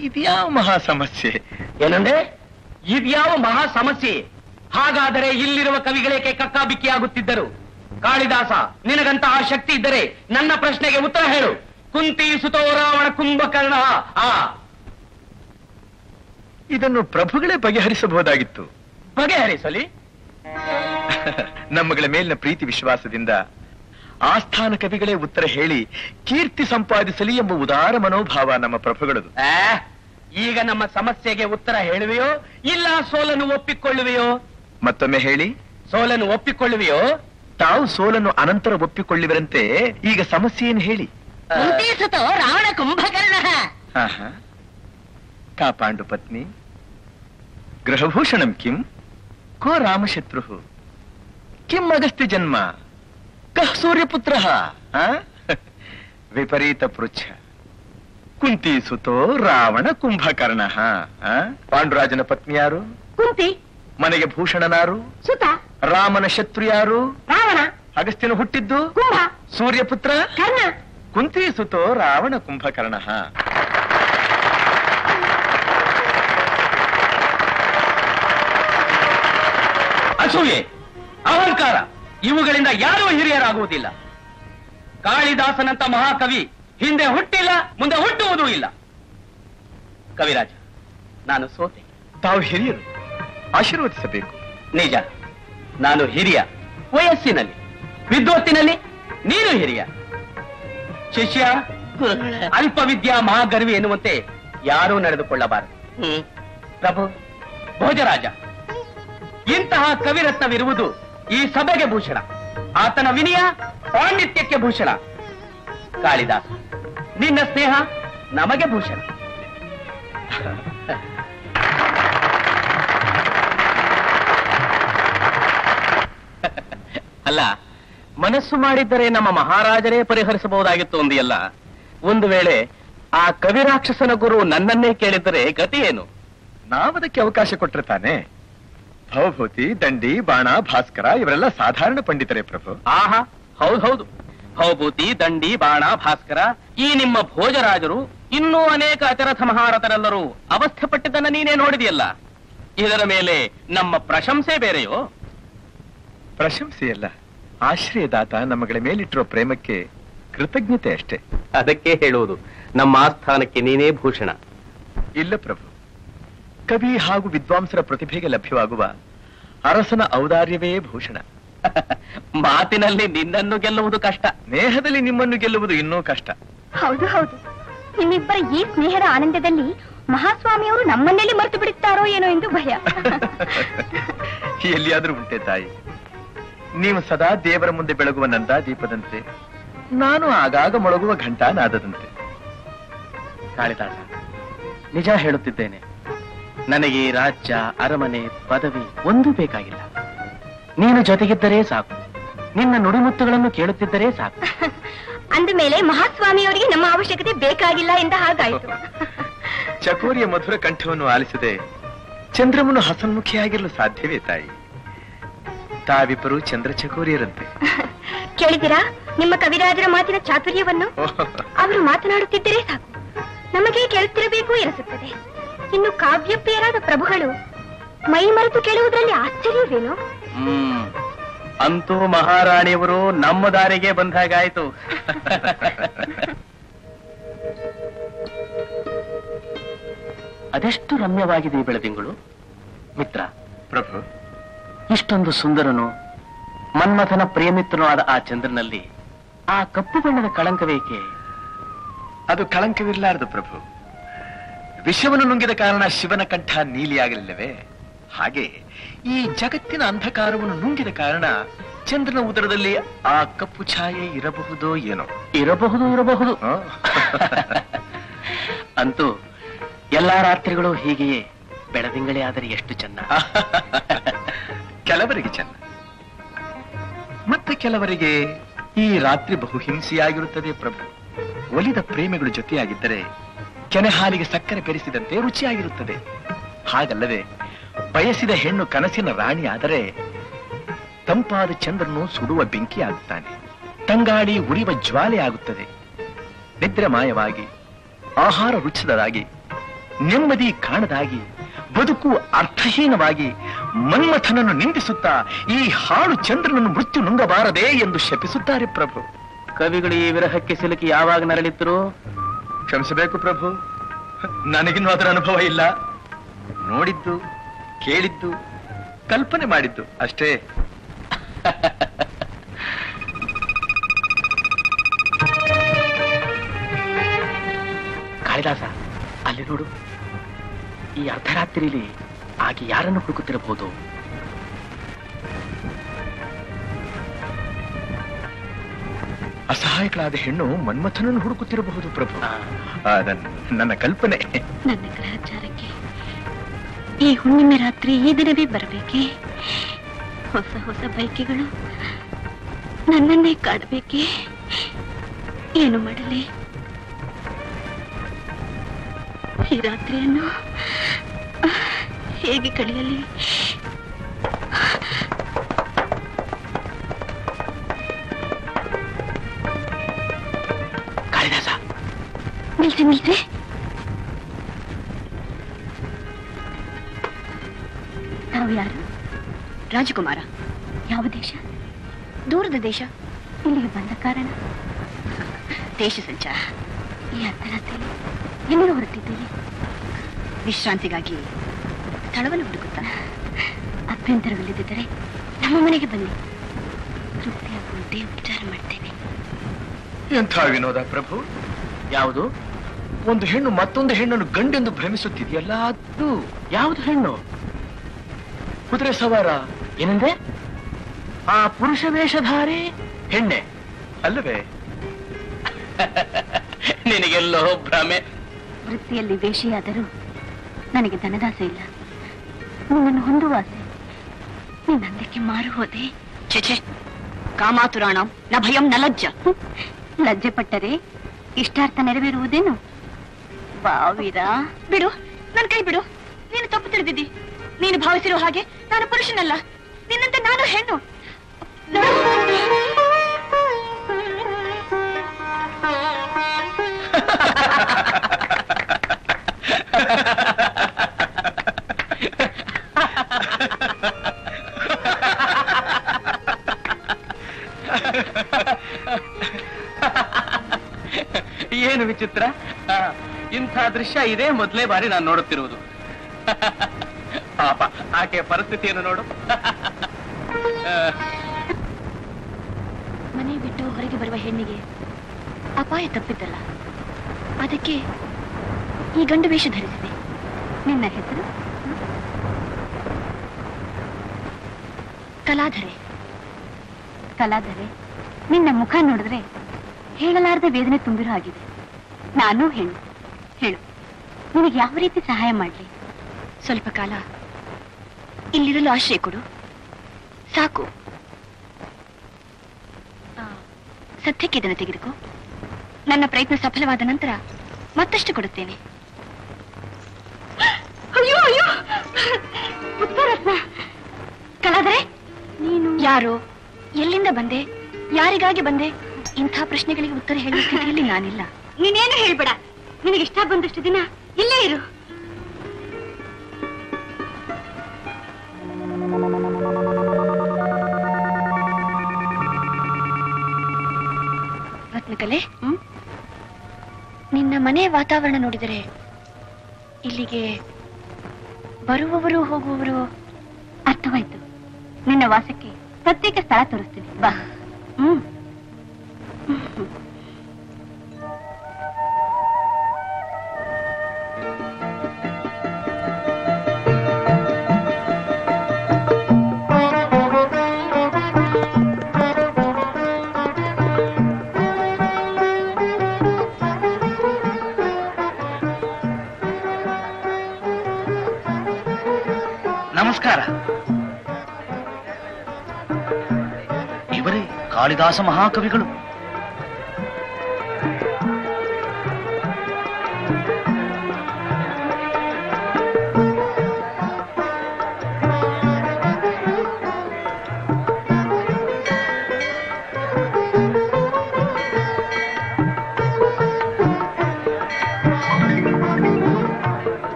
ಇದ್ಯಾವ ಮಹಾ ಸಮಸ್ಯೆ? ಏನಂದ್ರೆ ಇದ್ಯಾವ ಮಹಾ ಸಮಸ್ಯೆ? ಹಾಗಾದರೆ ಇಲ್ಲಿರುವ ಕವಿಗಳೇಕೆ ಕಕ್ಕಾಬಿಕ್ಕಿಯಾಗುತ್ತಿದ್ದರು? ಕಾಳಿದಾಸ ನಿನಗಂತಹ ಶಕ್ತಿ ಇದ್ದರೆ ನನ್ನ ಪ್ರಶ್ನೆಗೆ ಉತ್ತರ ಹೇಳು. ಕುಂತಿ ಸುತೋ ರಾವಣ ಕುಂಭಕರ್ಣ. ಆ. ಇದನ್ನು ಪ್ರಭುಗಳೇ ಬಗೆಹರಿಸಬಹುದಾಗಿತ್ತು. ಬಗೆಹರಿಸಲಿ. ನಮ್ಮಗಳ ಮೇಲಿನ ಪ್ರೀತಿ ವಿಶ್ವಾಸದಿಂದ ಆಸ್ಥಾನ ಕವಿಗಳೇ ಉತ್ತರ ಹೇಳಿ ಕೀರ್ತಿ ಸಂಪಾದಿಸಲಿ ಎಂಬ ಉದಾರ ಮನೋಭಾವ ನಮ್ಮ ಪ್ರಭುಗಳದು. ಈಗ ನಮ್ಮ ಸಮಸ್ಯೆಗೆ ಉತ್ತರ ಹೇಳುವೆಯೋ ಇಲ್ಲ ಸೋಲನ್ನು ಒಪ್ಪಿಕೊಳ್ಳುವೆಯೋ? ಮತ್ತೊಮ್ಮೆ ಹೇಳಿ. ಸೋಲನ್ನು ಒಪ್ಪಿಕೊಳ್ಳುವೆಯೋ? ತಾವು ಸೋಲನ್ನು ಅನಂತರ ಒಪ್ಪಿಕೊಳ್ಳುವರಂತೆ ಈಗ ಸಮಸ್ಯೆಯನ್ನು ಹೇಳಿ. ಕುಂತೀಸುತೋ ರಾವಣ ಕುಂಭಕರ್ಣ. ಹಾ ಹಾ ಕಾ ಪಾಂಡು ಪತ್ನಿ ಗೃಹಭೂಷಣಂ ಕಿಂ ಕೋ ರಾಮಶತ್ರು ಕಿಂ ಅಗಸ್ತ್ಯ ಜನ್ಮ ಕಃ ಸೂರ್ಯಪುತ್ರ ವಿಪರೀತ ಪೃಚ್ಛ ಕುಂತಿ ಸುತೋ ರಾವಣ ಕುಂಭಕರ್ಣ ಪಾಂಡುರಾಜನ ಪತ್ನಿ ಯಾರು ಕುಂತಿ ಮನೆಗೆ ಭೂಷಣನಾರು ಸುತ ರಾಮನ ಶತ್ರು ಯಾರು ರಾವಣ ಅಗಸ್ತ್ಯನು ಹುಟ್ಟಿದ್ದು ಕುಂಭ ಸೂರ್ಯಪುತ್ರ ಕರ್ಣ ಕುಂತಿ ಸುತೋ ರಾವಣ ಕುಂಭಕರ್ಣ ಅಸೂಯೆ ಅಹಂಕಾರ ಇವುಗಳಿಂದ ಯಾರೂ ಹಿರಿಯರಾಗುವುದಿಲ್ಲ. ಕಾಳಿದಾಸನಂತ ಮಹಾಕವಿ ಹಿಂದೆ ಹುಟ್ಟಿಲ್ಲ ಮುಂದೆ ಹುಟ್ಟುವುದೂ ಇಲ್ಲ. ಕವಿರಾಜ ನಾನು ಸೋತೆ. ತಾವು ಹಿರಿಯರು ಆಶೀರ್ವದಿಸಬೇಕು. ನಿಜ ನಾನು ಹಿರಿಯ ವಯಸ್ಸಿನಲ್ಲಿ ವಿದ್ವತ್ತಿನಲ್ಲಿ ನೀನು ಹಿರಿಯ. ಶಿಷ್ಯ ಅಲ್ಪ ವಿದ್ಯಾ ಮಹಾಗರ್ವಿ ಎನ್ನುವಂತೆ ಯಾರೂ ನಡೆದುಕೊಳ್ಳಬಾರದು. ಹ್ಮ್. ಪ್ರಭು ಭೋಜರಾಜ ಇಂತಹ ಕವಿರತ್ನವಿರುವುದು ಈ ಸಭೆಗೆ ಭೂಷಣ. ಆತನ ವಿನಯ ಪಾಂಡಿತ್ಯಕ್ಕೆ ಭೂಷಣ. ಕಾಳಿದಾಸ ನಿನ್ನ ಸ್ನೇಹ ನಮಗೆ ಭೂಷಣ. ಅಲ್ಲ ಮನಸ್ಸು ಮಾಡಿದ್ದರೆ ನಮ್ಮ ಮಹಾರಾಜರೇ ಪರಿಹರಿಸಬಹುದಾಗಿತ್ತು ಒಂದಿಯಲ್ಲ ಒಂದು ವೇಳೆ ಆ ಕವಿರಾಕ್ಷಸನ ಗುರು ನನ್ನನ್ನೇ ಕೇಳಿದರೆ ಗತಿ ಏನು? ನಾವದಕ್ಕೆ ಅವಕಾಶ ಕೊಟ್ಟಿರ್ತಾನೆ ಭವಭೂತಿ ದಂಡಿ ಬಾಣ ಭಾಸ್ಕರ ಇವರೆಲ್ಲ ಸಾಧಾರಣ ಪಂಡಿತರೇ ಪ್ರಭು. ಆಹಾ ಹೌದು ಹೌದು. ಭವಭೂತಿ ದಂಡಿ ಬಾಣ ಭಾಸ್ಕರ ಈ ನಿಮ್ಮ ಭೋಜರಾಜರು ಇನ್ನೂ ಅನೇಕ ಅಚರಥ ಮಹಾರಥರೆಲ್ಲರೂ ಅವಸ್ಥೆ ಪಟ್ಟಿದ್ದನ್ನ ನೀನೇ ನೋಡಿದೆಯಲ್ಲ? ಇದರ ಮೇಲೆ ನಮ್ಮ ಪ್ರಶಂಸೆ ಬೇರೆಯೋ? ಪ್ರಶಂಸೆಯಲ್ಲ ಆಶ್ರಯದಾತ ನಮ್ಮಗಳ ಮೇಲಿಟ್ಟಿರೋ ಪ್ರೇಮಕ್ಕೆ ಕೃತಜ್ಞತೆ ಅಷ್ಟೇ. ಅದಕ್ಕೆ ಹೇಳುವುದು ನಮ್ಮ ಆಸ್ಥಾನಕ್ಕೆ ನೀನೇ ಭೂಷಣ. ಇಲ್ಲ ಪ್ರಭು. ಕವಿ ಹಾಗೂ ವಿದ್ವಾಂಸರ ಪ್ರತಿಭೆಗೆ ಲಭ್ಯವಾಗುವ ಅರಸನ ಔದಾರ್ಯವೇ ಭೂಷಣ. ಮಾತಿನಲ್ಲಿ ನಿನ್ನನ್ನು ಗೆಲ್ಲುವುದು ಕಷ್ಟ. ಸ್ನೇಹದಲ್ಲಿ ನಿಮ್ಮನ್ನು ಗೆಲ್ಲುವುದು ಇನ್ನೂ ಕಷ್ಟ. ಹೌದು ಹೌದು. ನಿಮ್ಮಿಬ್ಬರ ಈ ಸ್ನೇಹದ ಆನಂದದಲ್ಲಿ ಮಹಾಸ್ವಾಮಿಯವರು ನಮ್ಮನ್ನೆಲ್ಲಿ ಮರೆತು ಬಿಡುತ್ತಾರೋ ಏನೋ ಎಂದು ಭಯ. ಎಲ್ಲಿಯಾದ್ರೂ ಉಂಟೆ ತಾಯಿ. ನೀವು ಸದಾ ದೇವರ ಮುಂದೆ ಬೆಳಗುವ ನಂದ ದೀಪದಂತೆ. ನಾನು ಆಗಾಗ ಮೊಳಗುವ ಘಂಟಾನಾದದಂತೆ. ಕಾಳಿದಾಸ ನಿಜ ಹೇಳುತ್ತಿದ್ದೇನೆ. ನನಗೆ ರಾಜ್ಯ ಅರಮನೆ ಪದವಿ ಒಂದೂ ಬೇಕಾಗಿಲ್ಲ. ನೀನು ಜೊತೆಗಿದ್ದರೆ ಸಾಕು. ನಿನ್ನ ನುಡಿಮುತ್ತುಗಳನ್ನು ಕೇಳುತ್ತಿದ್ದರೆ ಸಾಕು. ಅಂದ ಮೇಲೆ ಮಹಾಸ್ವಾಮಿಯವರಿಗೆ ನಮ್ಮ ಅವಶ್ಯಕತೆ ಬೇಕಾಗಿಲ್ಲ ಎಂದ ಹಾಗಾಯಿತು. ಚಕೋರಿಯ ಮಧುರ ಕಂಠವನ್ನು ಆಲಿಸದೆ ಚಂದ್ರಮನು ಹಸನ್ಮುಖಿಯಾಗಿರಲು ಸಾಧ್ಯವೇ ತಾಯಿ? ತಾವಿಬ್ಬರು ಚಂದ್ರ ಚಕೋರಿಯರಂತೆ. ಕೇಳಿದಿರಾ ನಿಮ್ಮ ಕವಿರಾಜರ ಮಾತಿನ ಚಾತುರ್ಯವನ್ನು? ಅವರು ಮಾತನಾಡುತ್ತಿದ್ದರೆ ಸಾಕು. ನಮಗೆ ಕೇಳುತ್ತಿರಬೇಕು ಎನಿಸುತ್ತದೆ. ಇನ್ನು ಕಾವ್ಯಪ್ರಿಯರಾದ ಪ್ರಭುಗಳು ಮೈ ಮರೆತು ಕೇಳುವುದರಲ್ಲಿ ಆಶ್ಚರ್ಯವೇನು? ಹ್ಮ್. ಅಂತೂ ಮಹಾರಾಣಿಯವರು ನಮ್ಮ ದಾರಿಗೆ ಬಂದಾಗಾಯ್ತು ಅದೆಷ್ಟು ರಮ್ಯವಾಗಿದೆ ಈ ಬೆಳದಿಂಗಳು? ಮಿತ್ರ ಪ್ರಭು ಇಷ್ಟೊಂದು ಸುಂದರನು ಮನ್ಮಥನ ಪ್ರಿಯಮಿತ್ರನೂ ಆದ ಆ ಚಂದ್ರನಲ್ಲಿ ಆ ಕಪ್ಪು ಬಣ್ಣದ ಕಳಂಕವೇಕೆ? ಅದು ಕಳಂಕವಿರಲಾರದು ಪ್ರಭು. ವಿಷವನ್ನು ನುಂಗಿದ ಕಾರಣ ಶಿವನ ಕಂಠ ನೀಲಿಯಾಗಲಿಲ್ಲವೇ? ಹಾಗೆ ಈ ಜಗತ್ತಿನ ಅಂಧಕಾರವನ್ನು ನುಂಗಿದ ಕಾರಣ ಚಂದ್ರನ ಉದರದಲ್ಲಿ ಆ ಕಪ್ಪು ಛಾಯೆ ಇರಬಹುದೋ ಏನೋ? ಇರಬಹುದು ಇರಬಹುದು? ಅಂತೂ ಎಲ್ಲಾ ರಾತ್ರಿಗಳು ಹೀಗೆಯೇ ಬೆಳದಿಂಗಳೇ ಆದರೆ ಎಷ್ಟು ಚೆನ್ನ? ಕೆಲವರಿಗೆ ಚೆನ್ನ. ಮತ್ತೆ ಕೆಲವರಿಗೆ ಈ ರಾತ್ರಿ ಬಹು ಹಿಂಸೆಯಾಗಿರುತ್ತದೆ ಪ್ರಭು. ಒಲಿದ ಪ್ರೇಮಿಗಳು ಜೊತೆಯಾಗಿದ್ದರೆ ಕೆನೆ ಹಾಲಿಗೆ ಸಕ್ಕರೆ ಬೆರೆಸಿದಂತೆ ರುಚಿಯಾಗಿರುತ್ತದೆ. ಹಾಗಲ್ಲದೆ ಬಯಸಿದ ಹೆಣ್ಣು ಕನಸಿನ ರಾಣಿಯಾದರೆ ತಂಪಾದ ಚಂದ್ರನು ಸುಡುವ ಬೆಂಕಿ ಆಗುತ್ತಾನೆ ತಂಗಾಡಿ ಉರಿವ ಜ್ವಾಲೆ ಆಗುತ್ತದೆ. ನಿದ್ರೆ ಮಾಯವಾಗಿ, ಆಹಾರ ರುಚಿಸದಾಗಿ ನೆಮ್ಮದಿ ಕಾಣದಾಗಿ, ಬದುಕು ಅರ್ಥಹೀನವಾಗಿ ಮನ್ಮಥನನ್ನು ನಿಂದಿಸುತ್ತಾ ಈ ಹಾಡು ಚಂದ್ರನನ್ನು ಮೃತ್ಯು ನುಂಗಬಾರದೆ ಎಂದು ಶಪಿಸುತ್ತಾರೆ ಪ್ರಭು. ಕವಿಗಳು ಈ ವಿರಹಕ್ಕೆ ಸಿಲುಕಿ ಯಾವಾಗ ನರಳಿದ್ರು ಕ್ಷಮಿಸಬೇಕು ಪ್ರಭು. ನನಗಿನ್ನೂ ಅದರ ಅನುಭವ ಇಲ್ಲ. ನೋಡಿದ್ದು, ಕೇಳಿದ್ದು, ಕಲ್ಪನೆ ಮಾಡಿದ್ದು ಅಷ್ಟೇ. ಕಾಳಿದಾಸ, ಅಲ್ಲಿ ನೋಡು. ಈ ಅರ್ಧರಾತ್ರಿಯಲ್ಲಿ ಆಗಿ ಯಾರನ್ನು ಹುಡುಕುತ್ತಿರಬಹುದು? ಅಸಹಾಯಕಳಾದ ಹೆಣ್ಣು ಮನ್ಮಥನನ್ನು ಹುಡುಕುತ್ತಿರಬಹುದು ಪ್ರಭು. ನನ್ನ ಕಲ್ಪನೆ. ನನ್ನ ಗ್ರಹಚಾರಕ್ಕೆ ಈ ಹುಣ್ಣಿಮೆ ರಾತ್ರಿ ಈ ದಿನವೇ ಬರಬೇಕೆ? ಹೊಸ ಹೊಸ ಬೈಕೆಗಳು ನನ್ನನ್ನೇ ಕಾಡಬೇಕೆ? ಏನು ಮಾಡಲಿ? ಈ ರಾತ್ರಿಯನ್ನು ಹೇಗೆ ಕಳೆಯಲಿ? ನಿಲ್ಸಿ ನಿಲ್ಸಿ ನಾವು ಯಾರು? ರಾಜಕುಮಾರ. ಯಾವ ದೇಶ? ದೂರದ ದೇಶ. ಇಲ್ಲಿಗೆ ಬಂದ ಕಾರಣ? ದೇಶ ಸಂಚಾರ. ಈ ಅರ್ಧರಾತ್ರಿಯಲ್ಲಿ ಎಲ್ಲಿಗೆ ಹೊರಟಿದ್ದೀರಿ? ವಿಶ್ರಾಂತಿಗಾಗಿ ಸ್ಥಳವನ್ನು ಹುಡುಕುತ್ತಾ. ಅಭ್ಯಂತರವಿಲ್ಲದಿದ್ದರೆ ನಮ್ಮ ಮನೆಗೆ ಬನ್ನಿ. ತೃಪ್ತಿಯಾಗುವಂತೆ ಉಪಚಾರ ಮಾಡ್ತೇನೆ. ಎಂಥ ವಿನೋದ ಪ್ರಭು? ಯಾವುದು? ಒಂದು ಹೆಣ್ಣು ಮತ್ತೊಂದು ಹೆಣ್ಣನ್ನು ಗಂಡೆಂದು ಭ್ರಮಿಸುತ್ತಿದೆಯಲ್ಲ ಅದು? ಯಾವುದು ಹೆಣ್ಣು? ಕುದುರೆ ಸವಾರ ಏನಂದ್ರೆ ಆ ಪುರುಷ ವೇಷಧಾರಿ ಹೆಣ್ಣೆ. ಅಲ್ಲವೇ? ನಿನಗೆಲ್ಲೋ ಭ್ರಮೆ. ವೃತ್ತಿಯಲ್ಲಿ ವೇಷಿಯಾದರೂ ನನಗೆ ಧನದಾಸೆ ಇಲ್ಲ. ನಿನ್ನನ್ನು ಹೊಂದುವ ಆಸೆ. ನಿನ್ನಂದಕ್ಕೆ ಮಾರು ಹೋದೆ. ಛೆ ಕಾಮಾತುರಾಣ ನ ಭಯಂ ನ ಲಜ್ಜ ಲಜ್ಜೆ ಪಟ್ಟರೆ ಇಷ್ಟಾರ್ಥ ನೆರವೇರುವುದೇನು? ಬಾವಿರ ಬಿಡು ನನ್ನ ಕೈ ಬಿಡು. ನೀನು ತಪ್ಪು ತಿಳಿದಿದ್ದಿ. ನೀನು ಭಾವಿಸಿರೋ ಹಾಗೆ ನಾನು ಪುರುಷನಲ್ಲ. ನಿನ್ನಂತೆ ನಾನು ಹೆಣ್ಣು. ಏನು ವಿಚಿತ್ರ? ಆ, ಇಂಥ ದೃಶ್ಯ ಇದೇ ಮೊದಲೇ ಬಾರಿ ನಾನು ನೋಡುತ್ತಿರುವುದು. ಪಾಪ ಆಕೆ ಪರಿಸ್ಥಿತಿಯನ್ನು ನೋಡು. ಮನೆ ಬಿಟ್ಟು ಹೊರಗೆ ಬರುವ ಹೆಣ್ಣಿಗೆ ಅಪಾಯ ತಪ್ಪಿದ್ದಲ್ಲ ಅದಕ್ಕೆ ಈ ಗಂಡು ವೇಷ ಧರಿಸಿದೆ. ನಿನ್ನ ಹೆಸರು? ಕಲಾಧರೆ. ಕಲಾಧರೆ, ನಿನ್ನ ಮುಖ ನೋಡಿದ್ರೆ ಹೇಳಲಾರದೆ ವೇದನೆ ತುಂಬಿರೋ ಆಗಿದೆ ನಾನು ಹೆಣ್ಣು. ಹೇಳು. ನಿನಗೆ ಯಾವ ರೀತಿ ಸಹಾಯ ಮಾಡಲಿ? ಸ್ವಲ್ಪ ಕಾಲ ಇಲ್ಲಿರಲು ಆಶ್ರಯ ಕೊಡು. ಸಾಕು. ಆ, ಸದ್ಯಕ್ಕೆ ಇದನ್ನು ತೆಗೆದುಕೋ. ನನ್ನ ಪ್ರಯತ್ನ ಸಫಲವಾದ ನಂತರ ಮತ್ತಷ್ಟು ಕೊಡುತ್ತೇನೆ. ಅಯ್ಯೋ ಅಯ್ಯೋ! ಕಲಾದರೆ ನೀನು ಯಾರು? ಎಲ್ಲಿಂದ ಬಂದೆ? ಯಾರಿಗಾಗಿ ಬಂದೆ? ಇಂಥ ಪ್ರಶ್ನೆಗಳಿಗೆ ಉತ್ತರ ಹೇಳುವ ಸ್ಥಿತಿಯಲ್ಲಿ ನಾನಿಲ್ಲ. ನೀನೇನು ಹೇಳ್ಬೇಡ. ನಿನಗೆ ಇಷ್ಟ ಬಂದಷ್ಟು ದಿನ ಇಲ್ಲೇ ಇರು. ರತ್ನಕಲೆ ನಿನ್ನ ಮನೆ ವಾತಾವರಣ ನೋಡಿದರೆ ಇಲ್ಲಿಗೆ ಬರುವವರು ಹೋಗುವವರು ಅರ್ಥವಾಯ್ತು. ನಿನ್ನ ವಾಸಕ್ಕೆ ಪ್ರತ್ಯೇಕ ಸ್ಥಳ ತೋರಿಸ್ತೀನಿ. ಬಾ. ಹ್ಮ್. ಕಾಳಿದಾಸ ಮಹಾಕವಿಗಳು.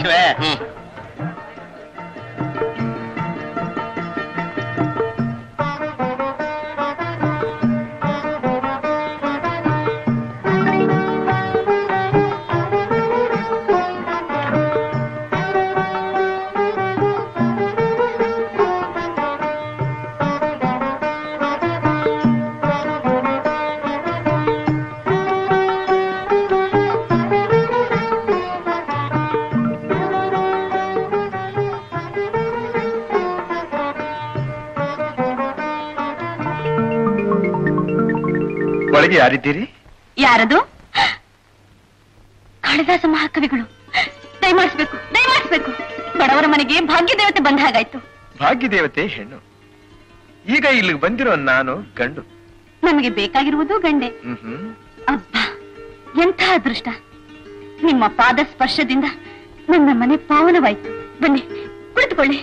படைச்சுவேன் ಯಾರಿದ್ದೀರಿ? ಯಾರದು? ಕಾಳಿದಾಸ ಮಹಾಕವಿಗಳು. ದಯಮಾಡಿಸ್ಬೇಕು ದಯಮಾಡಿಸ್ಬೇಕು. ಬಡವರ ಮನೆಗೆ ಭಾಗ್ಯ ದೇವತೆ ಬಂದ ಹಾಗಾಯ್ತು. ಭಾಗ್ಯ ದೇವತೆ ಹೆಣ್ಣು. ಈಗ ಇಲ್ಲಿಗೆ ಬಂದಿರೋ ನಾನು ಗಂಡು. ನಮಗೆ ಬೇಕಾಗಿರುವುದು ಗಂಡೆ. ಅಬ್ಬ ಎಂಥ ಅದೃಷ್ಟ. ನಿಮ್ಮ ಪಾದ ಸ್ಪರ್ಶದಿಂದ ನನ್ನ ಮನೆ ಪಾವನವಾಯ್ತು. ಬನ್ನಿ ಕುಳಿತುಕೊಳ್ಳಿ.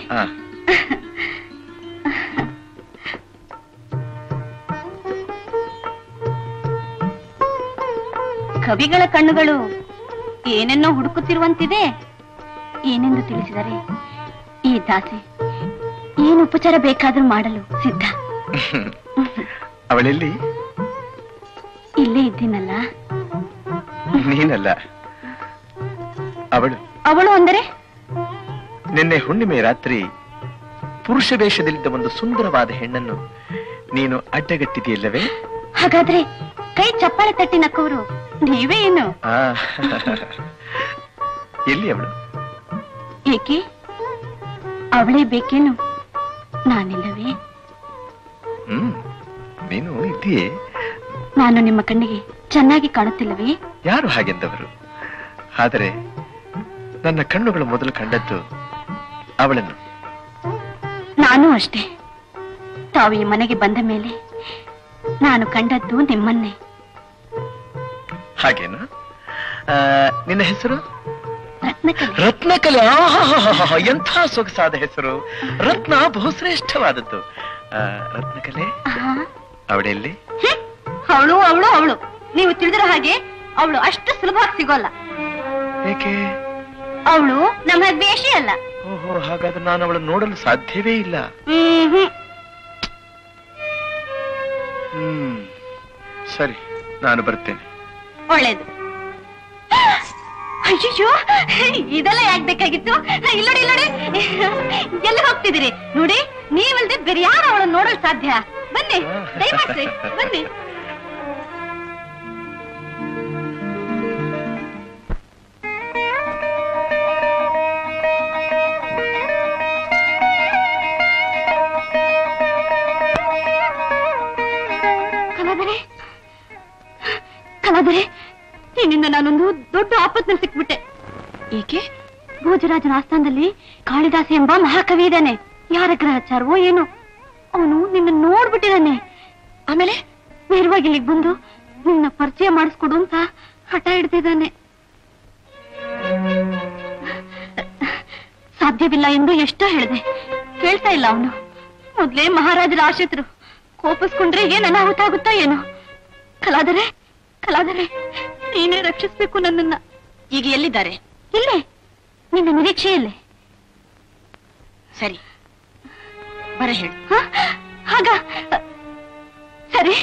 ಕವಿಗಳ ಕಣ್ಣುಗಳು ಏನನ್ನೋ ಹುಡುಕುತ್ತಿರುವಂತಿದೆ. ಏನೆಂದು ತಿಳಿಸಿದರೆ ಈ ದಾಸೆ ಏನು ಉಪಚಾರ ಬೇಕಾದರೂ ಮಾಡಲು ಸಿದ್ಧ. ಅವಳೆಲ್ಲಿ? ಇಲ್ಲೇ ಇದ್ದೀನಲ್ಲ. ನೀನಲ್ಲ. ಅವಳು? ಅವಳು ಅಂದರೆ? ನಿನ್ನೆ ಹುಣ್ಣಿಮೆ ರಾತ್ರಿ ಪುರುಷ ವೇಷದಲ್ಲಿದ್ದ ಒಂದು ಸುಂದರವಾದ ಹೆಣ್ಣನ್ನು ನೀನು ಅಡ್ಡಗಟ್ಟಿದೆಯಲ್ಲವೇ ಹಾಗಾದ್ರೆ ಕೈ ಚಪ್ಪಾಳೆ ತಟ್ಟಿ ನಕ್ಕವರು ನೀವೇ ಏನು? ಎಲ್ಲಿ ಅವಳು? ಏಕೆ? ಅವಳೇ ಬೇಕೇನು? ನಾನಿಲ್ಲವೇ? ಹ್ಮ್ ನೀನು ಇದ್ದೀಯೇ? ನಾನು ನಿಮ್ಮ ಕಣ್ಣಿಗೆ ಚೆನ್ನಾಗಿ ಕಾಣುತ್ತಿಲ್ಲವೇ? ಯಾರು ಹಾಗೆಂದವರು? ಆದರೆ ನನ್ನ ಕಣ್ಣುಗಳು ಮೊದಲು ಕಂಡದ್ದು ಅವಳನ್ನು. ನಾನು ಅಷ್ಟೇ. ತಾವು ಈ ಮನೆಗೆ ಬಂದ ಮೇಲೆ ನಾನು ಕಂಡದ್ದು ನಿಮ್ಮನ್ನೇ. ಹಾಗೇನು? ಆ, ನಿನ್ನ ಹೆಸರು? ರತ್ನಕಲೆ. ಎಂಥ ಸೊಗಸಾದ ಹೆಸರು. ರತ್ನ ಬಹುಶ್ರೇಷ್ಠವಾದದ್ದು. ರತ್ನಕಲೆ. ಅವಳೆಲ್ಲಿ. ಅವಳು ಅವಳು ಅವಳು. ನೀವು ತಿಳಿದಿರೋ ಹಾಗೆ ಅವಳು ಅಷ್ಟು ಸುಲಭವಾಗಿ ಸಿಗೋಲ್ಲ. ಏಕೆ? ಅವಳು ನಮ್ಮ ದ್ವೇಷಿ ಅಲ್ಲ. ಓಹೋ ಹಾಗಾದ್ರೆ ನಾನು ಅವಳನ್ನು ನೋಡಲು ಸಾಧ್ಯವೇ ಇಲ್ಲ. ಹ್ಮ್ ಸರಿ ನಾನು ಬರ್ತೇನೆ. ಒಳ್ಳೇದು. ಅಯ್ಯೋ ಇದೆಲ್ಲ ಯಾಕೆ ಬೇಕಾಗಿತ್ತು? ಇಲ್ಲೋಡಿ ಇಲ್ಲೋಡಿ ಎಲ್ಲಿ ಹೋಗ್ತಿದ್ದೀರಿ? ನೋಡಿ, ನೀವಲ್ದೆ ಬೇರೆ ಯಾರು ಅವಳನ್ನು ನೋಡಲು ಸಾಧ್ಯ. ಬನ್ನಿ, ದಯಮಾಡ್ಸಿ, ಬನ್ನಿ. ಕಲಾದರೆ ಕಲಾದರೆ ನಿನ್ನಿಂದ ನಾನೊಂದು ದೊಡ್ಡ ಆಪತ್ನಲ್ಲಿ ಸಿಕ್ಬಿಟ್ಟೆ. ಏಕೆ? ಭೋಜರಾಜನ ಆಸ್ಥಾನದಲ್ಲಿ ಕಾಳಿದಾಸ ಎಂಬ ಮಹಾಕವಿ ಇದ್ದಾನೆ. ಯಾರ ಗ್ರಹಚಾರವೋ ಏನು. ಅವನು ನಿನ್ನ ನೋಡ್ಬಿಟ್ಟಿದ್ದಾನೆ. ಆಮೇಲೆ? ನೇರವಾಗಿ ಇಲ್ಲಿಗೆ ಬಂದು ನಿನ್ನ ಪರಿಚಯ ಮಾಡಿಸ್ಕೊಡು ಅಂತ ಹಠ ಹಿಡ್ದಿದ್ದಾನೆ. ಸಾಧ್ಯವಿಲ್ಲ ಎಂದು ಎಷ್ಟೋ ಹೇಳಿದೆ. ಕೇಳ್ತಾ ಇಲ್ಲ ಅವನು. ಮೊದ್ಲೇ ಮಹಾರಾಜರ ಆಶ್ರಿತರು ಕೋಪಿಸ್ಕೊಂಡ್ರೆ ಏನ್ ಅನಾಹುತ ಆಗುತ್ತಾ ಏನು. ಕಲಾದರೆ ಕಲಾದರೆ. ನೀನೇ ರಕ್ಷಿಸ್ಬೇಕು ನನ್ನನ್ನ. ಈಗ ಎಲ್ಲಿದ್ದಾರೆ? ಇಲ್ಲೇ. ನಿನ್ನ ನಿರೀಕ್ಷೆಯಲ್ಲೇ ಸರಿ. ಬರ ಹೇಳು. ಹಾಗ? ಸರಿ.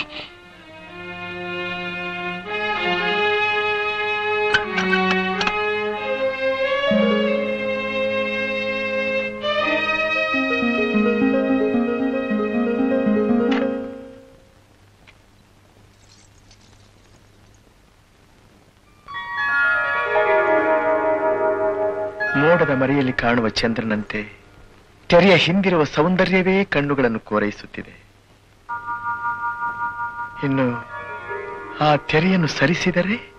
ಮೋಡದ ಮರೆಯಲ್ಲಿ ಕಾಣುವ ಚಂದ್ರನಂತೆ ತೆರೆಯ ಹಿಂದಿರುವ ಸೌಂದರ್ಯವೇ ಕಣ್ಣುಗಳನ್ನು ಕೋರೈಸುತ್ತಿದೆ. ಇನ್ನು ಆ ತೆರೆಯನ್ನು ಸರಿಸಿದರೆ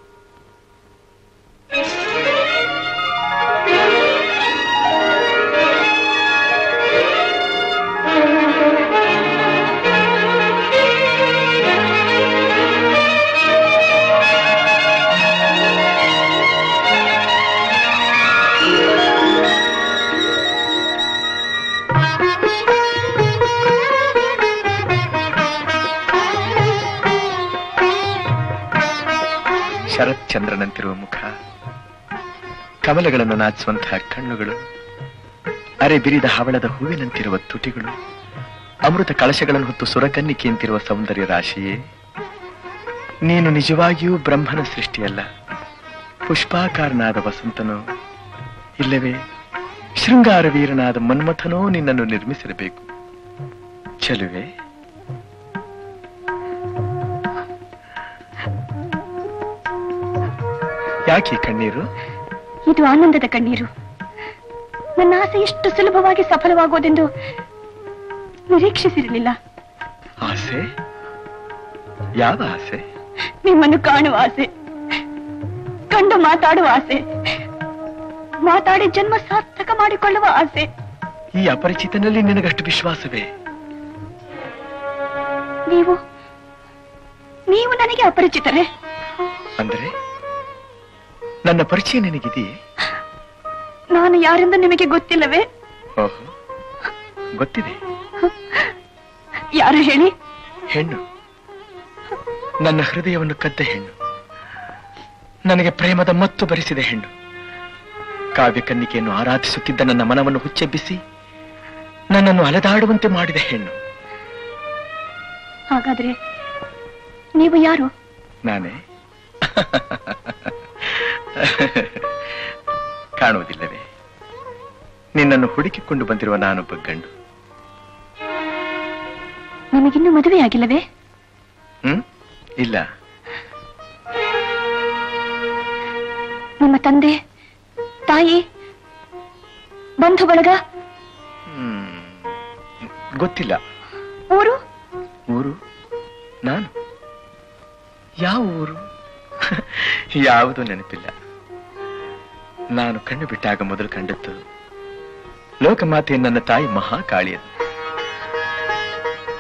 ಕಮಲಗಳನ್ನು ನಾಚುವಂತಹ ಕಣ್ಣುಗಳು, ಅರೆ ಬಿರಿದ ಹವಳದ ಹೂವಿನಂತಿರುವ ತುಟಿಗಳು, ಅಮೃತ ಕಳಶಗಳನ್ನು ಹೊತ್ತು ಸುರಕನ್ನಿಕೆಯಂತಿರುವ ಸೌಂದರ್ಯ ರಾಶಿಯೇ. ನೀನು ನಿಜವಾಗಿಯೂ ಬ್ರಹ್ಮನ ಸೃಷ್ಟಿಯಲ್ಲ, ಪುಷ್ಪಾಕಾರನಾದ ವಸಂತನೋ. ಇಲ್ಲವೇ, ಶೃಂಗಾರ ವೀರನಾದ ಮನ್ಮಥನೋ ನಿನ್ನನ್ನು ನಿರ್ಮಿಸಿರಬೇಕು. ಚಲುವೆ. ಯಾಕೆ ಕಣ್ಣೀರು? ಇದು ಆನಂದದ ಕಣ್ಣೀರು. ನನ್ನ ಆಸೆ ಎಷ್ಟು ಸುಲಭವಾಗಿ ಸಫಲವಾಗುವುದೆಂದು ನಿರೀಕ್ಷಿಸಿರಲಿಲ್ಲ. ಆಸೆ? ಯಾವ ಆಸೆ? ನಿಮ್ಮನ್ನು ಕಾಣುವ ಆಸೆ ಕಂಡು ಮಾತಾಡುವ ಆಸೆ ಮಾತಾಡಿ ಜನ್ಮ ಸಾರ್ಥಕ ಮಾಡಿಕೊಳ್ಳುವ ಆಸೆ. ಈ ಅಪರಿಚಿತನಲ್ಲಿ ನಿನಗಷ್ಟು ವಿಶ್ವಾಸವೇ? ನೀವು ನೀವು ನನಗೆ ಅಪರಿಚಿತರೇ? ನನ್ನ ಪರಿಚಯ ನಿನಗಿದೆಯೇ? ನಾನು ಯಾರಿಂದ ನಿಮಗೆ ಗೊತ್ತಿಲ್ಲವೇ? ಗೊತ್ತಿದೆ. ಯಾರು ಹೇಳಿ? ಹೆಣ್ಣು. ನನ್ನ ಹೃದಯವನ್ನು ಕದ್ದ ಹೆಣ್ಣು. ನನಗೆ ಪ್ರೇಮದ ಮತ್ತು ಬರಿಸಿದ ಹೆಣ್ಣು. ಕಾವ್ಯ ಕನ್ನಿಕೆಯನ್ನು ಆರಾಧಿಸುತ್ತಿದ್ದ ನನ್ನ ಮನವನ್ನು ಹುಚ್ಚೆಬ್ಬಿಸಿ ನನ್ನನ್ನು ಅಲೆದಾಡುವಂತೆ ಮಾಡಿದ ಹೆಣ್ಣು. ಹಾಗಾದ್ರೆ ನೀವು ಯಾರು? ನಾನೇ. ಕಾಣುವುದಿಲ್ಲವೇ? ನಿನ್ನನ್ನು ಹುಡುಕಿಕೊಂಡು ಬಂದಿರುವ ನಾನೊಬ್ಬ ಗಂಡು. ಮದುವೆ ಮದುವೆಯಾಗಿಲ್ಲವೇ ಹ್ಮ್? ಇಲ್ಲ. ನಿಮ್ಮ ತಂದೆ ತಾಯಿ ಬಂಧು ಬಳಗ? ಹ್ಮ್. ಗೊತ್ತಿಲ್ಲ. ಊರು? ಊರು? ನಾನು? ಯಾವ ಊರು? ಯಾವುದು ನೆನಪಿಲ್ಲ. ನಾನು ಕಣ್ಣು ಬಿಟ್ಟಾಗ ಮೊದಲು ಕಂಡದ್ದು ಲೋಕಮಾತೆ ನನ್ನ ತಾಯಿ ಮಹಾಕಾಳಿಯ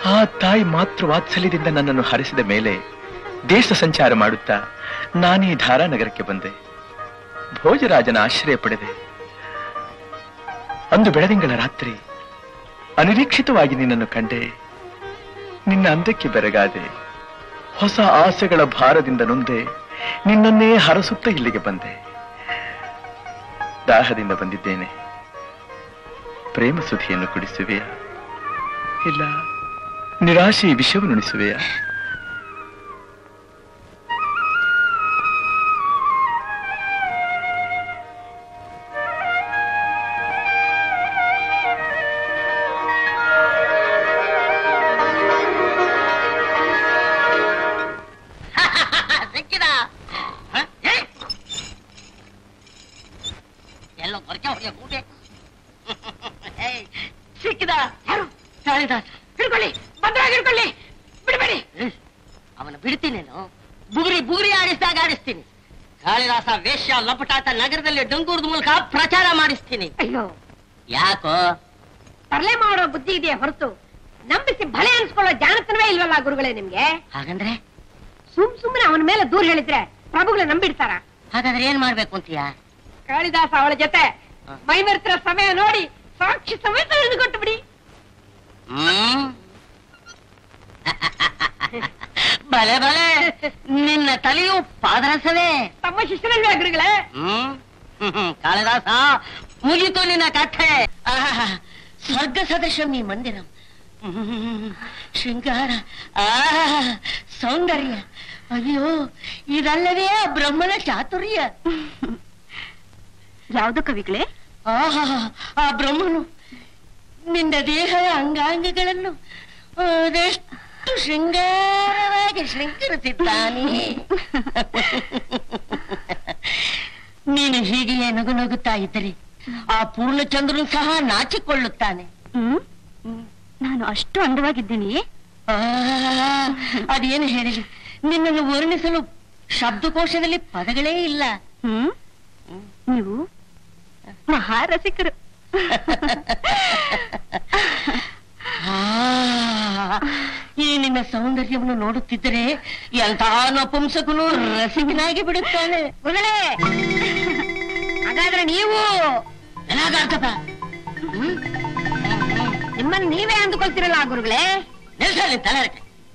ಆ ತಾಯಿ ಮಾತೃ ವಾತ್ಸಲ್ಯದಿಂದ ನನ್ನನ್ನು ಹರಿಸಿದ ಮೇಲೆ ದೇಶ ಸಂಚಾರ ಮಾಡುತ್ತಾ ನಾನೀ ಧಾರಾನಗರಕ್ಕೆ ಬಂದೆ. ಭೋಜರಾಜನ ಆಶ್ರಯ ಪಡೆದೆ. ಅಂದು ಬೆಳದಿಂಗಳ ರಾತ್ರಿ ಅನಿರೀಕ್ಷಿತವಾಗಿ ನಿನ್ನನ್ನು ಕಂಡೆ. ನಿನ್ನ ಅಂದಕ್ಕೆ ಬೆರಗಾದೆ. ಹೊಸ ಆಸೆಗಳ ಭಾರದಿಂದ ನೊಂದೆ ನಿನ್ನನ್ನೇ ಹರಸುತ್ತ ಇಲ್ಲಿಗೆ ಬಂದೆ. ದಾಹದಿಂದ ಬಂದಿದ್ದೇನೆ. ಪ್ರೇಮ ಸುದಿಯನ್ನು ಕುಡಿಸುವೆಯಾ ಇಲ್ಲ. ನಿರಾಶೆ ವಿಷವನ್ನುಣಿಸುವೆಯಾ? ಲಪಟಾಟ ನಗರದಲ್ಲಿ ಡಂಗೂರದ ಮೂಲಕ ಪ್ರಚಾರ ಮಾಡಿಸ್ತೀನಿ. ಅಯ್ಯೋ. ಯಾಕೋ? ತರಲೆ ಮಾಡೋ ಬುದ್ಧಿ ಇದೆಯಾ ಹೊರತು? ನಂಬಿಸಿ ಭಲೆ ಅನ್ಸ್ಕೊಳ್ಳೋ ಜಾಣತನವೇ ಇಲ್ವಲ್ಲ ಗುರುಗಳೇ ನಿಮ್ಗೆ? ಹಾಗಂದ್ರೆ? ಸುಮ್ ಸುಮ್ಮನೆ ಅವನ ಮೇಲೆ ದೂರ ಹೇಳಿದ್ರೆ ಪ್ರಭುಗಳು ನಂಬಿಡ್ತಾರ. ಹಾಗಾದ್ರೆ ಏನ್ ಮಾಡ್ಬೇಕು ಅಂತೀಯಾ? ಕಾಳಿದಾಸ ಅವಳ ಜೊತೆ ಮೈಮರ್ತಿರೋ ಸಮಯ ನೋಡಿ ಸಾಕ್ಷಿ ಸಮೇತ ಹಿಡಿದುಕೊಟ್ಟು ಬಿಡಿ. ಹ್ಮ್. ಬಲೆ ಬಲೆ ನಿನ್ನ ತಲೆಯು ಪಾದರಸವೇ ತಮ್ಮ ಶಿಷ್ಯರಲ್ವೇ ಗುರುಗಳೇ ಹ್ಮ್ ಹ್ಮ್. ಕಾಳಿದಾಸ ಮುಗಿತು ನಿನ್ನ ಕಥೆ ಆಹಾ, ಸ್ವರ್ಗ ಸದೃಶಂ ಈ ಮಂದಿರಂ ಹ್ಮ್. ಶೃಂಗಾರ ಆಹಾ, ಸೌಂದರ್ಯ ಅಯ್ಯೋ ಇದಲ್ಲವೇ ಆ ಬ್ರಹ್ಮನ ಚಾತುರ್ಯ ಯಾವುದು ಕವಿಗಳೇ ಆಹಾ ಆ ಬ್ರಹ್ಮನು ನಿನ್ನ ದೇಹದ ಅಂಗಾಂಗಗಳನ್ನು ಅದೆಷ್ಟು ಶೃಂಗಾರವಾಗಿ ಶೃಂಗರಿಸಿದ್ದಾನೆ. ನೀನು ಹೀಗೆಯೇ ನಗು ನಗುತ್ತಾ ಇದ್ದರೆ ಆ ಪೂರ್ಣಚಂದ್ರನು ಸಹ ನಾಚಿಕೊಳ್ಳುತ್ತಾನೆ. ಹ್ಮ್? ನಾನು ಅಷ್ಟು ಅಂದವಾಗಿದ್ದೀನಿ. ಆ, ಅದೇನು ಹೇಳಿ ನಿನ್ನನ್ನು ವರ್ಣಿಸಲು ಶಬ್ದಕೋಶದಲ್ಲಿ ಪದಗಳೇ ಇಲ್ಲ. ಹ್ಮ್? ನೀವು ಮಹಾರಸಿಕರು. ಆ, ಈ ನಿನ್ನ ಸೌಂದರ್ಯವನ್ನು ನೋಡುತ್ತಿದ್ದರೆ ಎಂತಹ ನಪುಂಸಕನು ರಸಿವಿನಾಗಿ ಬಿಡುತ್ತಾನೆ. ಹಾಗಾದ್ರೆ ನೀವು ಏನಾಗಾರ್ತಪ್ಪ ನಿಮ್ಮನ್ನ ನೀವೇ ಅಂದುಕೊಳ್ತಿರಲ್ಲ ಗುರುಗಳೇ? ನಿಲ್ಸಲ್ಲಿ ತಲೆ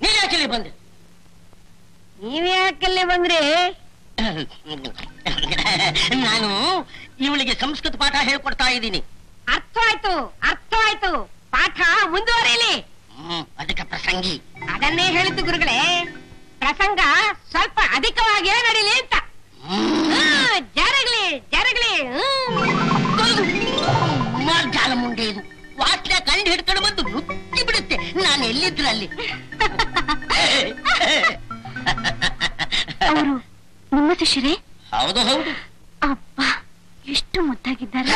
ನೀನ್ ಯಾಕೆ ಬಂದೆ? ನೀವೇ ಯಾಕೆಲ್ಲೇ ಬಂದ್ರಿ? ನಾನು ಇವಳಿಗೆ ಸಂಸ್ಕೃತ ಪಾಠ ಹೇಳ್ಕೊಡ್ತಾ ಇದ್ದೀನಿ. ಅರ್ಥ ಆಯ್ತು ಅರ್ಥ ಆಯ್ತು ಪಾಠ ಮುಂದುವರಿಯಲಿ ಅದಕ್ಕೆ ಪ್ರಸಂಗಿ. ಅದನ್ನೇ ಹೇಳಿದ್ದು ಗುರುಗಳೇ ಪ್ರಸಂಗ ಸ್ವಲ್ಪ ಅಧಿಕವಾಗಿಯೇ ನಡೀಲಿ ಅಂತ. ಜರಗ್ಲಿ ಜರಗ್ಲಿ ಜಾಲ ಮುಂಡೆ ಇದು. ವಾಸ್ಲ ಕಂಡು ಹಿಡ್ಕೊಂಡು ಬಂದು ಮುಚ್ಚಿ ಬಿಡುತ್ತೆ. ನಾನು ಎಲ್ಲಿದ್ರಲ್ಲಿ ಅವರು ನಿಮ್ಮ ಹೌದು ಹೌದು. ಅಪ್ಪ ಎಷ್ಟು ಮುದ್ದಾಗಿದ್ದಾರೆ.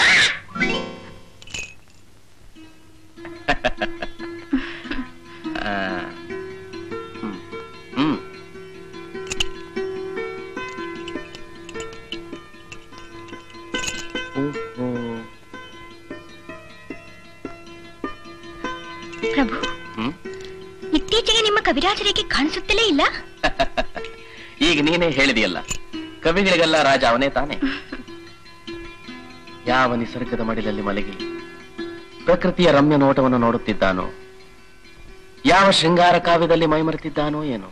ಪ್ರಭು? ಇತ್ತೀಚೆಗೆ ನಿಮ್ಮ ಕವಿರಾಜರಿಗೆ ಕಾಣಿಸುತ್ತಲೇ ಇಲ್ಲ ಈಗ ನೀನೇ ಹೇಳಿದೆಯಲ್ಲ ಕವಿಗಳಿಗೆಲ್ಲ ರಾಜ ಅವನೇ ತಾನೆ ಯಾವ ನಿಸರ್ಗದ ಮಡಿಲಲ್ಲಿ ಮಲಗಿ ಪ್ರಕೃತಿಯ ರಮ್ಯ ನೋಟವನ್ನು ನೋಡುತ್ತಿದ್ದಾನೋ ಯಾವ ಶೃಂಗಾರ ಕಾವ್ಯದಲ್ಲಿ ಮೈಮರೆತಿದ್ದಾನೋ ಏನೋ.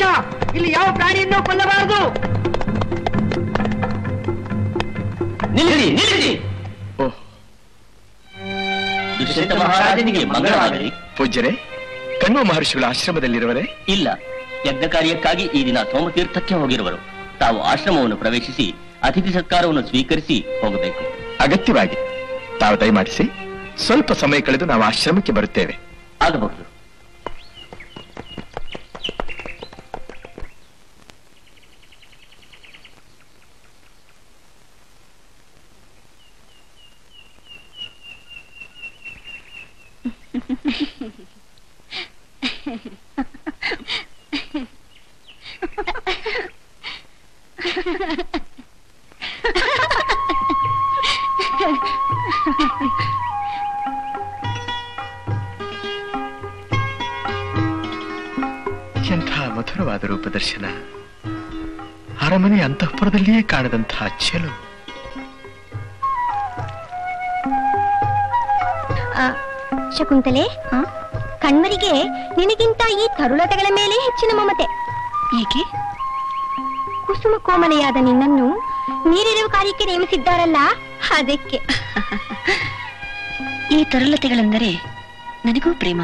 ಸೇರಿದ ಇಲ್ಲಿ ಯಾವ ಪ್ರಾಣಿಯನ್ನು ಕೊಲ್ಲಬಾರದು. ಪೂಜ್ಯರೆ ದುಷ್ಯಂತ ಮಹಾರಾಜನಿಗೆ ಮಂಗಳವಾಗಲಿ. ಪೂಜ್ಯರೇ ಕಣ್ಣು ಮಹರ್ಷಿಗಳ ಆಶ್ರಮದಲ್ಲಿರುವರೇ? ಇಲ್ಲ. ಯಜ್ಞ ಕಾರ್ಯಕ್ಕಾಗಿ ಈ ದಿನ ಸೋಮತೀರ್ಥಕ್ಕೆ ಹೋಗಿರುವರು. ತಾವು ಆಶ್ರಮವನ್ನು ಪ್ರವೇಶಿಸಿ ಅತಿಥಿ ಸತ್ಕಾರವನ್ನು ಸ್ವೀಕರಿಸಿ ಹೋಗಬೇಕು. ಅಗತ್ಯವಾಗಿ. ತಾವು ದಯಮಾಡಿಸಿ ಸ್ವಲ್ಪ ಸಮಯ ಕಳೆದು ನಾವು ಆಶ್ರಮಕ್ಕೆ ಬರುತ್ತೇವೆ. ಆಗಬಹುದು. ರೂಪದರ್ಶನ ಅರಮನೆ ಅಂತಃಪುರದಲ್ಲಿಯೇ ಕಾಣದಂತಹ ಚೆಲು. ಆ, ಶಕುಂತಲೆ ಕಣ್ಮರಿಗೆ ನಿನಗಿಂತ ಈ ತರುಳತೆಗಳ ಮೇಲೆ ಹೆಚ್ಚಿನ ಮಮತೆ. ಏಕೆ? ಕುಸುಮ ಕೋಮಲೆಯಾದ ನಿನ್ನನ್ನು ನೀರಿರುವ ಕಾರ್ಯಕ್ಕೆ ನೇಮಿಸಿದ್ದಾರಲ್ಲ ಅದಕ್ಕೆ. ಈ ತರುಳತೆಗಳೆಂದರೆ ನನಗೂ ಪ್ರೇಮ!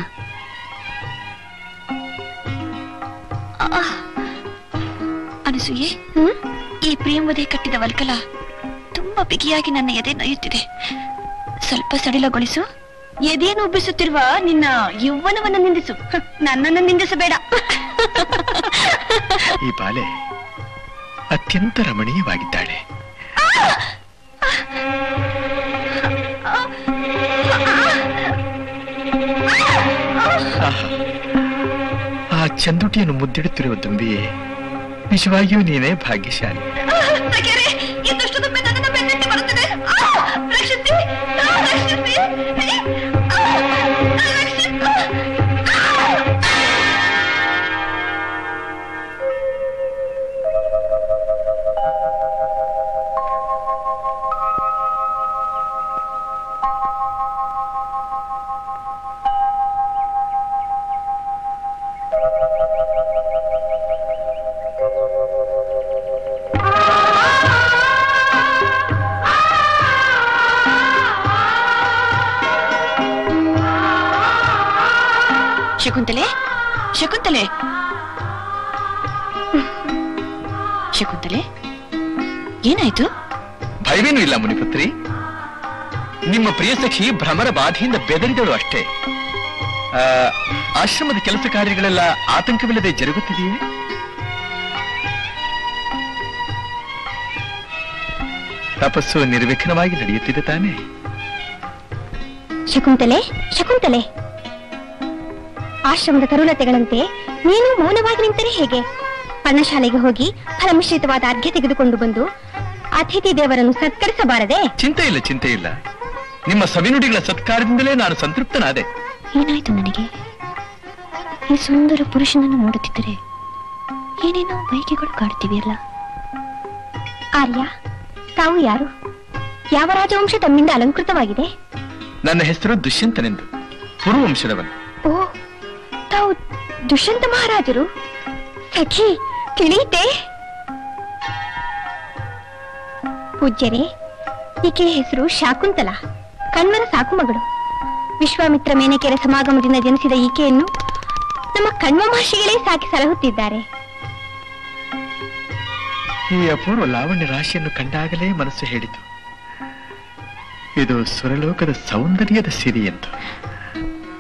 ಅನಸೂಯೆ ಈ ಪ್ರೇಮವದೆ ಕಟ್ಟಿದ ವಲ್ಕಲ ತುಂಬಾ ಬಿಗಿಯಾಗಿ ನನ್ನ ಎದೆ ನೊಯ್ಯುತ್ತಿದೆ ಸ್ವಲ್ಪ ಸಡಿಲಗೊಳಿಸು. ಎದೆಯನ್ನು ಉಬ್ಬಿಸುತ್ತಿರುವ ನಿನ್ನ ಯೌವನವನ್ನು ನಿಂದಿಸು. ನನ್ನನ್ನು ನಿಂದಿಸಬೇಡ. ಈ ಬಾಲೆ ಅತ್ಯಂತ ರಮಣೀಯವಾಗಿದ್ದಾಳೆ. ಆ ಚಂದುಟಿಯನ್ನು ಮುದ್ದಿಡುತ್ತಿರುವ ದುಂಬಿಯೇ ನಿಜವಾಗಿಯೂ ನೀನೇ ಭಾಗ್ಯಶಾಲಿ ಏನಾಯ್ತು? ಭಯವೇನೂ ಇಲ್ಲ ಮುನಿಪುತ್ರಿ. ನಿಮ್ಮ ಪ್ರಿಯ ಸಖಿ ಭ್ರಮರ ಬಾಧೆಯಿಂದ ಬೆದರಿದಳು ಅಷ್ಟೇ. ಆಶ್ರಮದ ಕೆಲಸ ಕಾರ್ಯಗಳೆಲ್ಲ ಆತಂಕವಿಲ್ಲದೆ ಜರುಗುತ್ತಿದೆಯೇ? ತಪಸ್ಸು ನಿರ್ವಿಘ್ನವಾಗಿ ನಡೆಯುತ್ತಿದೆ ತಾನೆ. ಶಕುಂತಲೆ ಶಕುಂತಲೆ. ಆಶ್ರಮದ ತರುಣತೆಗಳಂತೆ ನೀನು ಮೌನವಾಗಿ ನಿಂತರೆ ಹೇಗೆ? ಪರ್ಣಶಾಲೆಗೆ ಹೋಗಿ ಫಲಮಿಶ್ರಿತವಾದ ಅರ್ಘ್ಯ ತೆಗೆದುಕೊಂಡು ಬಂದು ಅತಿಥಿ ದೇವರನ್ನು ಸತ್ಕರಿಸಬಾರದೆ? ಚಿಂತೆ ಇಲ್ಲ ಚಿಂತೆ ಇಲ್ಲ. ನಿಮ್ಮ ಸವಿನುಡಿಗಳ ಸತ್ಕಾರದಿಂದಲೇ ನಾನು ಸಂತೃಪ್ತನಾದೆ. ಏನಾಯ್ತು ನನಗೆ? ಈ ಸುಂದರ ಪುರುಷನನ್ನು ನೋಡುತ್ತಿದ್ದರೆ ಏನೇನೋ ಬೈಕೆಗಳು ಕಾಡ್ತಿವೆಯಲ್ಲ ಆರ್ಯ ತಾವು ಯಾರು? ಯಾವ ರಾಜವಂಶ ತಮ್ಮಿಂದ ಅಲಂಕೃತವಾಗಿದೆ? ನನ್ನ ಹೆಸರು ದುಷ್ಯಂತನೆಂದು. ಪುರುವಂಶದವನು ಓ ತಾವು ದುಷ್ಯಂತ ಮಹಾರಾಜರು? ಸಖಿ ತಿಳಿಯಿತೆ? ಪೂಜ್ಯರೇ ಈಕೆ ಹೆಸರು ಶಾಕುಂತಲ. ಕಣ್ವರ ಸಾಕು ಮಗಳು. ವಿಶ್ವಾಮಿತ್ರ ಮೇನಕೆರೆ ಸಮಾಗಮದಿಂದ ಜನಿಸಿದ ಈಕೆಯನ್ನು ನಮ್ಮ ಕಣ್ವ ಮಹರ್ಷಿಗಳೇ ಸಾಕಿ ಸಲಹುತ್ತಿದ್ದಾರೆ. ಈ ಅಪೂರ್ವ ಲಾವಣ್ಯ ರಾಶಿಯನ್ನು ಕಂಡಾಗಲೇ ಮನಸ್ಸು ಹೇಳಿತು. ಇದು ಸ್ವರಲೋಕದ ಸೌಂದರ್ಯದ ಸಿರಿ ಎಂದು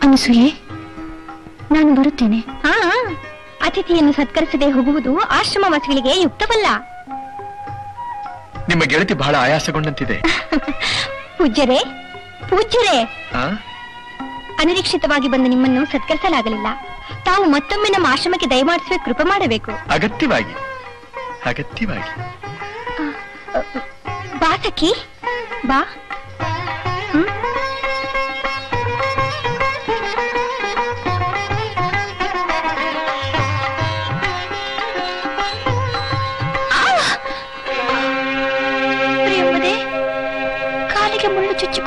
ಅನಸೂಯೆ ನಾನು ಬರುತ್ತೇನೆ. ಹಾ ಅತಿಥಿಯನ್ನು ಸತ್ಕರಿಸದೆ ಹೋಗುವುದು ಆಶ್ರಮವಾಸಿಗಳಿಗೆ ಯುಕ್ತವಲ್ಲ. ನಿಮ್ಮ ಗೆಳತಿ ಬಹಳ ಆಯಾಸಗೊಂಡಂತಿದೆ. ಪೂಜ್ಯರೇ ಪೂಜ್ಯರೇ? ಅನಿರೀಕ್ಷಿತವಾಗಿ ಬಂದ ನಿಮ್ಮನ್ನು ಸತ್ಕರಿಸಲಾಗಲಿಲ್ಲ. ತಾವು ಮತ್ತೊಮ್ಮೆ ನಮ್ಮ ಆಶ್ರಮಕ್ಕೆ ದಯಮಾಡಿಸುವ ಕೃಪೆ ಮಾಡಬೇಕು. ಅಗತ್ಯವಾಗಿ ಅಗತ್ಯವಾಗಿ. ಬಾ ಸಖಿ ಬಾ.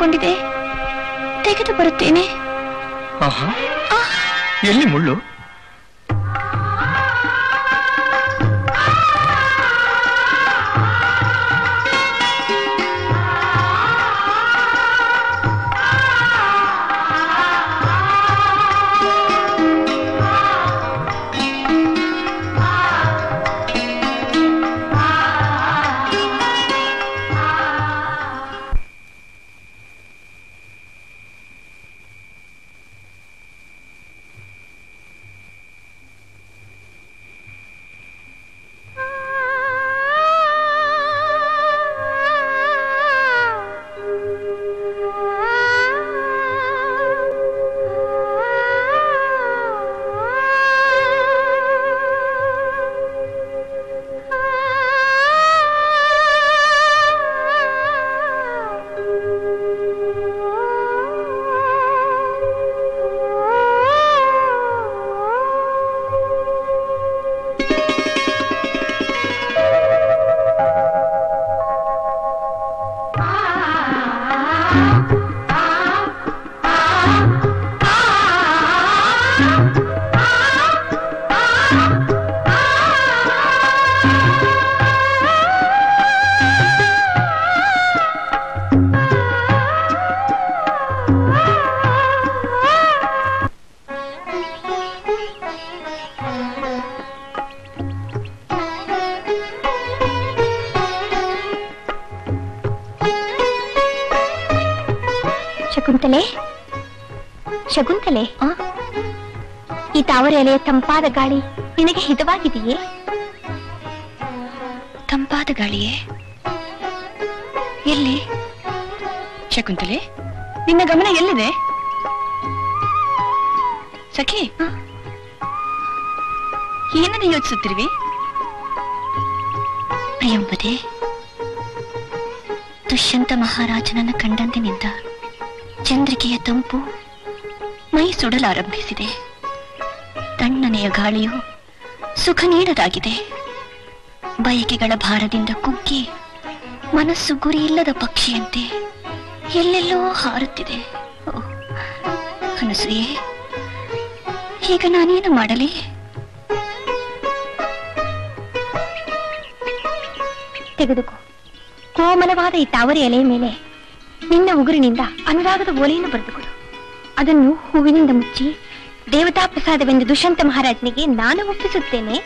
ಮುಳ್ಳು ಚುಚ್ಚಿಕೊಂಡಿದೆ ತೆಗೆದು ಬರುತ್ತೇನೆ ಆಹಾ. ಎಲ್ಲಿ ಮುಳ್ಳು ಎಲೆಯ ತಂಪಾದ ಗಾಳಿ ನಿನಗೆ ಹಿತವಾಗಿದೆಯೇ? ತಂಪಾದ ಗಾಳಿಯೇ? ಎಲ್ಲಿ? ಶಕುಂತಲೆ ನಿನ್ನ ಗಮನ ಎಲ್ಲಿದೆ? ಸಖಿ ಏನನ್ನು ಯೋಚಿಸುತ್ತಿರುವೆ? ಪ್ರಿಯಂಬದೆ ದುಷ್ಯಂತ ಮಹಾರಾಜನನ್ನ ಕಂಡಂದಿನಿಂದ ಚಂದ್ರಿಕೆಯ ತಂಪು ಮೈ ಸುಡಲಾರಂಭಿಸಿದೆ. ಗಾಳಿಯು ಸುಖ ನೀಡದಾಗಿದೆ. ಬಯಕೆಗಳ ಭಾರದಿಂದ ಕುಗ್ಗಿ ಮನಸ್ಸು ಗುರಿಯಿಲ್ಲದ ಪಕ್ಷಿಯಂತೆ ಎಲ್ಲೆಲ್ಲೋ ಹಾರುತ್ತಿದೆ. ಅನಸೂಯೇ, ಈಗ ನಾನೇನು ಮಾಡಲಿ? ತೆಗೆದುಕೋ. ಕೋಮಲವಾದ ಈ ತಾವರೆ ಎಲೆಯ ಮೇಲೆ ನಿನ್ನ ಉಗುರಿನಿಂದ ಅನುರಾಗದ ಓಲೆಯನ್ನು ಬರೆದುಕೊಡು. ಅದನ್ನು ಹೂವಿನಿಂದ ಮುಚ್ಚಿ ದೇವತಾ ಪ್ರಸಾದವೆಂದು ದುಷ್ಯಂತ ಮಹಾರಾಜನಿಗೆ ನಾನು ಒಪ್ಪಿಸುತ್ತೇನೆ.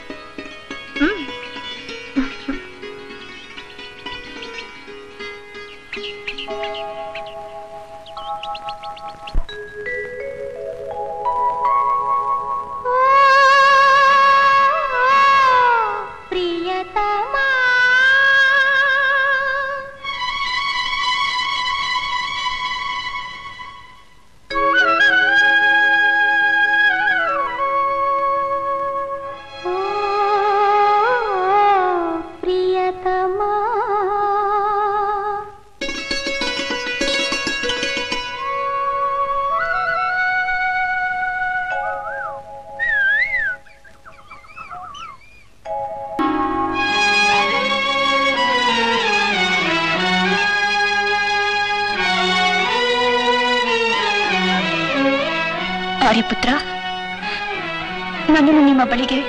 ಬಳಿಗೆ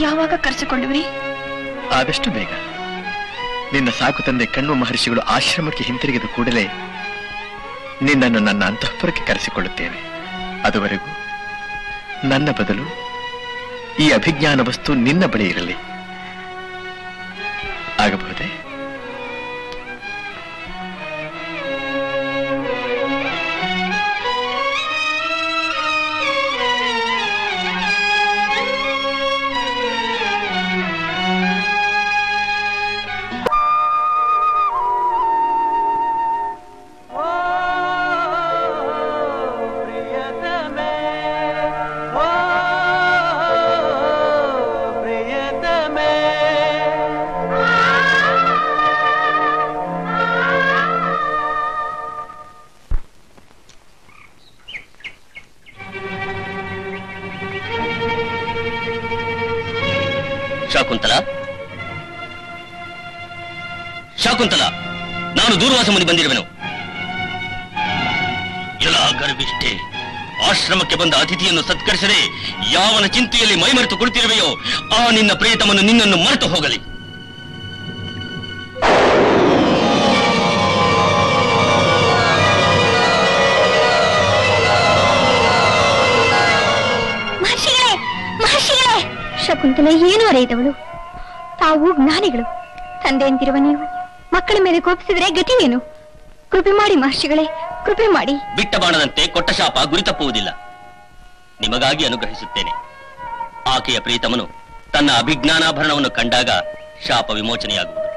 ಯಾವಾಗ ಕರೆಸಿಕೊಳ್ಳುವಿರಿ ಆದಷ್ಟು ಬೇಗ. ನಿನ್ನ ಸಾಕು ತಂದೆ ಕಣ್ಣು ಮಹರ್ಷಿಗಳು ಆಶ್ರಮಕ್ಕೆ ಹಿಂತಿರುಗಿದ ಕೂಡಲೇ ನಿನ್ನನ್ನು ನನ್ನ ಅಂತಃಪುರಕ್ಕೆ ಕರೆಸಿಕೊಳ್ಳುತ್ತೇನೆ. ಅದುವರೆಗೂ ನನ್ನ ಬದಲು ಈ ಅಭಿಜ್ಞಾನ ವಸ್ತು ನಿನ್ನ ಬಳಿ ಇರಲಿ. ಬಂದ ಅತಿಥಿಯನ್ನು ಸತ್ಕರಿಸದೆ ಯಾವನ ಚಿಂತೆಯಲ್ಲಿ ಮೈಮರೆತು ಕುಳಿತಿರುವೆಯೋ ಆ ನಿನ್ನ ಪ್ರೇತಮನ್ನು ನಿನ್ನನ್ನು ಮರೆತು ಹೋಗಲಿ. ಶಕುಂತಲೆ ಏನು ಅರೆಯದವಳು. ತಾವು ಜ್ಞಾನಿಗಳು. ತಂದೆಯಂತಿರುವ ನೀವು ಮಕ್ಕಳ ಮೇಲೆ ಕೋಪಿಸಿದರೆ ಗತಿ ಏನು? ಕೃಪೆ ಮಾಡಿ ಮಹರ್ಷಿಗಳೇ ಕೃಪೆ ಮಾಡಿ. ಬಿಟ್ಟ ಬಾಣದಂತೆ ಕೊಟ್ಟ ಶಾಪ ಗುರಿ ತಪ್ಪುವುದಿಲ್ಲ. ನಿಮಗಾಗಿ ಅನುಗ್ರಹಿಸುತ್ತೇನೆ. ಆಕೆಯ ಪ್ರೀತಮನು ತನ್ನ ಅಭಿಜ್ಞಾನಾಭರಣವನ್ನು ಕಂಡಾಗ ಶಾಪ ವಿಮೋಚನೆಯಾಗುವುದು.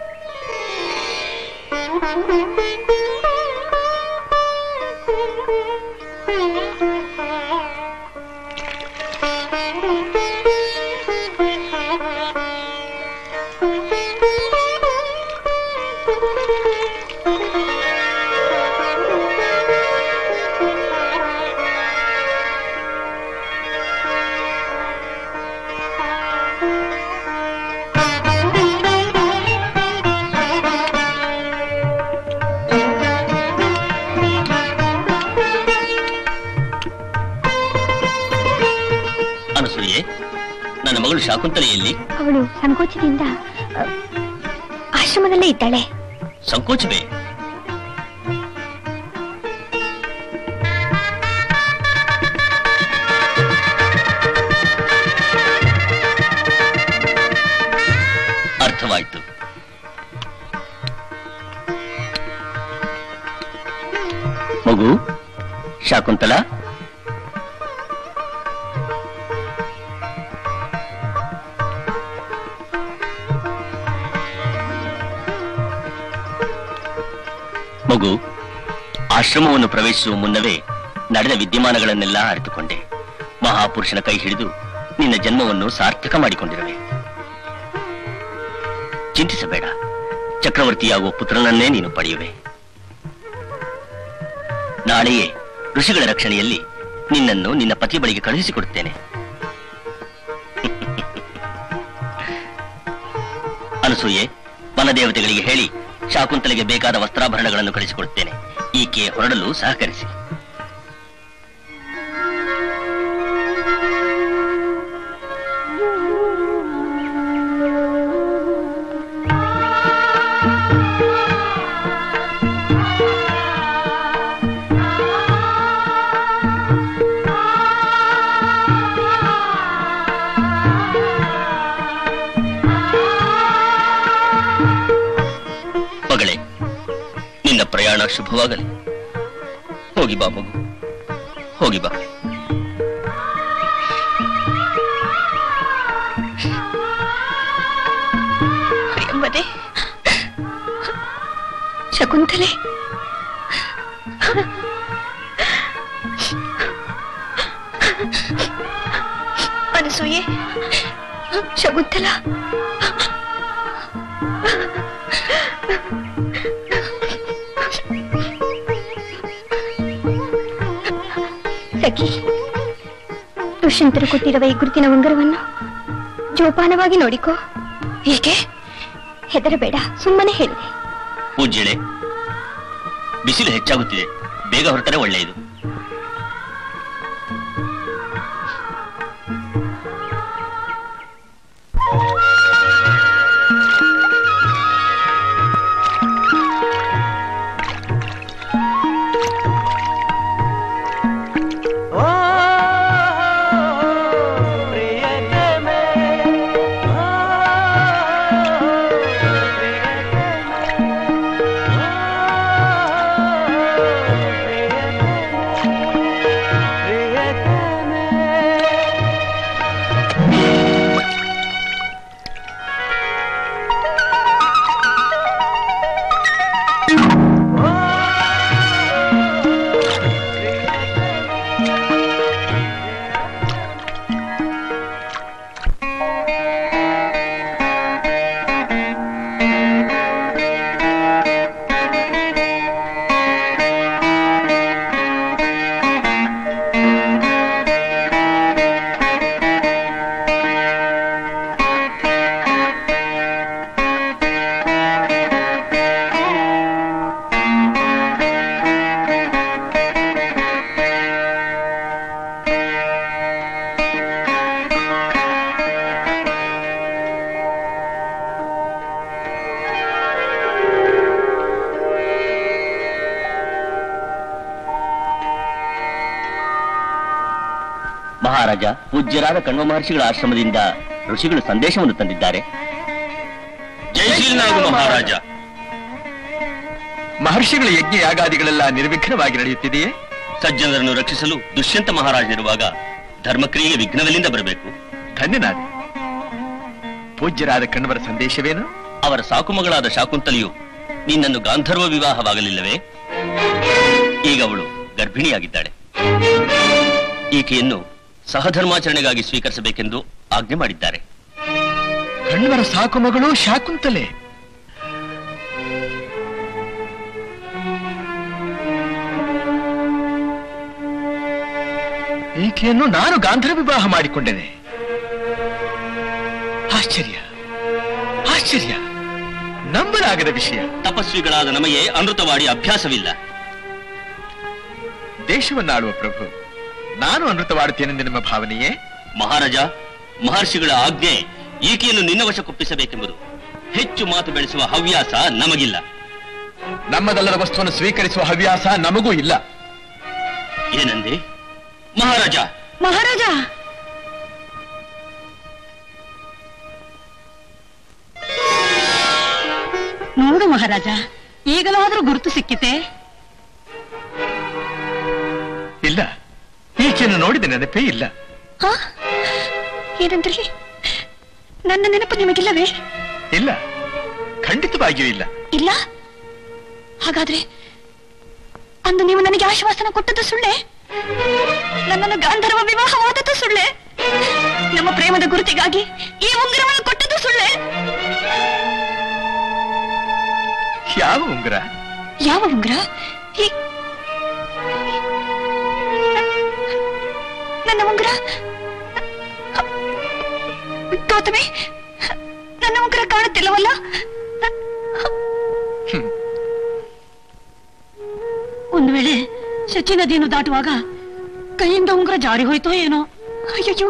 ಶಾಕುಂತಲೆಯಲ್ಲಿ ಅವಳು ಸಂಕೋಚದಿಂದ ಆಶ್ರಮದಲ್ಲೇ ಇದ್ದಾಳೆ. ಸಂಕೋಚವೇ ಅರ್ಥವಾಯ್ತು. ಮಗು ಶಾಕುಂತಲ? ಆಶ್ರಮವನ್ನು ಪ್ರವೇಶಿಸುವ ಮುನ್ನವೇ ನಡೆದ ವಿದ್ಯಮಾನಗಳನ್ನೆಲ್ಲ ಅರಿತುಕೊಂಡೆ. ಮಹಾಪುರುಷನ ಕೈ ಹಿಡಿದು ನಿನ್ನ ಜನ್ಮವನ್ನು ಸಾರ್ಥಕ ಮಾಡಿಕೊಂಡಿರುವೆ. ಚಿಂತಿಸಬೇಡ. ಚಕ್ರವರ್ತಿಯಾಗುವ ಪುತ್ರನನ್ನೇ ನೀನು ಪಡೆಯುವೆ. ನಾಳೆಯೇ ಋಷಿಗಳ ರಕ್ಷಣೆಯಲ್ಲಿ ನಿನ್ನನ್ನು ನಿನ್ನ ಪತಿ ಬಳಿಗೆ ಕಳುಹಿಸಿಕೊಡುತ್ತೇನೆ. ಅನಸೂಯೆ, ವನದೇವತೆಗಳಿಗೆ ಹೇಳಿ ಶಾಕುಂತಲೆಗೆ ಬೇಕಾದ ವಸ್ತ್ರಾಭರಣಗಳನ್ನು ಕಳಿಸಿಕೊಡುತ್ತೇನೆ. ಈಕೆ ಹೊರಡಲು ಸಹಕರಿಸಿ. ಈ ಗುರುತಿನ ಉಂಗುರವನ್ನು ಜೋಪಾನವಾಗಿ ನೋಡಿಕೋ. ಹೀಗೆ ಹೆದರಬೇಡ, ಸುಮ್ಮನೆ ಹೇಳಿದೆ ಪೂಜ್ಯಳೆ, ಬಿಸಿಲು ಹೆಚ್ಚಾಗುತ್ತಿದೆ. ಬೇಗ ಹೊರಟರೆ ಒಳ್ಳೆಯದು. ಪೂಜ್ಯರಾದ ಕಣ್ವ ಮಹರ್ಷಿಗಳ ಆಶ್ರಮದಿಂದ ಋಷಿಗಳು ಸಂದೇಶವನ್ನು ತಂದಿದ್ದಾರೆ. ಜಯಶೀಲನಾಗು ಮಹಾರಾಜ. ಮಹರ್ಷಿಗಳ ಯಜ್ಞ ಯಾಗಾದಿಗಳೆಲ್ಲ ನಿರ್ವಿಘ್ನವಾಗಿ ನಡೆಯುತ್ತಿದೆಯೇ? ಸಜ್ಜನರನ್ನು ರಕ್ಷಿಸಲು ದುಷ್ಯಂತ ಮಹಾರಾಜನಿರುವಾಗ ಧರ್ಮಕ್ರಿಯೆಗೆ ವಿಘ್ನದಲ್ಲಿಂದ ಬರಬೇಕು. ಧನ್ಯನಾದೆ. ಪೂಜ್ಯರಾದ ಕಣ್ವರ ಸಂದೇಶವೇನು? ಅವರ ಸಾಕುಮಗಳಾದ ಶಾಕುಂತಲಿಯು ನಿನ್ನನ್ನು ಗಾಂಧರ್ವ ವಿವಾಹವಾಗಲಿಲ್ಲವೇ? ಈಗ ಅವಳು ಗರ್ಭಿಣಿಯಾಗಿದ್ದಾಳೆ. ಈಕೆಯನ್ನು ಸಹಧರ್ಮಾಚರಣೆಗಾಗಿ ಸ್ವೀಕರಿಸಬೇಕೆಂದು ಆಜ್ಞೆ ಮಾಡಿದ್ದಾರೆ. ಕಣ್ಣರ ಸಾಕು ಮಗಳು ಶಾಕುಂತಲೆ. ಈಕೆಯನ್ನು ನಾನು ಗಾಂಧರ್ವ ವಿವಾಹ ಮಾಡಿಕೊಂಡೆನೆ. ಆಶ್ಚರ್ಯ ಆಶ್ಚರ್ಯ ನಂಬಲಾಗದ ವಿಷಯ. ತಪಸ್ವಿಗಳಾದ ನಮಗೆ ಅಮೃತವಾಡಿ ಅಭ್ಯಾಸವಿಲ್ಲ. ದೇಶವನ್ನಾಳುವ ಪ್ರಭು ನಾನು ಅಮೃತವಾಡುತ್ತೇನೆಂದು ನಿಮ್ಮ ಭಾವನೆಯೇ? ಮಹಾರಾಜ ಮಹರ್ಷಿಗಳ ಆಜ್ಞೆ ಈಕೆಯನ್ನು ನಿನ್ನ ವಶಕ್ಕೊಪ್ಪಿಸಬೇಕೆಂಬುದು ಹೆಚ್ಚು ಮಾತು ಬೆಳೆಸುವ ಹವ್ಯಾಸ ನಮಗಿಲ್ಲ. ನಮ್ಮದಲ್ಲದ ವಸ್ತುವನ್ನು ಸ್ವೀಕರಿಸುವ ಹವ್ಯಾಸ ನಮಗೂ ಇಲ್ಲ. ಏನಂದೆ? ಮಹಾರಾಜ! ಮಹಾರಾಜ! ನೋಡು ಮಹಾರಾಜ ಈಗಲಾದ್ರೂ ಗುರುತು ಸಿಕ್ಕಿತೆ? ಇಲ್ಲ. ಈಕೆಯನ್ನು ನೋಡಿದ ನೆನಪೇ ಇಲ್ಲ. ಏನಂದ್ರಿ ನನ್ನ ನೆನಪು ನಿಮಗಿಲ್ಲವೇ? ಇಲ್ಲ. ಖಂಡಿತವಾಗಿಯೂ ಇಲ್ಲ. ಇಲ್ಲ? ಹಾಗಾದ್ರೆ ಅಂದು ನೀವು ನನಗೆ ಆಶ್ವಾಸನ ಕೊಟ್ಟದ್ದು ಸುಳ್ಳೆ? ನನ್ನನ್ನು ಗಾಂಧರ್ವ ವಿವಾಹವಾದದ್ದು ಸುಳ್ಳೆ? ನಮ್ಮ ಪ್ರೇಮದ ಗುರುತಿಗಾಗಿ ಈ ಉಂಗುರವನ್ನು ಕೊಟ್ಟದ್ದು ಸುಳ್ಳೆ? ಯಾವ ಉಂಗುರ? ಯಾವ ಉಂಗುರ? ನನ್ನ ಉಂಗುರ? ಗೌತಮಿ ನನ್ನ ಉಂಗುರ ಕಾಣುತ್ತಿಲ್ಲವಲ್ಲ? ಒಂದು ವೇಳೆ ಶಚಿ ನದಿಯನ್ನು ದಾಟುವಾಗ ಕೈಯಿಂದ ಉಂಗುರ ಜಾರಿ ಹೋಯ್ತೋ ಏನೋ? ಅಯ್ಯಯ್ಯೋ.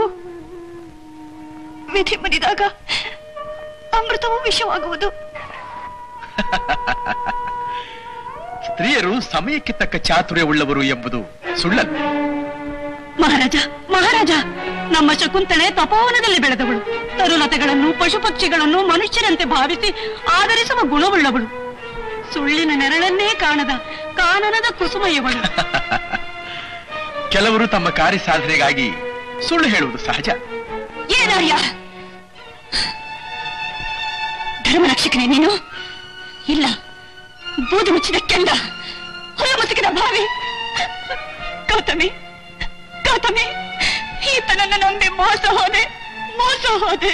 ವಿಧಿ ಮನಿದಾಗ ಅಮೃತವು ವಿಷವಾಗುವುದು. ಸ್ತ್ರೀಯರು ಸಮಯಕ್ಕೆ ತಕ್ಕ ಚಾತುರ್ಯ ಉಳ್ಳವರು ಎಂಬುದು ಸುಳ್ಳಲ್ಲ. ಮಹಾರಾಜ ಮಹಾರಾಜ! ನಮ್ಮ ಶಕುಂತಳೆ ತಪೋವನದಲ್ಲಿ ಬೆಳೆದವಳು. ತರುಲತೆಗಳನ್ನು ಪಶು ಪಕ್ಷಿಗಳನ್ನು ಮನುಷ್ಯರಂತೆ ಭಾವಿಸಿ ಆಧರಿಸುವ ಗುಣವುಳ್ಳವಳು. ಸುಳ್ಳಿನ ನೆರಳನ್ನೇ ಕಾಣದ ಕಾನನದ ಕುಸುಮಯವಳು. ಕೆಲವರು ತಮ್ಮ ಕಾರ್ಯ ಸಾಧನೆಗಾಗಿ ಸುಳ್ಳು ಹೇಳುವುದು ಸಹಜ. ಏನಾರ್ಯ ಧರ್ಮರಕ್ಷಕನೇ ನೀನು? ಇಲ್ಲ ಬೂದು ಮುಚ್ಚಿದ ಕೆಂಡ ಹೊರ ಮುಸುಕಿದ ಭಾವಿ ಗೌತಮಿ ಗೌತಮಿ ಈತನನ್ನು ನಂಬಿ ಮೋಸ ಹೋದೆ ಮೋಸ ಹೋದೆ.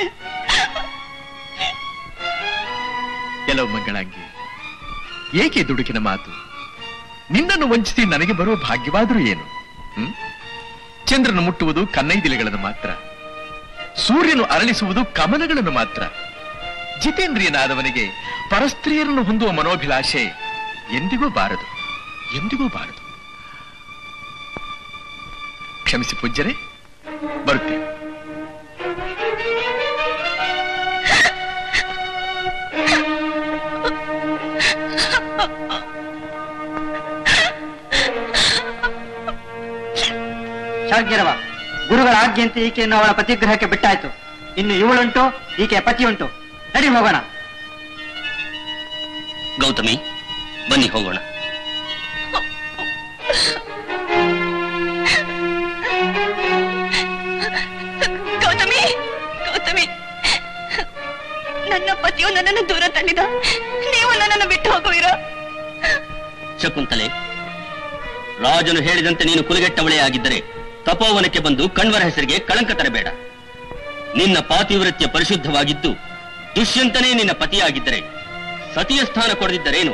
ಕೆಲವು ಮಂಗಳಾಂಗಿ, ಏಕೆ ದುಡುಕಿನ ಮಾತು? ನಿನ್ನನ್ನು ವಂಚಿಸಿ ನನಗೆ ಬರುವ ಭಾಗ್ಯವಾದರೂ ಏನು? ಚಂದ್ರನು ಮುಟ್ಟುವುದು ಕನ್ನೈದಿಲೆಗಳನ್ನು ಮಾತ್ರ. ಸೂರ್ಯನು ಅರಳಿಸುವುದು ಕಮಲಗಳನ್ನು ಮಾತ್ರ. ಜಿತೇಂದ್ರಿಯನಾದವನಿಗೆ ಪರಸ್ತ್ರೀಯರನ್ನು ಹೊಂದುವ ಮನೋಭಿಲಾಷೆ ಎಂದಿಗೂ ಬಾರದು ಎಂದಿಗೂ ಬಾರದು. ಕ್ಷಮಿಸಿ ಪೂಜ್ಯರೇ ಬರುತ್ತೇವೆ ಶಾಗ್ಯರವ ಗುರುಗಳ ಆಜ್ಞೆಯಂತೆ ಈಕೆಯನ್ನು ಅವಳ ಪತಿಗ್ರಹಕ್ಕೆ ಬಿಟ್ಟಾಯ್ತು. ಇನ್ನು ಇವಳುಂಟು ಈಕೆ ಪತಿಯುಂಟು. ನಡಿ ಹೋಗೋಣ. ಗೌತಮಿ ಬನ್ನಿ ಹೋಗೋಣ. ನನ್ನನ್ನು ದೂರ ತಳ್ಳಿದ. ನೀವು ನನ್ನನ್ನು ಬಿಟ್ಟು ಹೋಗುವಿರ? ಶಕುಂತಲೆ, ರಾಜನು ಹೇಳಿದಂತೆ ನೀನು ಕುಲಗೆಟ್ಟವಳೆ ಆಗಿದ್ದರೆ ತಪೋವನಕ್ಕೆ ಬಂದು ಕಣ್ವರ ಹೆಸರಿಗೆ ಕಳಂಕ ತರಬೇಡ. ನಿನ್ನ ಪಾತಿವೃತ್ಯ ಪರಿಶುದ್ಧವಾಗಿದ್ದು, ದುಷ್ಯಂತನೇ ನಿನ್ನ ಪತಿಯಾಗಿದ್ದರೆ ಸತಿಯ ಸ್ಥಾನ ಕೊಡದಿದ್ದರೇನು?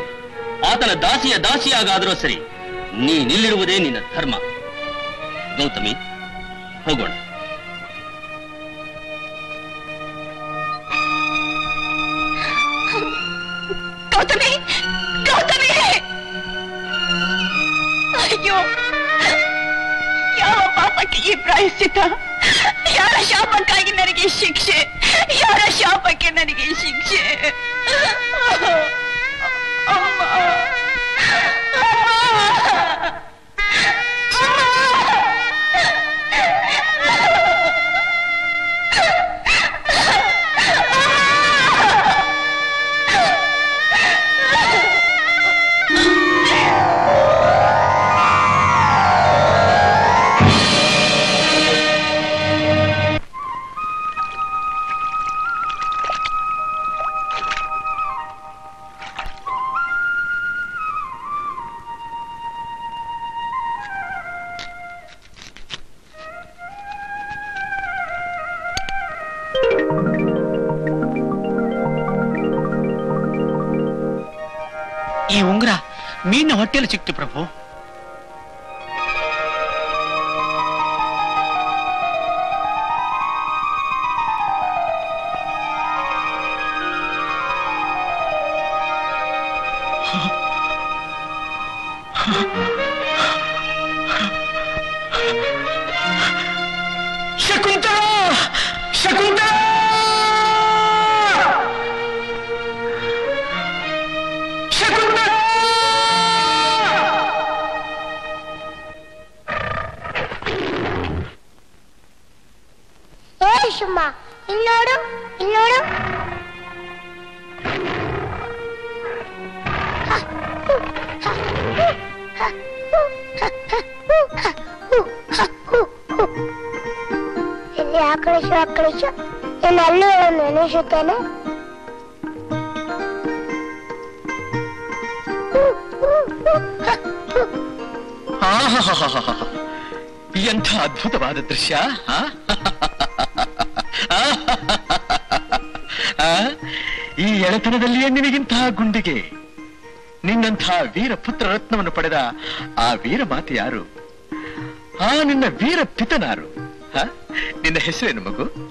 ಆತನ ದಾಸಿಯ ದಾಸಿಯಾಗಾದರೂ ಸರಿ ನೀ ನಿಲ್ಲಿರುವುದೇ ನಿನ್ನ ಧರ್ಮ. ಗೌತಮಿ, ಹೋಗೋಣ. ಗೌತಮಿ ಗೌತಮಿ! ಅಯ್ಯೋ, ಯಾವ ಪಾಪಕ್ಕೆ ಈ ಪ್ರಾಯಶ್ಚಿತ ಯಾರ ಶಾಪಕ್ಕಾಗಿ ನನಗೆ ಶಿಕ್ಷೆ? ಯಾರ ಶಾಪಕ್ಕೆ ನನಗೆ ಶಿಕ್ಷೆ? ಆ ವೀರ ಮಾತೆ ಯಾರು? ಆ ನಿನ್ನ ವೀರ ಪಿತನಾರು? ನಿನ್ನ ಹೆಸರೇನು ಮಗು?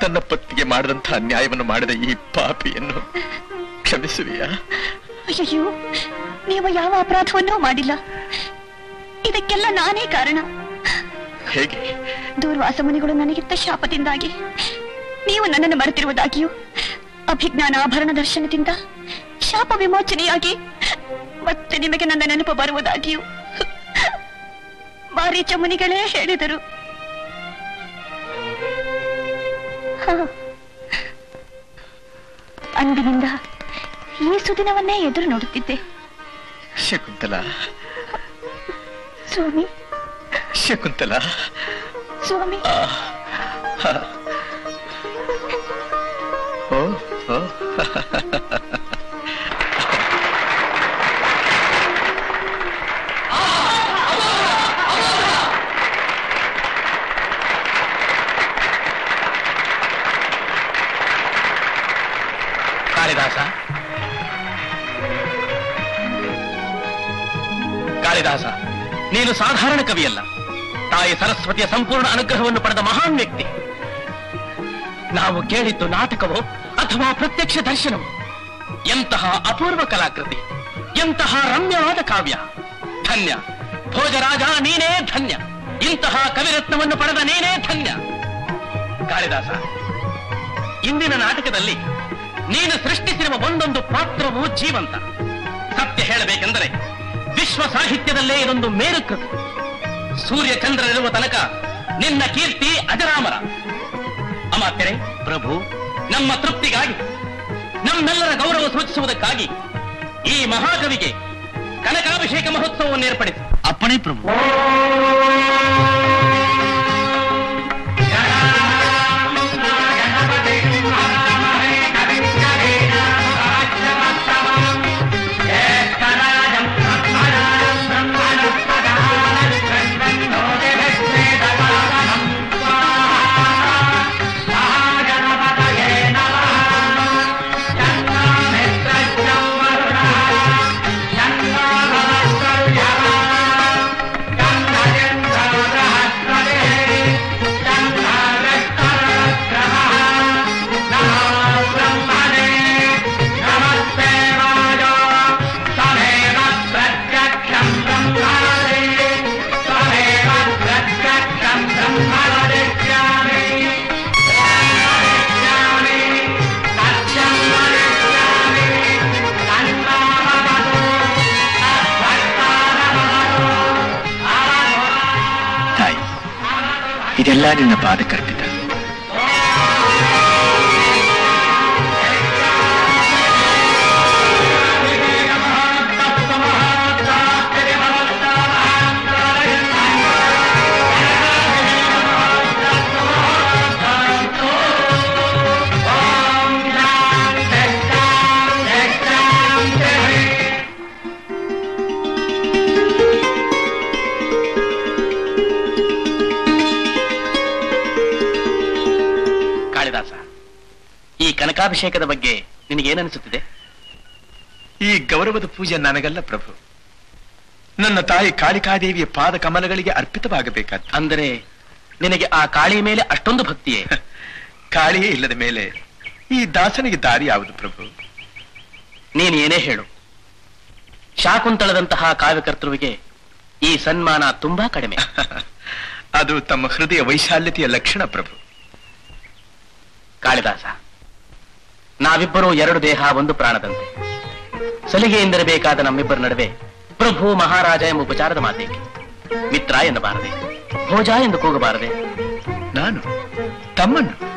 ತನ್ನ ಪತ್ನಿಗೆ ಮಾಡಿದಂತಹ ಅನ್ಯಾಯವನ್ನು ಮಾಡಿದ ಈ ಪಾಪಿಯನ್ನು ಕ್ಷಮಿಸುವಿಯಾ? ಅಯ್ಯೋ ನೀವು ಯಾವ ಅಪರಾಧವನ್ನೂ ಮಾಡಿಲ್ಲ. ಇದಕ್ಕೆಲ್ಲ ನಾನೇ ಕಾರಣ. ಹೇಗೆ? ದೂರ್ವಾಸ ಮುನಿಗಳು ನನಗಿತ್ತ ಶಾಪದಿಂದಾಗಿ ನೀವು ನನ್ನನ್ನು ಮರೆತಿರುವುದಾಗಿಯೂ ಅಭಿಜ್ಞಾನ ಆಭರಣ ದರ್ಶನದಿಂದ ಶಾಪ ವಿಮೋಚನೆಯಾಗಿ ಮತ್ತೆ ನಿಮಗೆ ನನ್ನ ನೆನಪು ಬರುವುದಾಗಿಯೂ ಮಾರೀಚ ಮುನಿಗಳೇ ಹೇಳಿದರು. ಅಂದಿನಿಂದ ಈ ಸುದಿನವನ್ನೇ ಎದುರು ನೋಡುತ್ತಿದ್ದೆ. ಶಕುಂತಲ. ಸ್ವಾಮಿ. ಶಕುಂತಲ. ಸ್ವಾಮಿ. ಸಾಧಾರಣ ಕವಿಯಲ್ಲ. ತಾಯಿ ಸರಸ್ವತಿಯ ಸಂಪೂರ್ಣ ಅನುಗ್ರಹವನ್ನು ಪಡೆದ ಮಹಾನ್ ವ್ಯಕ್ತಿ. ನಾವು ಕೇಳಿದ್ದು ನಾಟಕವೋ ಅಥವಾ ಪ್ರತ್ಯಕ್ಷ ದರ್ಶನವೋ? ಎಂತಹ ಅಪೂರ್ವ ಕಲಾಕೃತಿ, ಎಂತಹ ರಮ್ಯವಾದ ಕಾವ್ಯ. ಧನ್ಯ. ಭೋಜರಾಜ, ನೀನೇ ಧನ್ಯ. ಇಂತಹ ಕವಿರತ್ನವನ್ನು ಪಡೆದ ನೀನೇ ಧನ್ಯ. ಕಾಳಿದಾಸ, ಇಂದಿನ ನಾಟಕದಲ್ಲಿ ನೀನು ಸೃಷ್ಟಿಸಿರುವ ಒಂದೊಂದು ಪಾತ್ರವೂ ಜೀವಂತ. ಸತ್ಯ ಹೇಳಬೇಕೆಂದರೆ ವಿಶ್ವ ಸಾಹಿತ್ಯದಲ್ಲೇ ಇದೊಂದು ಮೇರುಕೃತಿ. ಸೂರ್ಯ ಚಂದ್ರರಿರುವ ತನಕ ನಿನ್ನ ಕೀರ್ತಿ ಅಜರಾಮರ. ಅಮಾತ್ಯರೆ ಪ್ರಭು. ನಮ್ಮ ತೃಪ್ತಿಗಾಗಿ ನಮ್ಮೆಲ್ಲರ ಗೌರವ ಸೂಚಿಸುವುದಕ್ಕಾಗಿ ಈ ಮಹಾಕವಿಗೆ ಕನಕಾಭಿಷೇಕ ಮಹೋತ್ಸವವನ್ನು ಏರ್ಪಡಿಸಿ ಅಪ್ಪಣೆ ಪ್ರಭು. ಇದೆಲ್ಲ ನಿನ್ನ ಪಾದ ಪಟ್ಟಾಭಿಷೇಕದ ಬಗ್ಗೆ ನಿನಗೇನನಿಸುತ್ತಿದೆ ಈ ಗೌರವದ ಪೂಜೆ ನನಗಲ್ಲ ಪ್ರಭು. ನನ್ನ ತಾಯಿ ಕಾಳಿಕಾದೇವಿಯ ಪಾದ ಕಮಲಗಳಿಗೆ ಅರ್ಪಿತವಾಗಬೇಕಾದ. ಅಂದರೆ ನಿನಗೆ ಆ ಕಾಳಿ ಮೇಲೆ ಅಷ್ಟೊಂದು ಭಕ್ತಿಯೇ? ಕಾಳಿಯೇ ಇಲ್ಲದ ಮೇಲೆ ಈ ದಾಸನಿಗೆ ದಾರಿ ಯಾವುದು ಪ್ರಭು? ನೀನು ಏನೇ ಹೇಳು. ಶಾಕುಂತಳದಂತಹ ಕಾವ್ಯಕರ್ತೃವಿಗೆ ಈ ಸನ್ಮಾನ ತುಂಬಾ ಕಡಿಮೆ. ಅದು ತಮ್ಮ ಹೃದಯ ವೈಶಾಲ್ಯತೆಯ ಲಕ್ಷಣ ಪ್ರಭು. ಕಾಳಿದಾಸ ನಾವಿಬ್ಬರೂ ಎರಡು ದೇಹ ಒಂದು ಪ್ರಾಣದಂತೆ. ಸಲಿಗೆಯಿಂದಿರಬೇಕಾದ ನಮ್ಮಿಬ್ಬರ ನಡುವೆ ಪ್ರಭು ಮಹಾರಾಜ ಎಂಬ ಉಪಚಾರದ ಮಾತೇಕೆ? ಮಿತ್ರ ಎನ್ನಬಾರದೆ ಭೋಜ ಎಂದು ಕೂಗಬಾರದೆ. ನಾನು ತಮ್ಮನ್ನು?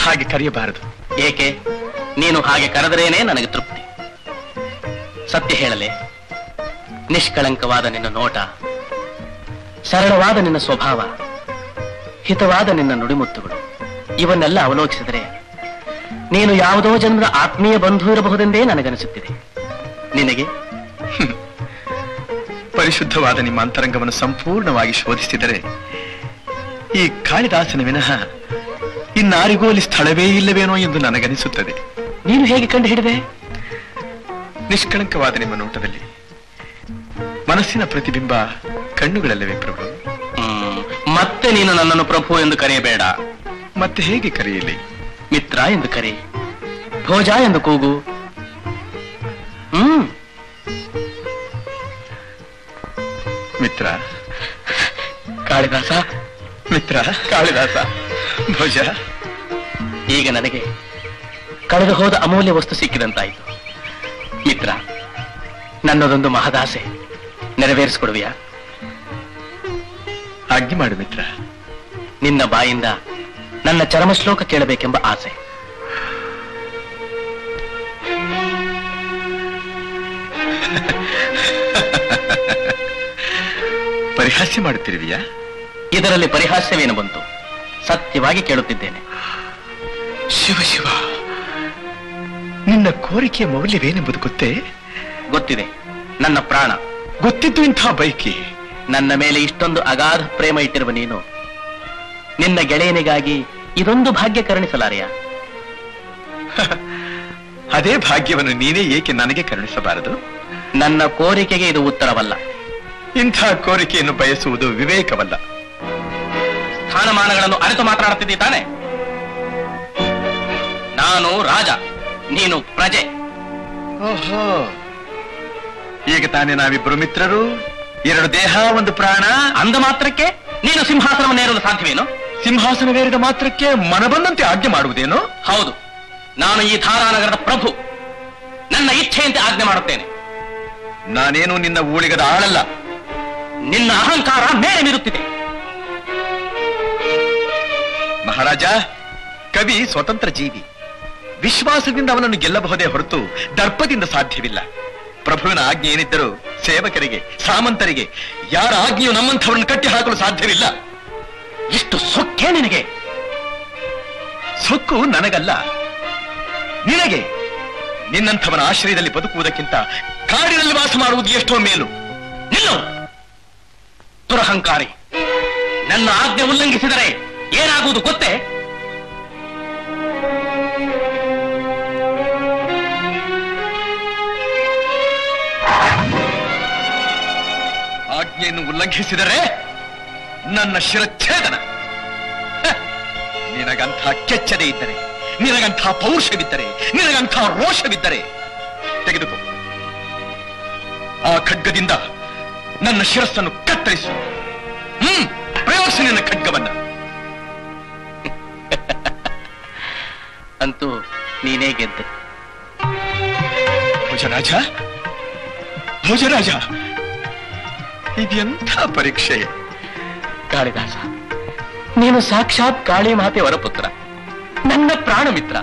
ಹಾಗೆ ಕರೆಯಬಾರದು. ಏಕೆ? ನೀನು ಹಾಗೆ ಕರೆದರೇನೆ ನನಗೆ ತೃಪ್ತಿ. ಸತ್ಯ ಹೇಳಲೆ ನಿಷ್ಕಳಂಕವಾದ ನಿನ್ನ ನೋಟ ಸರಳವಾದ ನಿನ್ನ ಸ್ವಭಾವ ಹಿತವಾದ ನಿನ್ನ ನುಡಿಮುತ್ತುಗಳು. ಇವನ್ನೆಲ್ಲ ಅವಲೋಕಿಸಿದರೆ ನೀನು ಯಾವುದೋ ಜನ್ಮದ ಆತ್ಮೀಯ ಬಂಧು ಇರಬಹುದೆಂದೇ ನನಗನಿಸುತ್ತಿದೆ. ನಿನಗೆ? ಪರಿಶುದ್ಧವಾದ ನಿಮ್ಮ ಅಂತರಂಗವನ್ನು ಸಂಪೂರ್ಣವಾಗಿ ಶೋಧಿಸಿದರೆ ಈ ಕಾಳಿದಾಸನ ವಿನಃ ಇನ್ನಾರಿಗೂ ಅಲ್ಲಿ ಸ್ಥಳವೇ ಇಲ್ಲವೇನೋ ಎಂದು ನನಗನಿಸುತ್ತದೆ. ನೀನು ಹೇಗೆ ಕಂಡು ಹಿಡಿದೆ? ನಿಷ್ಕಳಂಕವಾದ ನಿಮ್ಮ ನೋಟದಲ್ಲಿ. ಮನಸ್ಸಿನ ಪ್ರತಿಬಿಂಬ ಕಣ್ಣುಗಳಲ್ಲವೇ ಪ್ರಭು? ಮತ್ತೆ ನೀನು ನನ್ನನ್ನು ಪ್ರಭು ಎಂದು ಕರೆಯಬೇಡ. ಮತ್ತೆ ಹೇಗೆ ಕರೆಯಲಿ? ಮಿತ್ರ ಎಂದು ಕರೆ ಭೋಜ ಎಂದು ಕೂಗು. ಹ್ಮ್. ಮಿತ್ರ. ಕಾಳಿದಾಸ. ಮಿತ್ರ ಕಾಳಿದಾಸ. ಭೋಜ ಈಗ ನನಗೆ ಕಳೆದು ಹೋದ ಅಮೂಲ್ಯ ವಸ್ತು ಸಿಕ್ಕಿದಂತಾಯಿತು. ಮಿತ್ರ ನನ್ನದೊಂದು ಮಹದಾಸೆ ನೆರವೇರಿಸಿಕೊಡುವ ಆಜ್ಞೆ ಮಾಡು ಮಿತ್ರ. ನಿನ್ನ ಬಾಯಿಂದ ನನ್ನ ಚರಮ ಶ್ಲೋಕ ಕೇಳಬೇಕೆಂಬ ಆಸೆ. ಪರಿಹಾಸ್ಯ ಮಾಡುತ್ತಿರುವಿಯಾ? ಇದರಲ್ಲಿ ಪರಿಹಾಸ್ಯವೇನು ಬಂತು? ಸತ್ಯವಾಗಿ ಕೇಳುತ್ತಿದ್ದೇನೆ. ಶಿವ ಶಿವ. ನಿನ್ನ ಕೋರಿಕೆಯ ಮೌಲ್ಯವೇನೆಂಬುದು ಗೊತ್ತೇ? ಗೊತ್ತಿದೆ. ನನ್ನ ಪ್ರಾಣ. ಗೊತ್ತಿದ್ದು ಇಂಥ ಬೈಕಿ. ನನ್ನ ಮೇಲೆ ಇಷ್ಟೊಂದು ಅಗಾಧ ಪ್ರೇಮ ಇಟ್ಟಿರುವ ನೀನು ನಿನ್ನ ಗೆಳೆಯನಿಗಾಗಿ ಇದೊಂದು ಭಾಗ್ಯ ಕರುಣಿಸಲಾರೆಯ? ಅದೇ ಭಾಗ್ಯವನ್ನು ನೀನೇ ಏಕೆ ನನಗೆ ಕರುಣಿಸಬಾರದು? ನನ್ನ ಕೋರಿಕೆಗೆ ಇದು ಉತ್ತರವಲ್ಲ. ಇಂಥ ಕೋರಿಕೆಯನ್ನು ಬಯಸುವುದು ವಿವೇಕವಲ್ಲ. ಸ್ಥಾನಮಾನಗಳನ್ನು ಅರಿತು ಮಾತನಾಡುತ್ತಿದ್ದಿ ತಾನೆ? ನಾನು ರಾಜ ನೀನು ಪ್ರಜೆ. ಓಹೋ. ಈಗ ತಾನೇ ನಾವಿಬ್ಬರು ಮಿತ್ರರು ಎರಡು ದೇಹ ಒಂದು ಪ್ರಾಣ. ಅಂದ ಮಾತ್ರಕ್ಕೆ ನೀನು ಸಿಂಹಾಸನವನ್ನು ಏರಲು ಸಾಧ್ಯವೇನು? ಸಿಂಹಾಸನವೇರಿದ ಮಾತ್ರಕ್ಕೆ ಮನಬಂದಂತೆ ಆಜ್ಞೆ ಮಾಡುವುದೇನು? ಹೌದು. ನಾನು ಈ ಧಾರಾನಗರದ ಪ್ರಭು. ನನ್ನ ಇಚ್ಛೆಯಂತೆ ಆಜ್ಞೆ ಮಾಡುತ್ತೇನೆ. ನಾನೇನು ನಿನ್ನ ಊಳಿಗದ ಆಳಲ್ಲ? ನಿನ್ನ ಅಹಂಕಾರ ಮೇಲೆ ಮೀರುತ್ತಿದೆ ಮಹಾರಾಜ ಕವಿ ಸ್ವತಂತ್ರ ಜೀವಿ. ವಿಶ್ವಾಸದಿಂದ ಅವನನ್ನು ಗೆಲ್ಲಬಹುದೇ ಹೊರತು ದರ್ಪದಿಂದ ಸಾಧ್ಯವಿಲ್ಲ. ಪ್ರಭುವಿನ ಆಜ್ಞೆ ಏನಿದ್ದರೂ ಸೇವಕರಿಗೆ ಸಾಮಂತರಿಗೆ ಯಾರ ಆಜ್ಞೆಯು ನಮ್ಮಂಥವರನ್ನು ಕಟ್ಟಿ ಹಾಕಲು ಸಾಧ್ಯವಿಲ್ಲ. ಎಷ್ಟು ಸೊಕ್ಕೆ ನಿನಗೆ? ಸೊಕ್ಕು ನನಗಲ್ಲ. ನಿನಗೆ? ನಿನ್ನಂಥವನ ಆಶ್ರಯದಲ್ಲಿ ಬದುಕುವುದಕ್ಕಿಂತ ಕಾಡಿನಲ್ಲಿ ವಾಸ ಮಾಡುವುದು ಎಷ್ಟೋ ಮೇಲು. ನಿಲ್ಲು ದುರಹಂಕಾರಿ, ನನ್ನ ಆಜ್ಞೆ ಉಲ್ಲಂಘಿಸಿದರೆ ಏನಾಗುವುದು ಗೊತ್ತೇ? ಆಜ್ಞೆಯನ್ನು ಉಲ್ಲಂಘಿಸಿದರೆ ನನ್ನ ಶಿರಚ್ಛೇದನ! ನಿನಗಂಥ ಕೆಚ್ಚದೆ ಇದ್ದರೆ ನಿನಗಂಥ ಪೌರುಷವಿದ್ದರೆ ನಿನಗಂಥ ರೋಷವಿದ್ದರೆ ತೆಗೆದುಕೋ. ಆ ಖಡ್ಗದಿಂದ ನನ್ನ ಶಿರಸ್ಸನ್ನು ಕತ್ತರಿಸು. ಹ್ಮ್ ಪ್ರಯೋಗಿಸು ನಿನ್ನ ಖಡ್ಗವನ್ನ. ಅಂತೂ ನೀನೇ ಗೆದ್ದೆ. ಭೋಜರಾಜ ಭೋಜರಾಜ ಇದೆಂಥ ಪರೀಕ್ಷೆ. ಕಾಳಿದಾಸ. ನೀನು ಸಾಕ್ಷಾತ್ ಕಾಳಿ ಮಾತೆ ವರಪುತ್ರ. ನನ್ನ ಪ್ರಾಣ ಮಿತ್ರ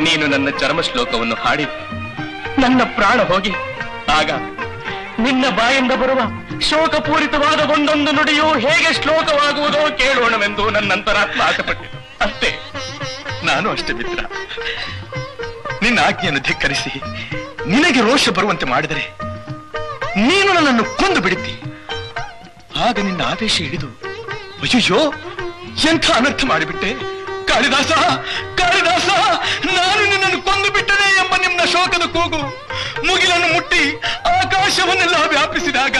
ನೀನು ನನ್ನ ಚರ್ಮ ಶ್ಲೋಕವನ್ನು ಹಾಡಿ. ನನ್ನ ಪ್ರಾಣ ಹೋಗಿ. ಆಗ ನಿನ್ನ ಬಾಯಿಂದ ಬರುವ ಶೋಕಪೂರಿತವಾದ ಒಂದೊಂದು ನುಡಿಯು ಹೇಗೆ ಶ್ಲೋಕವಾಗುವುದೋ ಕೇಳೋಣವೆಂದು ನನ್ನಂತರಾತ್ಮ ಆಸೆಪಟ್ಟಿತು ಅಷ್ಟೇ. ನಾನು ಅಷ್ಟೇ ಮಿತ್ರ. ನಿನ್ನ ಆಜ್ಞೆಯನ್ನು ಧಿಕ್ಕರಿಸಿ ನಿನಗೆ ರೋಷ ಬರುವಂತೆ ಮಾಡಿದರೆ ನೀನು ನನ್ನನ್ನು ಕೊಂದು ಬಿಡುತ್ತಿ. ಆಗ ನಿನ್ನ ಆದೇಶ ಹಿಡಿದು ಅಯ್ಯೋ ಎಂಥ ಅನರ್ಥ ಮಾಡಿಬಿಟ್ಟೆ? ಕಾಳಿದಾಸ ಕಾಳಿದಾಸ, ನಾನು ನಿನ್ನನ್ನು ಕೊಂದು ಬಿಟ್ಟನೆ ಎಂಬ ನಿಮ್ಮ ಶೋಕದ ಕೂಗು. ಮುಗಿಲನ್ನು ಮುಟ್ಟಿ ಆಕಾಶವನ್ನೆಲ್ಲ ವ್ಯಾಪಿಸಿದಾಗ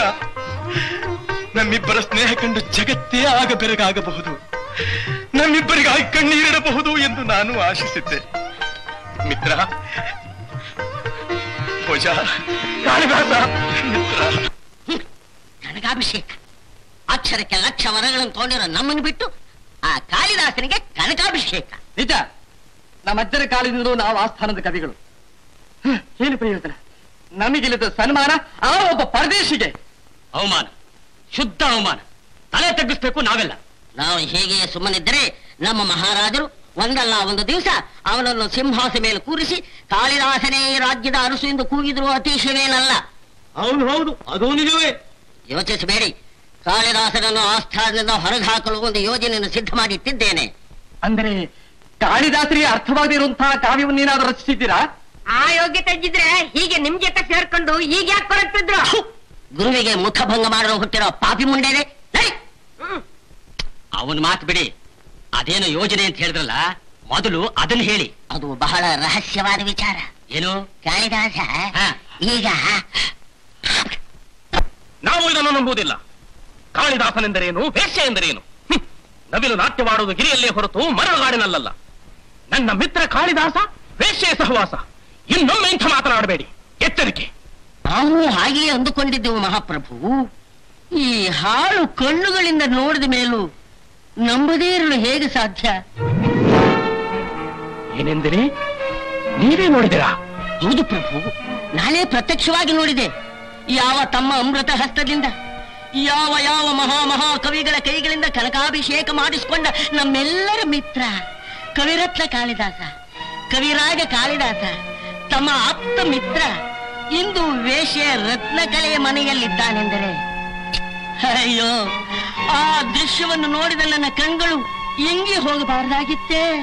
ನಮ್ಮಿಬ್ಬರ ಸ್ನೇಹ ಕಂಡು ಜಗತ್ತೇ ಆಗ ಬೆರಗಾಗಬಹುದು. ನಮ್ಮಿಬ್ಬರಿಗಾಗಿ ಕಣ್ಣೀರಿಡಬಹುದು ಎಂದು ನಾನು ಆಶಿಸಿದ್ದೆ. ಮಿತ್ರ, ಭೋಜ, ಕಾಳಿದಾಸ, ಮಿತ್ರ. ಅಕ್ಷರಕ್ಕೆ ಲಕ್ಷ ವರಗಳನ್ನು ತಗೊಂಡಿರೋ ನಮ್ಮನ್ನು ಬಿಟ್ಟು ಆ ಕಾಳಿದಾಸನಿಗೆ ಕನಕಾಭಿಷೇಕ. ನಿಜ. ನಮ್ಮ ಅಜ್ಜರ ಕಾಲದಿಂದಲೂ ನಾವು ಆಸ್ಥಾನದ ಕವಿಗಳು. ಏನು ಪ್ರಯೋಜನ? ನಮಗಿಲ್ಲದ ಸನ್ಮಾನ ಆ ಒಬ್ಬ ಪರದೇಶಿಗೆ. ಅವಮಾನ. ಶುದ್ಧ ಅವಮಾನ. ತಲೆ ತಗ್ಗಿಸ್ಬೇಕು ನಾವೆಲ್ಲ. ನಾವು ಹೇಗೆ ಸುಮ್ಮನಿದ್ದರೆ ನಮ್ಮ ಮಹಾರಾಜರು ಒಂದಲ್ಲ ಒಂದು ದಿವಸ ಅವನನ್ನು ಸಿಂಹಾಸ ಮೇಲೆ ಕೂರಿಸಿ ಕಾಳಿದಾಸನೇ ರಾಜ್ಯದ ಅರಸು ಎಂದು ಕೂಗಿದ್ರು ಅತಿಶಯವೇನಲ್ಲ ಹೌದು ಹೌದು. ಅದು ನಿಜವೇ. ಯೋಚಿಸಬೇಡಿ. ಕಾಳಿದಾಸನನ್ನು ಆಸ್ಥಾನದಿಂದ ಹೊರಗೆ ಹಾಕಲು ಒಂದು ಯೋಜನೆಯನ್ನು ಸಿದ್ಧ ಮಾಡಿಟ್ಟಿದ್ದೇನೆ. ಅಂದರೆ ಕಾಳಿದಾಸರಿಗೆ ಅರ್ಥವಾಗದಿರುವಂತಹ ಕಾವ್ಯವನ್ನೇನಾದ್ರೂ ರಚಿಸಿದ್ದೀರಾ? ಆ ಯೋಗ್ಯತೆ ಇದ್ದಿದ್ರೆ ಹೀಗೆ ನಿಮ್ ಜೊತೆ ಸೇರ್ಕೊಂಡು ಈಗ ಯಾಕೆ ಕೊರಗ್ತಿದ್ರು ಗುರುವಿಗೆ ಮುಖಭಂಗ ಮಾಡಲು ಹುಟ್ಟಿರೋ ಪಾಪಿ ಮುಂಡೆನೆ. ಅವನ್ ಮಾತು ಬಿಡಿ. ಅದೇನೋ ಯೋಜನೆ ಅಂತ ಹೇಳಿದ್ರಲ್ಲ ಮೊದಲು ಅದನ್ನ ಹೇಳಿ. ಅದು ಬಹಳ ರಹಸ್ಯವಾದ ವಿಚಾರ. ಏನು? ಕಾಳಿದಾಸ ಈಗ ನಾವು ಇದನ್ನು ನಂಬುವುದಿಲ್ಲ. ಕಾಳಿದಾಸನೆಂದರೇನು? ವೇಷ್ಯ ಎಂದರೇನು. ನವಿಲು ನಾಟ್ಯವಾಡುವುದು ಗಿರಿಯಲ್ಲೇ ಹೊರತು ಮರಳುಗಾಡಿನಲ್ಲ ನನ್ನ ಮಿತ್ರ ಕಾಳಿದಾಸ ವೇಷ್ಯ ಸಹವಾಸ. ಇನ್ನೊಮ್ಮೆ ಇಂಥ ಮಾತನಾಡಬೇಡಿ. ಎಚ್ಚರಿಕೆ. ನಾವು ಹಾಗೆಯೇ ಅಂದುಕೊಂಡಿದ್ದೆವು ಮಹಾಪ್ರಭು. ಈ ಹಾಳು ಕಣ್ಣುಗಳಿಂದ ನೋಡಿದ ಮೇಲೂ ನಂಬದೇ ಇರಲು ಹೇಗೆ ಸಾಧ್ಯ? ಏನೆಂದರೆ? ನೀವೇ ನೋಡಿದಿರಾ? ಹೌದು ಪ್ರಭು ನಾನೇ ಪ್ರತ್ಯಕ್ಷವಾಗಿ ನೋಡಿದೆ. ಯಾವ ತಮ್ಮ ಅಮೃತ ಹಸ್ತದಿಂದ ಯಾವ ಯಾವ ಮಹಾ ಮಹಾ ಕವಿಗಳ ಕೈಗಳಿಂದ ಕನಕಾಭಿಷೇಕ ಮಾಡಿಸಿಕೊಂಡ ನಮ್ಮೆಲ್ಲರ ಮಿತ್ರ ಕವಿರತ್ನ ಕಾಳಿದಾಸ ಕವಿರಾಗ ಕಾಳಿದಾಸ, ತಮ್ಮ ಆಪ್ತ ಮಿತ್ರ ಇಂದು ವೇಶ್ಯ ರತ್ನಕಲೆಯ ಮನೆಯಲ್ಲಿದ್ದಾನೆಂದರೆ. ಅಯ್ಯೋ, ಆ ದೃಶ್ಯವನ್ನು ನೋಡಿದ ನನ್ನ ಕಣ್ಗಳು ಎಂಗಿ ಹೋಗಬಾರದಾಗಿತ್ತೇ.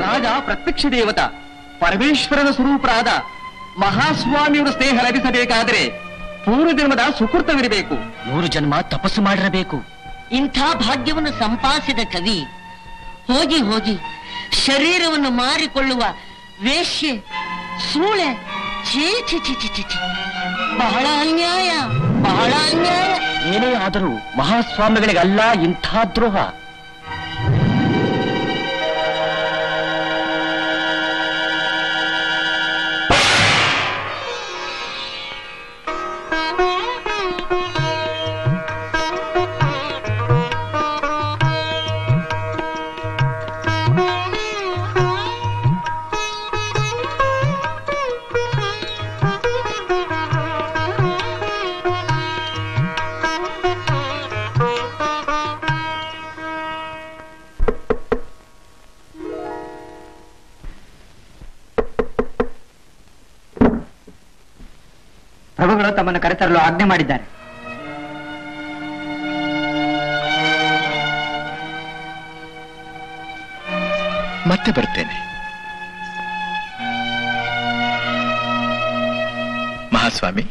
ರಾಜ ಪ್ರತ್ಯಕ್ಷ ದೇವತ, ಪರಮೇಶ್ವರನ ಸ್ವರೂಪರಾದ ಮಹಾಸ್ವಾಮಿಯವರ ಸ್ನೇಹ ಲಭಿಸಬೇಕಾದರೆ ಪೂರ್ವ ಜನ್ಮದ ಸುಕೃತವಿರಬೇಕು. ನೂರು ಜನ್ಮ ತಪಸ್ಸು ಮಾಡಿರಬೇಕು. ಇಂಥ ಭಾಗ್ಯವನ್ನು ಸಂಪಾದಿಸಿದ ಕವಿ ಹೋಗಿ ಹೋಗಿ ಶರೀರವನ್ನು ಮಾರಿಕೊಳ್ಳುವ ವೇಶ್ಯೆ ಸೂಳೆ ಛೀ ಛೀ ಛೀ ಛೀ ಛೀ ಛೀ. ಬಹಳ ಅನ್ಯಾಯ ಬಹಳ ಅನ್ಯಾಯ. ಏನೇ ಆದರೂ ಮಹಾಸ್ವಾಮಿಗಳಿಗಲ್ಲ ಇಂಥ ದ್ರೋಹ. ಮಾಡಿದ್ದಾರೆ. ಮತ್ತೆ ಬರ್ತೇನೆ. ಮಹಾಸ್ವಾಮಿ.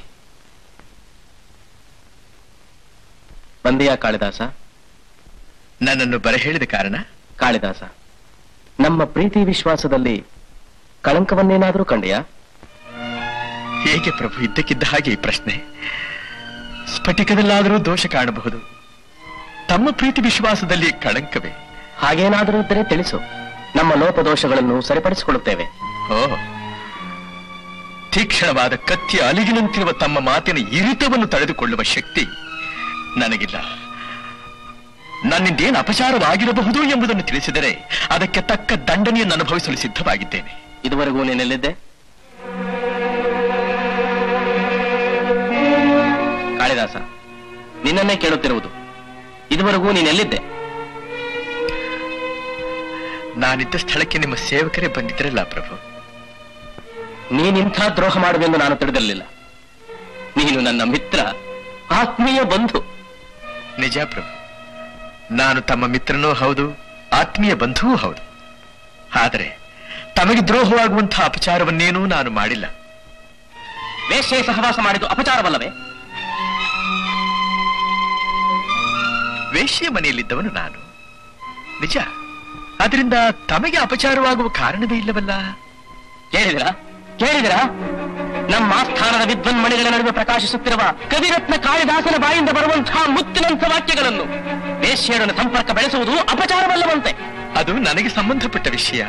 ಬಂದೆಯಾ ಕಾಳಿದಾಸ. ನನ್ನನ್ನು ಬರ ಹೇಳಿದ ಕಾರಣ. ಕಾಳಿದಾಸ. ನಮ್ಮ ಪ್ರೀತಿ ವಿಶ್ವಾಸದಲ್ಲಿ ಕಳಂಕವನ್ನೇನಾದರೂ ಕಂಡೆಯಾ? ಹೇಗೆ ಪ್ರಭು ಇದ್ದಕ್ಕಿದ್ದ ಹಾಗೆ ಈ ಪ್ರಶ್ನೆ. ಸ್ಫಟಿಕದಲ್ಲಾದರೂ ದೋಷ ಕಾಣಬಹುದು. ತಮ್ಮ ಪ್ರೀತಿ ವಿಶ್ವಾಸದಲ್ಲಿ ಕಳಂಕವೇ. ಹಾಗೇನಾದರೂ ಇದ್ದರೆ ತಿಳಿಸು. ನಮ್ಮ ಲೋಪದೋಷಗಳನ್ನು ಸರಿಪಡಿಸಿಕೊಳ್ಳುತ್ತೇವೆ. ಓ ತೀಕ್ಷ್ಣವಾದ ಕತ್ತಿಯ ಅಲಿಗಿನಂತಿರುವ ತಮ್ಮ ಮಾತಿನ ಇರಿತವನ್ನು ತಡೆದುಕೊಳ್ಳುವ ಶಕ್ತಿ ನನಗಿಲ್ಲ. ನನ್ನಿಂದೇನು ಅಪಚಾರವಾಗಿರಬಹುದು ಎಂಬುದನ್ನು ತಿಳಿಸಿದರೆ ಅದಕ್ಕೆ ತಕ್ಕ ದಂಡನೆಯನ್ನು ಅನುಭವಿಸಲು ಸಿದ್ಧವಾಗಿದ್ದೇನೆ. ಇದುವರೆಗೂ ನೀನೆಲ್ಲಿದ್ದೆ? ಕಾಳಿದಾಸ ನಿನ್ನನ್ನೇ ಕೇಳುತ್ತಿರುವುದು. ಇದುವರೆಗೂ ನೀನೆಲ್ಲಿದ್ದೆ ನಾನಿದ್ದ ಸ್ಥಳಕ್ಕೆ ನಿಮ್ಮ ಸೇವಕರೇ ಬಂದಿದ್ರಲ್ಲ ಪ್ರಭು. ನೀನಿಂಥ ದ್ರೋಹ ಮಾಡುವೆಂದು ನಾನು ತಿಳಿದಿರಲಿಲ್ಲ. ನೀನು ನನ್ನ ಮಿತ್ರ ಆತ್ಮೀಯ ಬಂಧು. ನಿಜ ಪ್ರಭು. ನಾನು ತಮ್ಮ ಮಿತ್ರನೂ ಹೌದು ಆತ್ಮೀಯ ಬಂಧುವೂ ಹೌದು. ಆದರೆ ತಮಗೆ ದ್ರೋಹವಾಗುವಂತಹ ಅಪಚಾರವನ್ನೇನೂ ನಾನು ಮಾಡಿಲ್ಲ. ವೇಷೆ ಸಹವಾಸ ಮಾಡಿದ್ದು ಅಪಚಾರವಲ್ಲವೇ? ವೇಶ್ಯ ಮನೆಯಲ್ಲಿದ್ದವನು ನಾನು. ನಿಜ? ಅದರಿಂದ ತಮಗೆ ಅಪಚಾರವಾಗುವ ಕಾರಣವೇ ಇಲ್ಲವಲ್ಲ? ಕೇಳಿದಿರಾ? ಕೇಳಿದ್ರ? ನಮ್ಮ ಆಸ್ಥಾನದ ವಿದ್ವನ್ಮಣಿಗಳ ನಡುವೆ ಪ್ರಕಾಶಿಸುತ್ತಿರುವ ಕವಿರತ್ನ ಕಾಳಿದಾಸನ ಬಾಯಿಂದ ಬರುವಂತಹ ಮುತ್ತಿನಂಥ ವಾಕ್ಯಗಳನ್ನು ವೇಶ್ಯರನ್ನು ಸಂಪರ್ಕ ಬೆಳೆಸುವುದು ಅಪಚಾರವಲ್ಲವಂತೆ. ಅದು ನನಗೆ ಸಂಬಂಧಪಟ್ಟ ವಿಷಯ.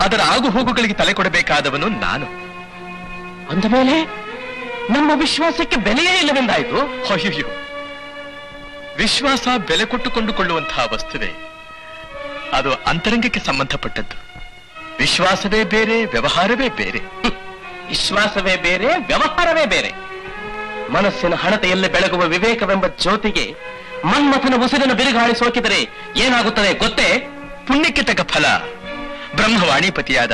ಅದರ ಆಗು ಹೋಗುಗಳಿಗೆ ತಲೆ ಕೊಡಬೇಕಾದವನು ನಾನು. ಅಂದ ಮೇಲೆ ನಮ್ಮ ವಿಶ್ವಾಸಕ್ಕೆ ಬೆಲೆಯೇ ಇಲ್ಲವೆಂದಾಯಿತು? ಅಯ್ಯೋ ವಿಶ್ವಾಸ ಬೆಲೆ ಕೊಟ್ಟು ಕೊಂಡುಕೊಳ್ಳುವಂತಹ ವಸ್ತುವೆ. ಅದು ಅಂತರಂಗಕ್ಕೆ ಸಂಬಂಧಪಟ್ಟದ್ದು. ವಿಶ್ವಾಸವೇ ಬೇರೆ ವ್ಯವಹಾರವೇ ಬೇರೆ. ವಿಶ್ವಾಸವೇ ಬೇರೆ ವ್ಯವಹಾರವೇ ಬೇರೆ. ಮನಸ್ಸಿನ ಹಣತೆಯಲ್ಲಿ ಬೆಳಗುವ ವಿವೇಕವೆಂಬ ಜ್ಯೋತಿಗೆ ಮನ್ಮಥನ ಉಸಿರಿನ ಬಿರುಗಾಳಿ ಸೋಕಿದರೆ ಏನಾಗುತ್ತದೆ ಗೊತ್ತೇ? ಪುಣ್ಯಕ್ಕೆ ತಕ್ಕ ಫಲ. ಬ್ರಹ್ಮವಾಣಿಪತಿಯಾದ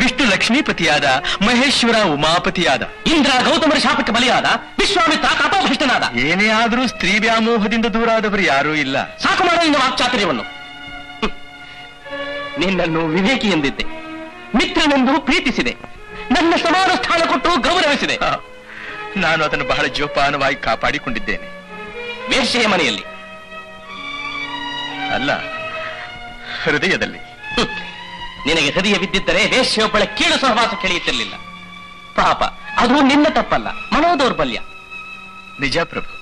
ವಿಷ್ಣು ಲಕ್ಷ್ಮೀಪತಿಯಾದ ಮಹೇಶ್ವರ ಉಮಾಪತಿಯಾದ ಇಂದ್ರ ಗೌತಮರ ಶಾಪಕ್ಕೆ ಬಲಿಯಾದ ವಿಶ್ವಾಮಿತ್ರ ಕಪಾಭ್ರಷ್ಟನಾದ ಏನೇ ಆದರೂ ಸ್ತ್ರೀ ವ್ಯಾಮೋಹದಿಂದ ದೂರಾದವರು ಯಾರೂ ಇಲ್ಲ. ಸಾಕು ಮಾಡೋ ನಿನ್ನ ವಾಕ್ಚಾತುರ್ಯವನ್ನು. ನಿನ್ನನ್ನು ವಿವೇಕಿ ಎಂದಿದ್ದೆ. ಮಿತ್ರನೆಂದು ಪ್ರೀತಿಸಿದೆ. ನನ್ನ ಸಮಾನ ಸ್ಥಾನ ಕೊಟ್ಟು ಗೌರವಿಸಿದೆ. ನಾನು ಅದನ್ನು ಬಹಳ ಜೋಪಾನವಾಗಿ ಕಾಪಾಡಿಕೊಂಡಿದ್ದೇನೆ. ವೇಶ್ಯೆಯ ಮನೆಯಲ್ಲಿ. ಅಲ್ಲ ಹೃದಯದಲ್ಲಿ. ಹ್ಮ್. ಸರಿಯ ಬಿದ್ದಿದ್ದರೆ ವೇಶ್ಯೊಬ್ಬಳ ಕೀಳು ಸಹವಾಸ ಕೆಳೆಯುತ್ತಿರಲಿಲ್ಲ. ಪಾಪ ಅದು ನಿನ್ನ ತಪ್ಪಲ್ಲ ಮನೋದೌರ್ಬಲ್ಯ. ನಿಜ ಪ್ರಭು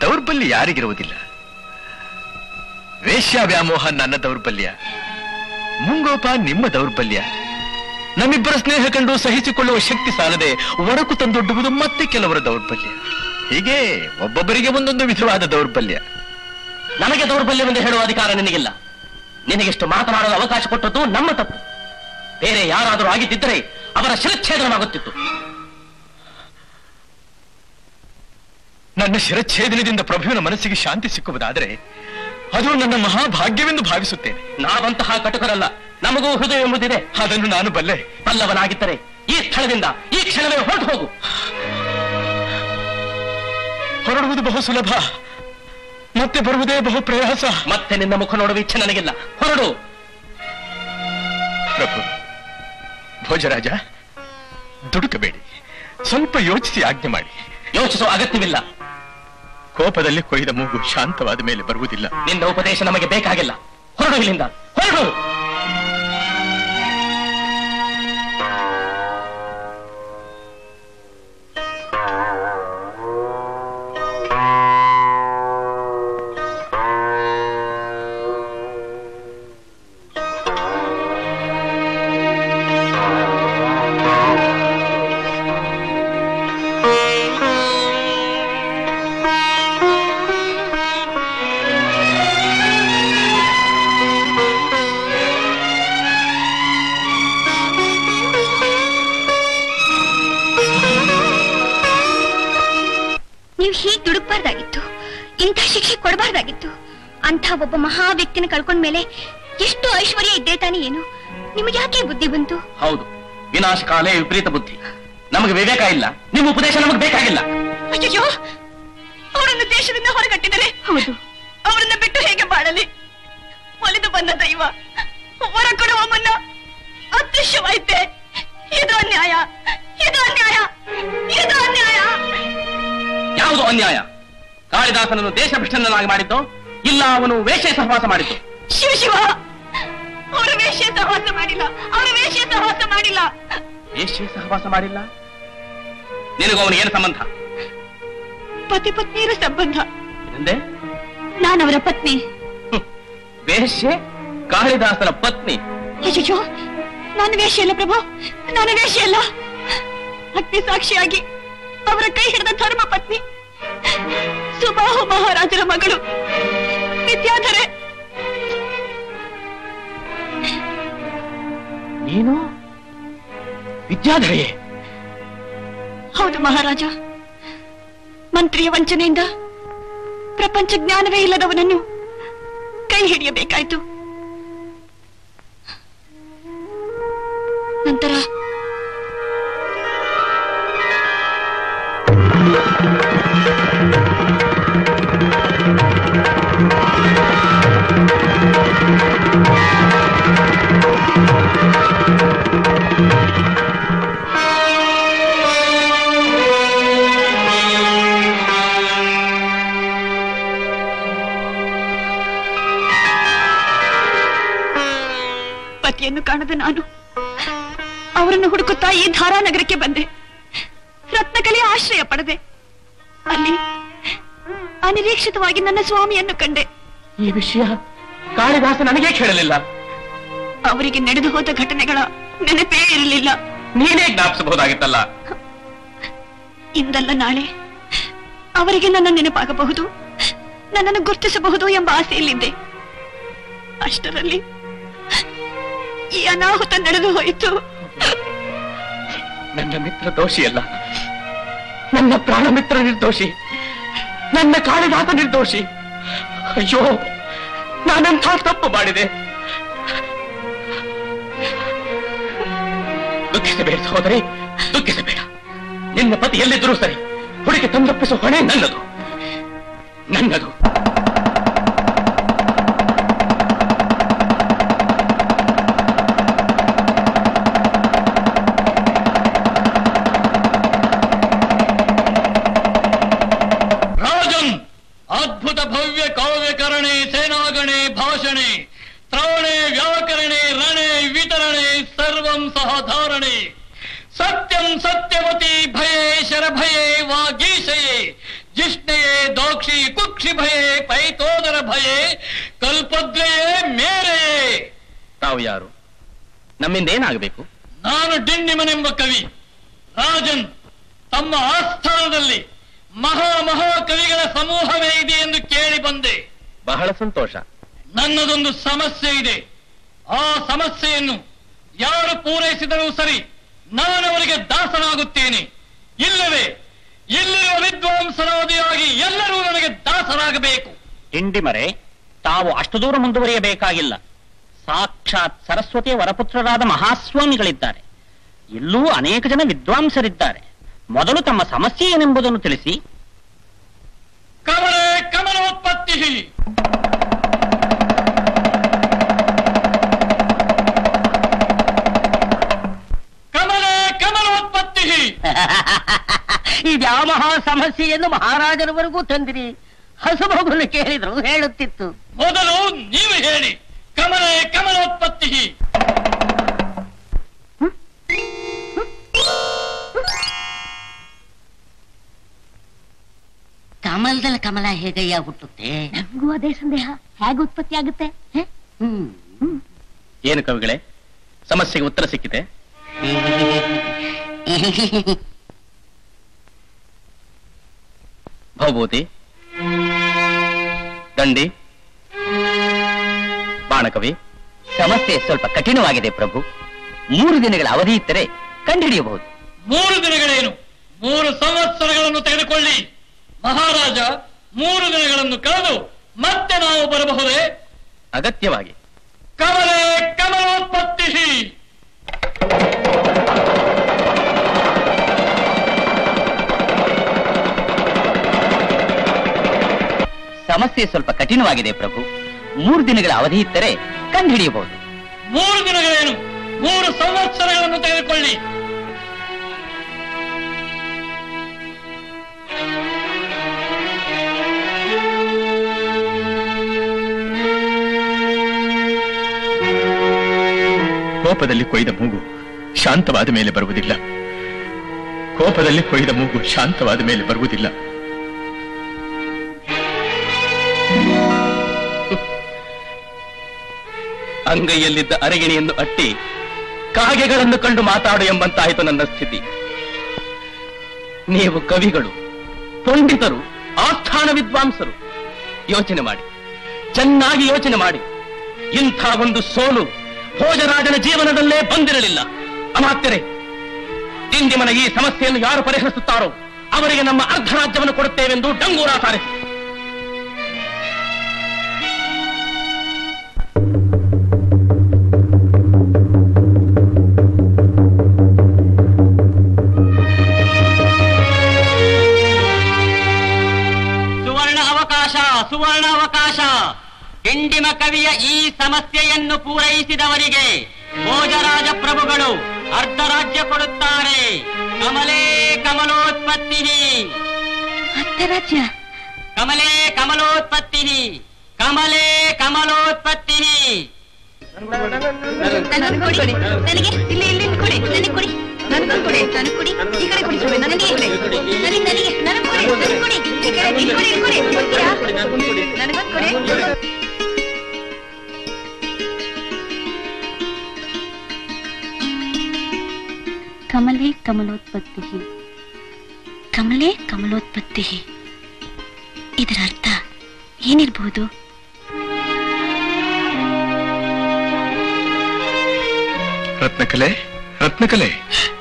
ದೌರ್ಬಲ್ಯ ಯಾರಿಗಿರುವುದಿಲ್ಲ? ವೇಶ್ಯ ವ್ಯಾಮೋಹ ನನ್ನ ದೌರ್ಬಲ್ಯ ಮುಂಗೋಪ ನಿಮ್ಮ ದೌರ್ಬಲ್ಯ. ನಮ್ಮಿಬ್ಬರ ಸ್ನೇಹ ಕಂಡು ಸಹಿಸಿಕೊಳ್ಳುವ ಶಕ್ತಿ ಸಾಲದೆ ಒಡಕು ತಂದೊಡ್ಡುವುದು ಮತ್ತೆ ಕೆಲವರ ದೌರ್ಬಲ್ಯ. ಹೀಗೆ ಒಬ್ಬೊಬ್ಬರಿಗೆ ಒಂದೊಂದು ವಿಧವಾದ ದೌರ್ಬಲ್ಯ. ನನಗೆ ದೌರ್ಬಲ್ಯವೆಂದು ಹೇಳುವ ಅಧಿಕಾರ ನಿನಗಿಲ್ಲ. ನಿನಗಿಷ್ಟು ಮಾತನಾಡಲು ಅವಕಾಶ ಕೊಟ್ಟದ್ದು ನಮ್ಮ ತಪ್ಪು. ಬೇರೆ ಯಾರಾದರೂ ಆಗಿದ್ದಿದ್ದರೆ ಅವರ ಶಿರಚ್ಛೇದನವಾಗುತ್ತಿತ್ತು. ನನ್ನ ಶಿರಚ್ಛೇದನದಿಂದ ಪ್ರಭುವಿನ ಮನಸ್ಸಿಗೆ ಶಾಂತಿ ಸಿಕ್ಕುವುದಾದರೆ ಅದು ನನ್ನ ಮಹಾಭಾಗ್ಯವೆಂದು ಭಾವಿಸುತ್ತೇನೆ. ನಾವಂತಹ ಕಟಕರಲ್ಲ ನಮಗೂ ಹೃದಯ ಎಂಬುದಿದೆ ಅದನ್ನು ನಾನು ಬಲ್ಲೆ ಪಲ್ಲವನಾಗಿದ್ದರೆ ಈ ಸ್ಥಳದಿಂದ ಈ ಕ್ಷಣವೇ ಹೊರಟು ಹೋಗು. ಹೊರಡುವುದು ಬಹು ಸುಲಭ. ಮತ್ತೆ ಬರುವುದೇ ಬಹು ಪ್ರಯಾಸ. ಮತ್ತೆ ನಿನ್ನ ಮುಖ ನೋಡುವ ಇಚ್ಛೆ ನನಗಿಲ್ಲ. ಹೊರಡು. ಪ್ರಭು ಭೋಜರಾಜ ದುಡುಕಬೇಡಿ. ಸ್ವಲ್ಪ ಯೋಚಿಸಿ ಆಜ್ಞೆ ಮಾಡಿ. ಯೋಚಿಸುವ ಅಗತ್ಯವಿಲ್ಲ. ಕೋಪದಲ್ಲಿ ಕೊಯ್ದ ಮೂಗು ಶಾಂತವಾದ ಮೇಲೆ ಬರುವುದಿಲ್ಲ. ನಿನ್ನ ಉಪದೇಶ ನಮಗೆ ಬೇಕಾಗಿಲ್ಲ. ಹೊರಡು ಇಲ್ಲಿಂದ. ಹೊರಡು. ಕಳ್ಕೊಂಡ್ಮೇಲೆ ಎಷ್ಟು ಐಶ್ವರ್ಯ ಇದ್ದೇ ತಾನೇ ಏನು? ನಿಮಗೆ ಯಾಕೆ ಬುದ್ಧಿ ಬಂತು? ಹೌದು. ವಿನಾಶ ಕಾಲೇ ವಿಪರೀತ ಬುದ್ಧಿ. ನಮಗೆ ವಿವೇಕ ಇಲ್ಲ. ನಿಮ್ಮ ಉಪದೇಶ ನಮಗೆ ಬೇಕಾಗಿಲ್ಲ. ಅಯ್ಯೋ ಅವರನ್ನು ದೇಶದಿಂದ ಹೊರಗಟ್ಟಿದರೆ ಹೌದು. ಅವರನ್ನ ಬಿಟ್ಟು ಹೇಗೆ ಬಾಳಲಿ? ಒಲಿದು ಬಂದ ದೈವ ಹೊರ ಕೊಡುವ ಮುನ್ನ ಅದೃಶ್ಯವಾಯ್ತೆ. ಇದು ಅನ್ಯಾಯ. ಇದು ಅನ್ಯಾಯ. ಇದು ಅನ್ಯಾಯ. ಯಾವುದು ಅನ್ಯಾಯ? ಕಾಳಿದಾಸನನ್ನು ದೇಶಭ್ರಷ್ಟನನ್ನಾಗಿ ಮಾಡಿದ್ದು? ಇಲ್ಲ ಅವನು ವೇಷ ಸಹವಾಸ ಮಾಡಿದ್ದು? ಶಿವ ಅವರ ವೇಶ್ಯ ಸಹವಾಸ ಮಾಡಿಲ್ಲ ಅವರ ವೇಶ್ಯ ಸಹವಾಸ ಮಾಡಿಲ್ಲ. ವೇಶ್ಯ ಸಹವಾಸ ಮಾಡಿಲ್ಲ? ನಿನಗೂ ಏನು ಸಂಬಂಧ? ಪತಿ ಪತ್ನಿಯರ ಸಂಬಂಧ. ಎಂದೆ? ನಾನವರ ಪತ್ನಿ. ವೇಶ್ಯೆ ಕಾಳಿದಾಸರ ಪತ್ನಿ. ಅಯ್ಯೋ ನಾನು ವೇಷ ಇಲ್ಲ ಪ್ರಭು ನಾನು ವೇಷ ಅಲ್ಲ. ಅಗ್ನಿ ಸಾಕ್ಷಿಯಾಗಿ ಅವರ ಕೈ ಹಿಡಿದ ಧರ್ಮ ಪತ್ನಿ. ಸುಬಾಹು ಮಹಾರಾಜರ ಮಗಳು. ವಿದ್ಯಾಧರೆ ನೀನು ವಿದ್ಯಾಧರೆಯೇ ಹೌದು ಮಹಾರಾಜ. ಮಂತ್ರಿಯ ವಂಚನೆಯಿಂದ ಪ್ರಪಂಚ ಜ್ಞಾನವೇ ಇಲ್ಲದವನನ್ನು ಕೈ ಹಿಡಿಯಬೇಕಾಯ್ತು. ನಂತರ ಸ್ವಾಮಿಯನ್ನು ಕಾಣದ ನಾನು. ಅವರನ್ನು ಹುಡುಕುತ್ತಾ ಈ ಧಾರಾನಗರಕ್ಕೆ ಬಂದೆ. ರತ್ನಕಲೆ ಆಶ್ರಯ ಪಡೆದೆ. ಅಲ್ಲಿ ಅನಿರೀಕ್ಷಿತವಾಗಿ ನನ್ನ ಸ್ವಾಮಿಯನ್ನು ಕಂಡೆ. ಈ ವಿಷಯ ಕಾಳಿದಾಸ ನನಗೆ ಕೇಳಲಿಲ್ಲ. ಅವರಿಗೆ ನಡೆದು ಹೋದ ಘಟನೆಗಳ ನೆನಪೇ ಇರಲಿಲ್ಲ. ನೀನೇ ಜ್ಞಾಪಿಸಬಹುದಾಗಿತ್ತಲ್ಲ. ಇಂದಲ್ಲ ನಾಳೆ ಅವರಿಗೆ ನನ್ನ ನೆನಪಾಗಬಹುದು ನನ್ನನ್ನು ಗುರ್ತಿಸಬಹುದು ಎಂಬ ಆಸೆಯಲ್ಲಿದ್ದೆ. ಅಷ್ಟರಲ್ಲಿ ಈ ಅನಾಹುತ ನಡೆದು ಹೋಯಿತು. ನನ್ನ ಮಿತ್ರ ದೋಷಿಯಲ್ಲ ನನ್ನ ಪ್ರಾಣ ಮಿತ್ರ ನಿರ್ದೋಷಿ. ನನ್ನ ಕಾಳಿದಾತ ನಿರ್ದೋಷಿ. ಅಯ್ಯೋ, ನಾನಂಥ ತಪ್ಪು ಮಾಡಿದೆ? ದುಃಖಿಸಬೇಡ ಸಹೋದರಿ, ದುಃಖಿಸಬೇಡ. ನಿನ್ನ ಪತಿ ಎಲ್ಲಿದ್ದರೂ ಸರಿ ಹುಡುಗಿ ತಂದಪ್ಪಿಸುವ ಹೊಣೆ ನನ್ನದು. ನನ್ನದು. ಕುಕ್ಷಿ ಭಯೇ ಪೈತೋದರ ಭಯೇ ಕಲ್ಪದ್ರಯೇ ಮೇರೆ. ತಾವು ಯಾರು? ನಮ್ಮಿಂದ ಏನಾಗಬೇಕು ನಾನು ಡಿಂಡಿಮನೆಂಬ ಕವಿ. ರಾಜನ್ ತಮ್ಮ ಆಸ್ಥಾನದಲ್ಲಿ ಮಹಾ ಮಹಾ ಕವಿಗಳ ಸಮೂಹವೇ ಇದೆ ಎಂದು ಕೇಳಿ ಬಂದೆ. ಬಹಳ ಸಂತೋಷ. ನನ್ನದೊಂದು ಸಮಸ್ಯೆ ಇದೆ. ಆ ಸಮಸ್ಯೆಯನ್ನು ಯಾರು ಪೂರೈಸಿದರೂ ಸರಿ ನಾನವರಿಗೆ ದಾಸನಾಗುತ್ತೇನೆ. ಇಲ್ಲವೇ ಇಲ್ಲಿರುವ ವಿದ್ವಾಂಸರಾದಿಯಾಗಿ ಎಲ್ಲರೂ ನನಗೆ ದಾಸರಾಗಬೇಕು ತಿಂಡಿ ಮರೆ ತಾವು ಅಷ್ಟು ದೂರ ಮುಂದುವರಿಯಬೇಕಾಗಿಲ್ಲ. ಸಾಕ್ಷಾತ್ ಸರಸ್ವತಿಯ ವರಪುತ್ರರಾದ ಮಹಾಸ್ವಾಮಿಗಳಿದ್ದಾರೆ. ಇಲ್ಲೂ ಅನೇಕ ಜನ ವಿದ್ವಾಂಸರಿದ್ದಾರೆ. ಮೊದಲು ತಮ್ಮ ಸಮಸ್ಯೆ ಏನೆಂಬುದನ್ನು ತಿಳಿಸಿ. ಕಮಲೆ ಕಮಲೋತ್ಪತ್ತಿ ಕಮಲೆ ಕಮಲೋತ್ಪತ್ತಿ ಇದ್ಯಾವ ಮಹಾ ಸಮಸ್ಯೆಯನ್ನು ಮಹಾರಾಜರವರೆಗೂ ತಂದಿರಿ? ಹಸುಮಗುನು ಕೇಳಿದ್ರು ಹೇಳುತ್ತಿತ್ತು. ಮೊದಲು ನೀವು ಹೇಳಿ ಕಮಲ ಕಮಲೋತ್ಪತ್ತಿ. ಕಮಲದಲ್ಲಿ ಕಮಲ ಹೇಗಯ್ಯ ಹುಟ್ಟುತ್ತೆ? ನಮಗೂ ಅದೇ ಸಂದೇಹ. ಹೇಗೆ ಉತ್ಪತ್ತಿ ಆಗುತ್ತೆ? ಹ್ಮ್. ಏನು ಕವಿಗಳೇ ಸಮಸ್ಯೆಗೆ ಉತ್ತರ ಸಿಕ್ಕಿದೆ? ಭವಭೂತಿ ದಂಡಿ. ಬಾಣಕವಿ ಸಮಸ್ಯೆ ಸ್ವಲ್ಪ ಕಠಿಣವಾಗಿದೆ ಪ್ರಭು. ಮೂರು ದಿನಗಳ ಅವಧಿ ಇದ್ದರೆ ಕಂಡುಹಿಡಿಯಬಹುದು. ಮೂರು ದಿನಗಳೇನು? ಮೂರು ಸಂವತ್ಸರಗಳನ್ನು ತೆಗೆದುಕೊಳ್ಳಿ. ಮಹಾರಾಜ ಮೂರು ದಿನಗಳನ್ನು ಕಳೆದು ಮತ್ತೆ ನಾವು ಬರಬಹುದೇ? ಅಗತ್ಯವಾಗಿ. ಕಮಲೇ ಕಮಲೋತ್ಪತ್ತಿ ಸಮಸ್ಯೆ ಸ್ವಲ್ಪ ಕಠಿಣವಾಗಿದೆ ಪ್ರಭು. ಮೂರು ದಿನಗಳ ಅವಧಿ ಇದ್ದರೆ ಕಂಡುಹಿಡಿಯಬಹುದು. ಮೂರು ದಿನಗಳೇನು? ಮೂರು ಸಂವತ್ಸರಗಳನ್ನು ತೆಗೆದುಕೊಳ್ಳಿ. ಕೋಪದಲ್ಲಿ ಕೊಯ್ದ ಮೂಗು ಶಾಂತವಾದ ಮೇಲೆ ಬರುವುದಿಲ್ಲ. ಕೋಪದಲ್ಲಿ ಕೊಯ್ದ ಮೂಗು ಶಾಂತವಾದ ಮೇಲೆ ಬರುವುದಿಲ್ಲ. ಅಂಗೈಯಲ್ಲಿದ್ದ ಅರಗಿಣಿಯನ್ನು ಅಟ್ಟಿ ಕಾಗೆಗಳನ್ನು ಕಂಡು ಮಾತಾಡು ಎಂಬಂತಾಯಿತು ನನ್ನ ಸ್ಥಿತಿ. ನೀವು ಕವಿಗಳು, ಪಂಡಿತರು, ಆಸ್ಥಾನ ವಿದ್ವಾಂಸರು, ಯೋಚನೆ ಮಾಡಿ, ಚೆನ್ನಾಗಿ ಯೋಚನೆ ಮಾಡಿ. ಇಂಥ ಒಂದು ಸೋಲು ಭೋಜರಾಜನ ಜೀವನದಲ್ಲೇ ಬಂದಿರಲಿಲ್ಲ. ಅಮಾತ್ಯರೇ, ಇಂದಿಮನ ಈ ಸಮಸ್ಯೆಯನ್ನು ಯಾರು ಪರಿಹರಿಸುತ್ತಾರೋ ಅವರಿಗೆ ನಮ್ಮ ಅರ್ಧ ರಾಜ್ಯವನ್ನು ಕೊಡುತ್ತೇವೆಂದು ಡಂಗೂರ ಸಾರಿಸಿ ಸುವರ್ಣ ಅವಕಾಶ ಹೆಂಡಿಮ ಕವಿಯ ಈ ಸಮಸ್ಯೆಯನ್ನು ಪೂರೈಸಿದವರಿಗೆ ಭೋಜರಾಜ ಪ್ರಭುಗಳು ಅರ್ಧ ರಾಜ್ಯ ಕೊಡುತ್ತಾರೆ. ಕಮಲೇ ಕಮಲೋತ್ಪತ್ತಿ ಅರ್ಧರಾಜ್ಯ? ಕಮಲೇ ಕಮಲೋತ್ಪತ್ತಿ ಕಮಲೇ ಕಮಲೋತ್ಪತ್ತಿ ಕೊಡಿ ನನಗೆ ಇಲ್ಲಿ ಇಲ್ಲಿ ಇಲ್ಲಿ ಕೊಡಿ ನನಗೆ ಕೊಡಿ. ನನಗೊಂದು ಕೊಡಿ ನನಗೆ ಕೊಡಿ ಈ ಕಡೆ ಕೊಡಿ ಸ್ವಾಮಿ ನನಗೆ ಕೊಡಿ ನನಗೆ ನನಗೆ ನನಗೆ ಕೊಡಿ ನನಗೆ ಕೊಡಿ ಈ ಕಡೆ ಇಲ್ಲಿ ಕೊಡಿ ಇಲ್ಲಿ ಕೊಡಿ ಕೊಡ್ತೀರಾ ನನಗೊಂದು ಕೊಡಿ ಕಮಲೇ ಕಮಲೋತ್ಪತ್ತಿ ಕಮಲೇ ಕಮಲೋತ್ಪತ್ತಿ ಇದರ ಅರ್ಥ ಏನಿರಬಹುದು ರತ್ನಕಲೆ ರತ್ನಕಲೆ ಓ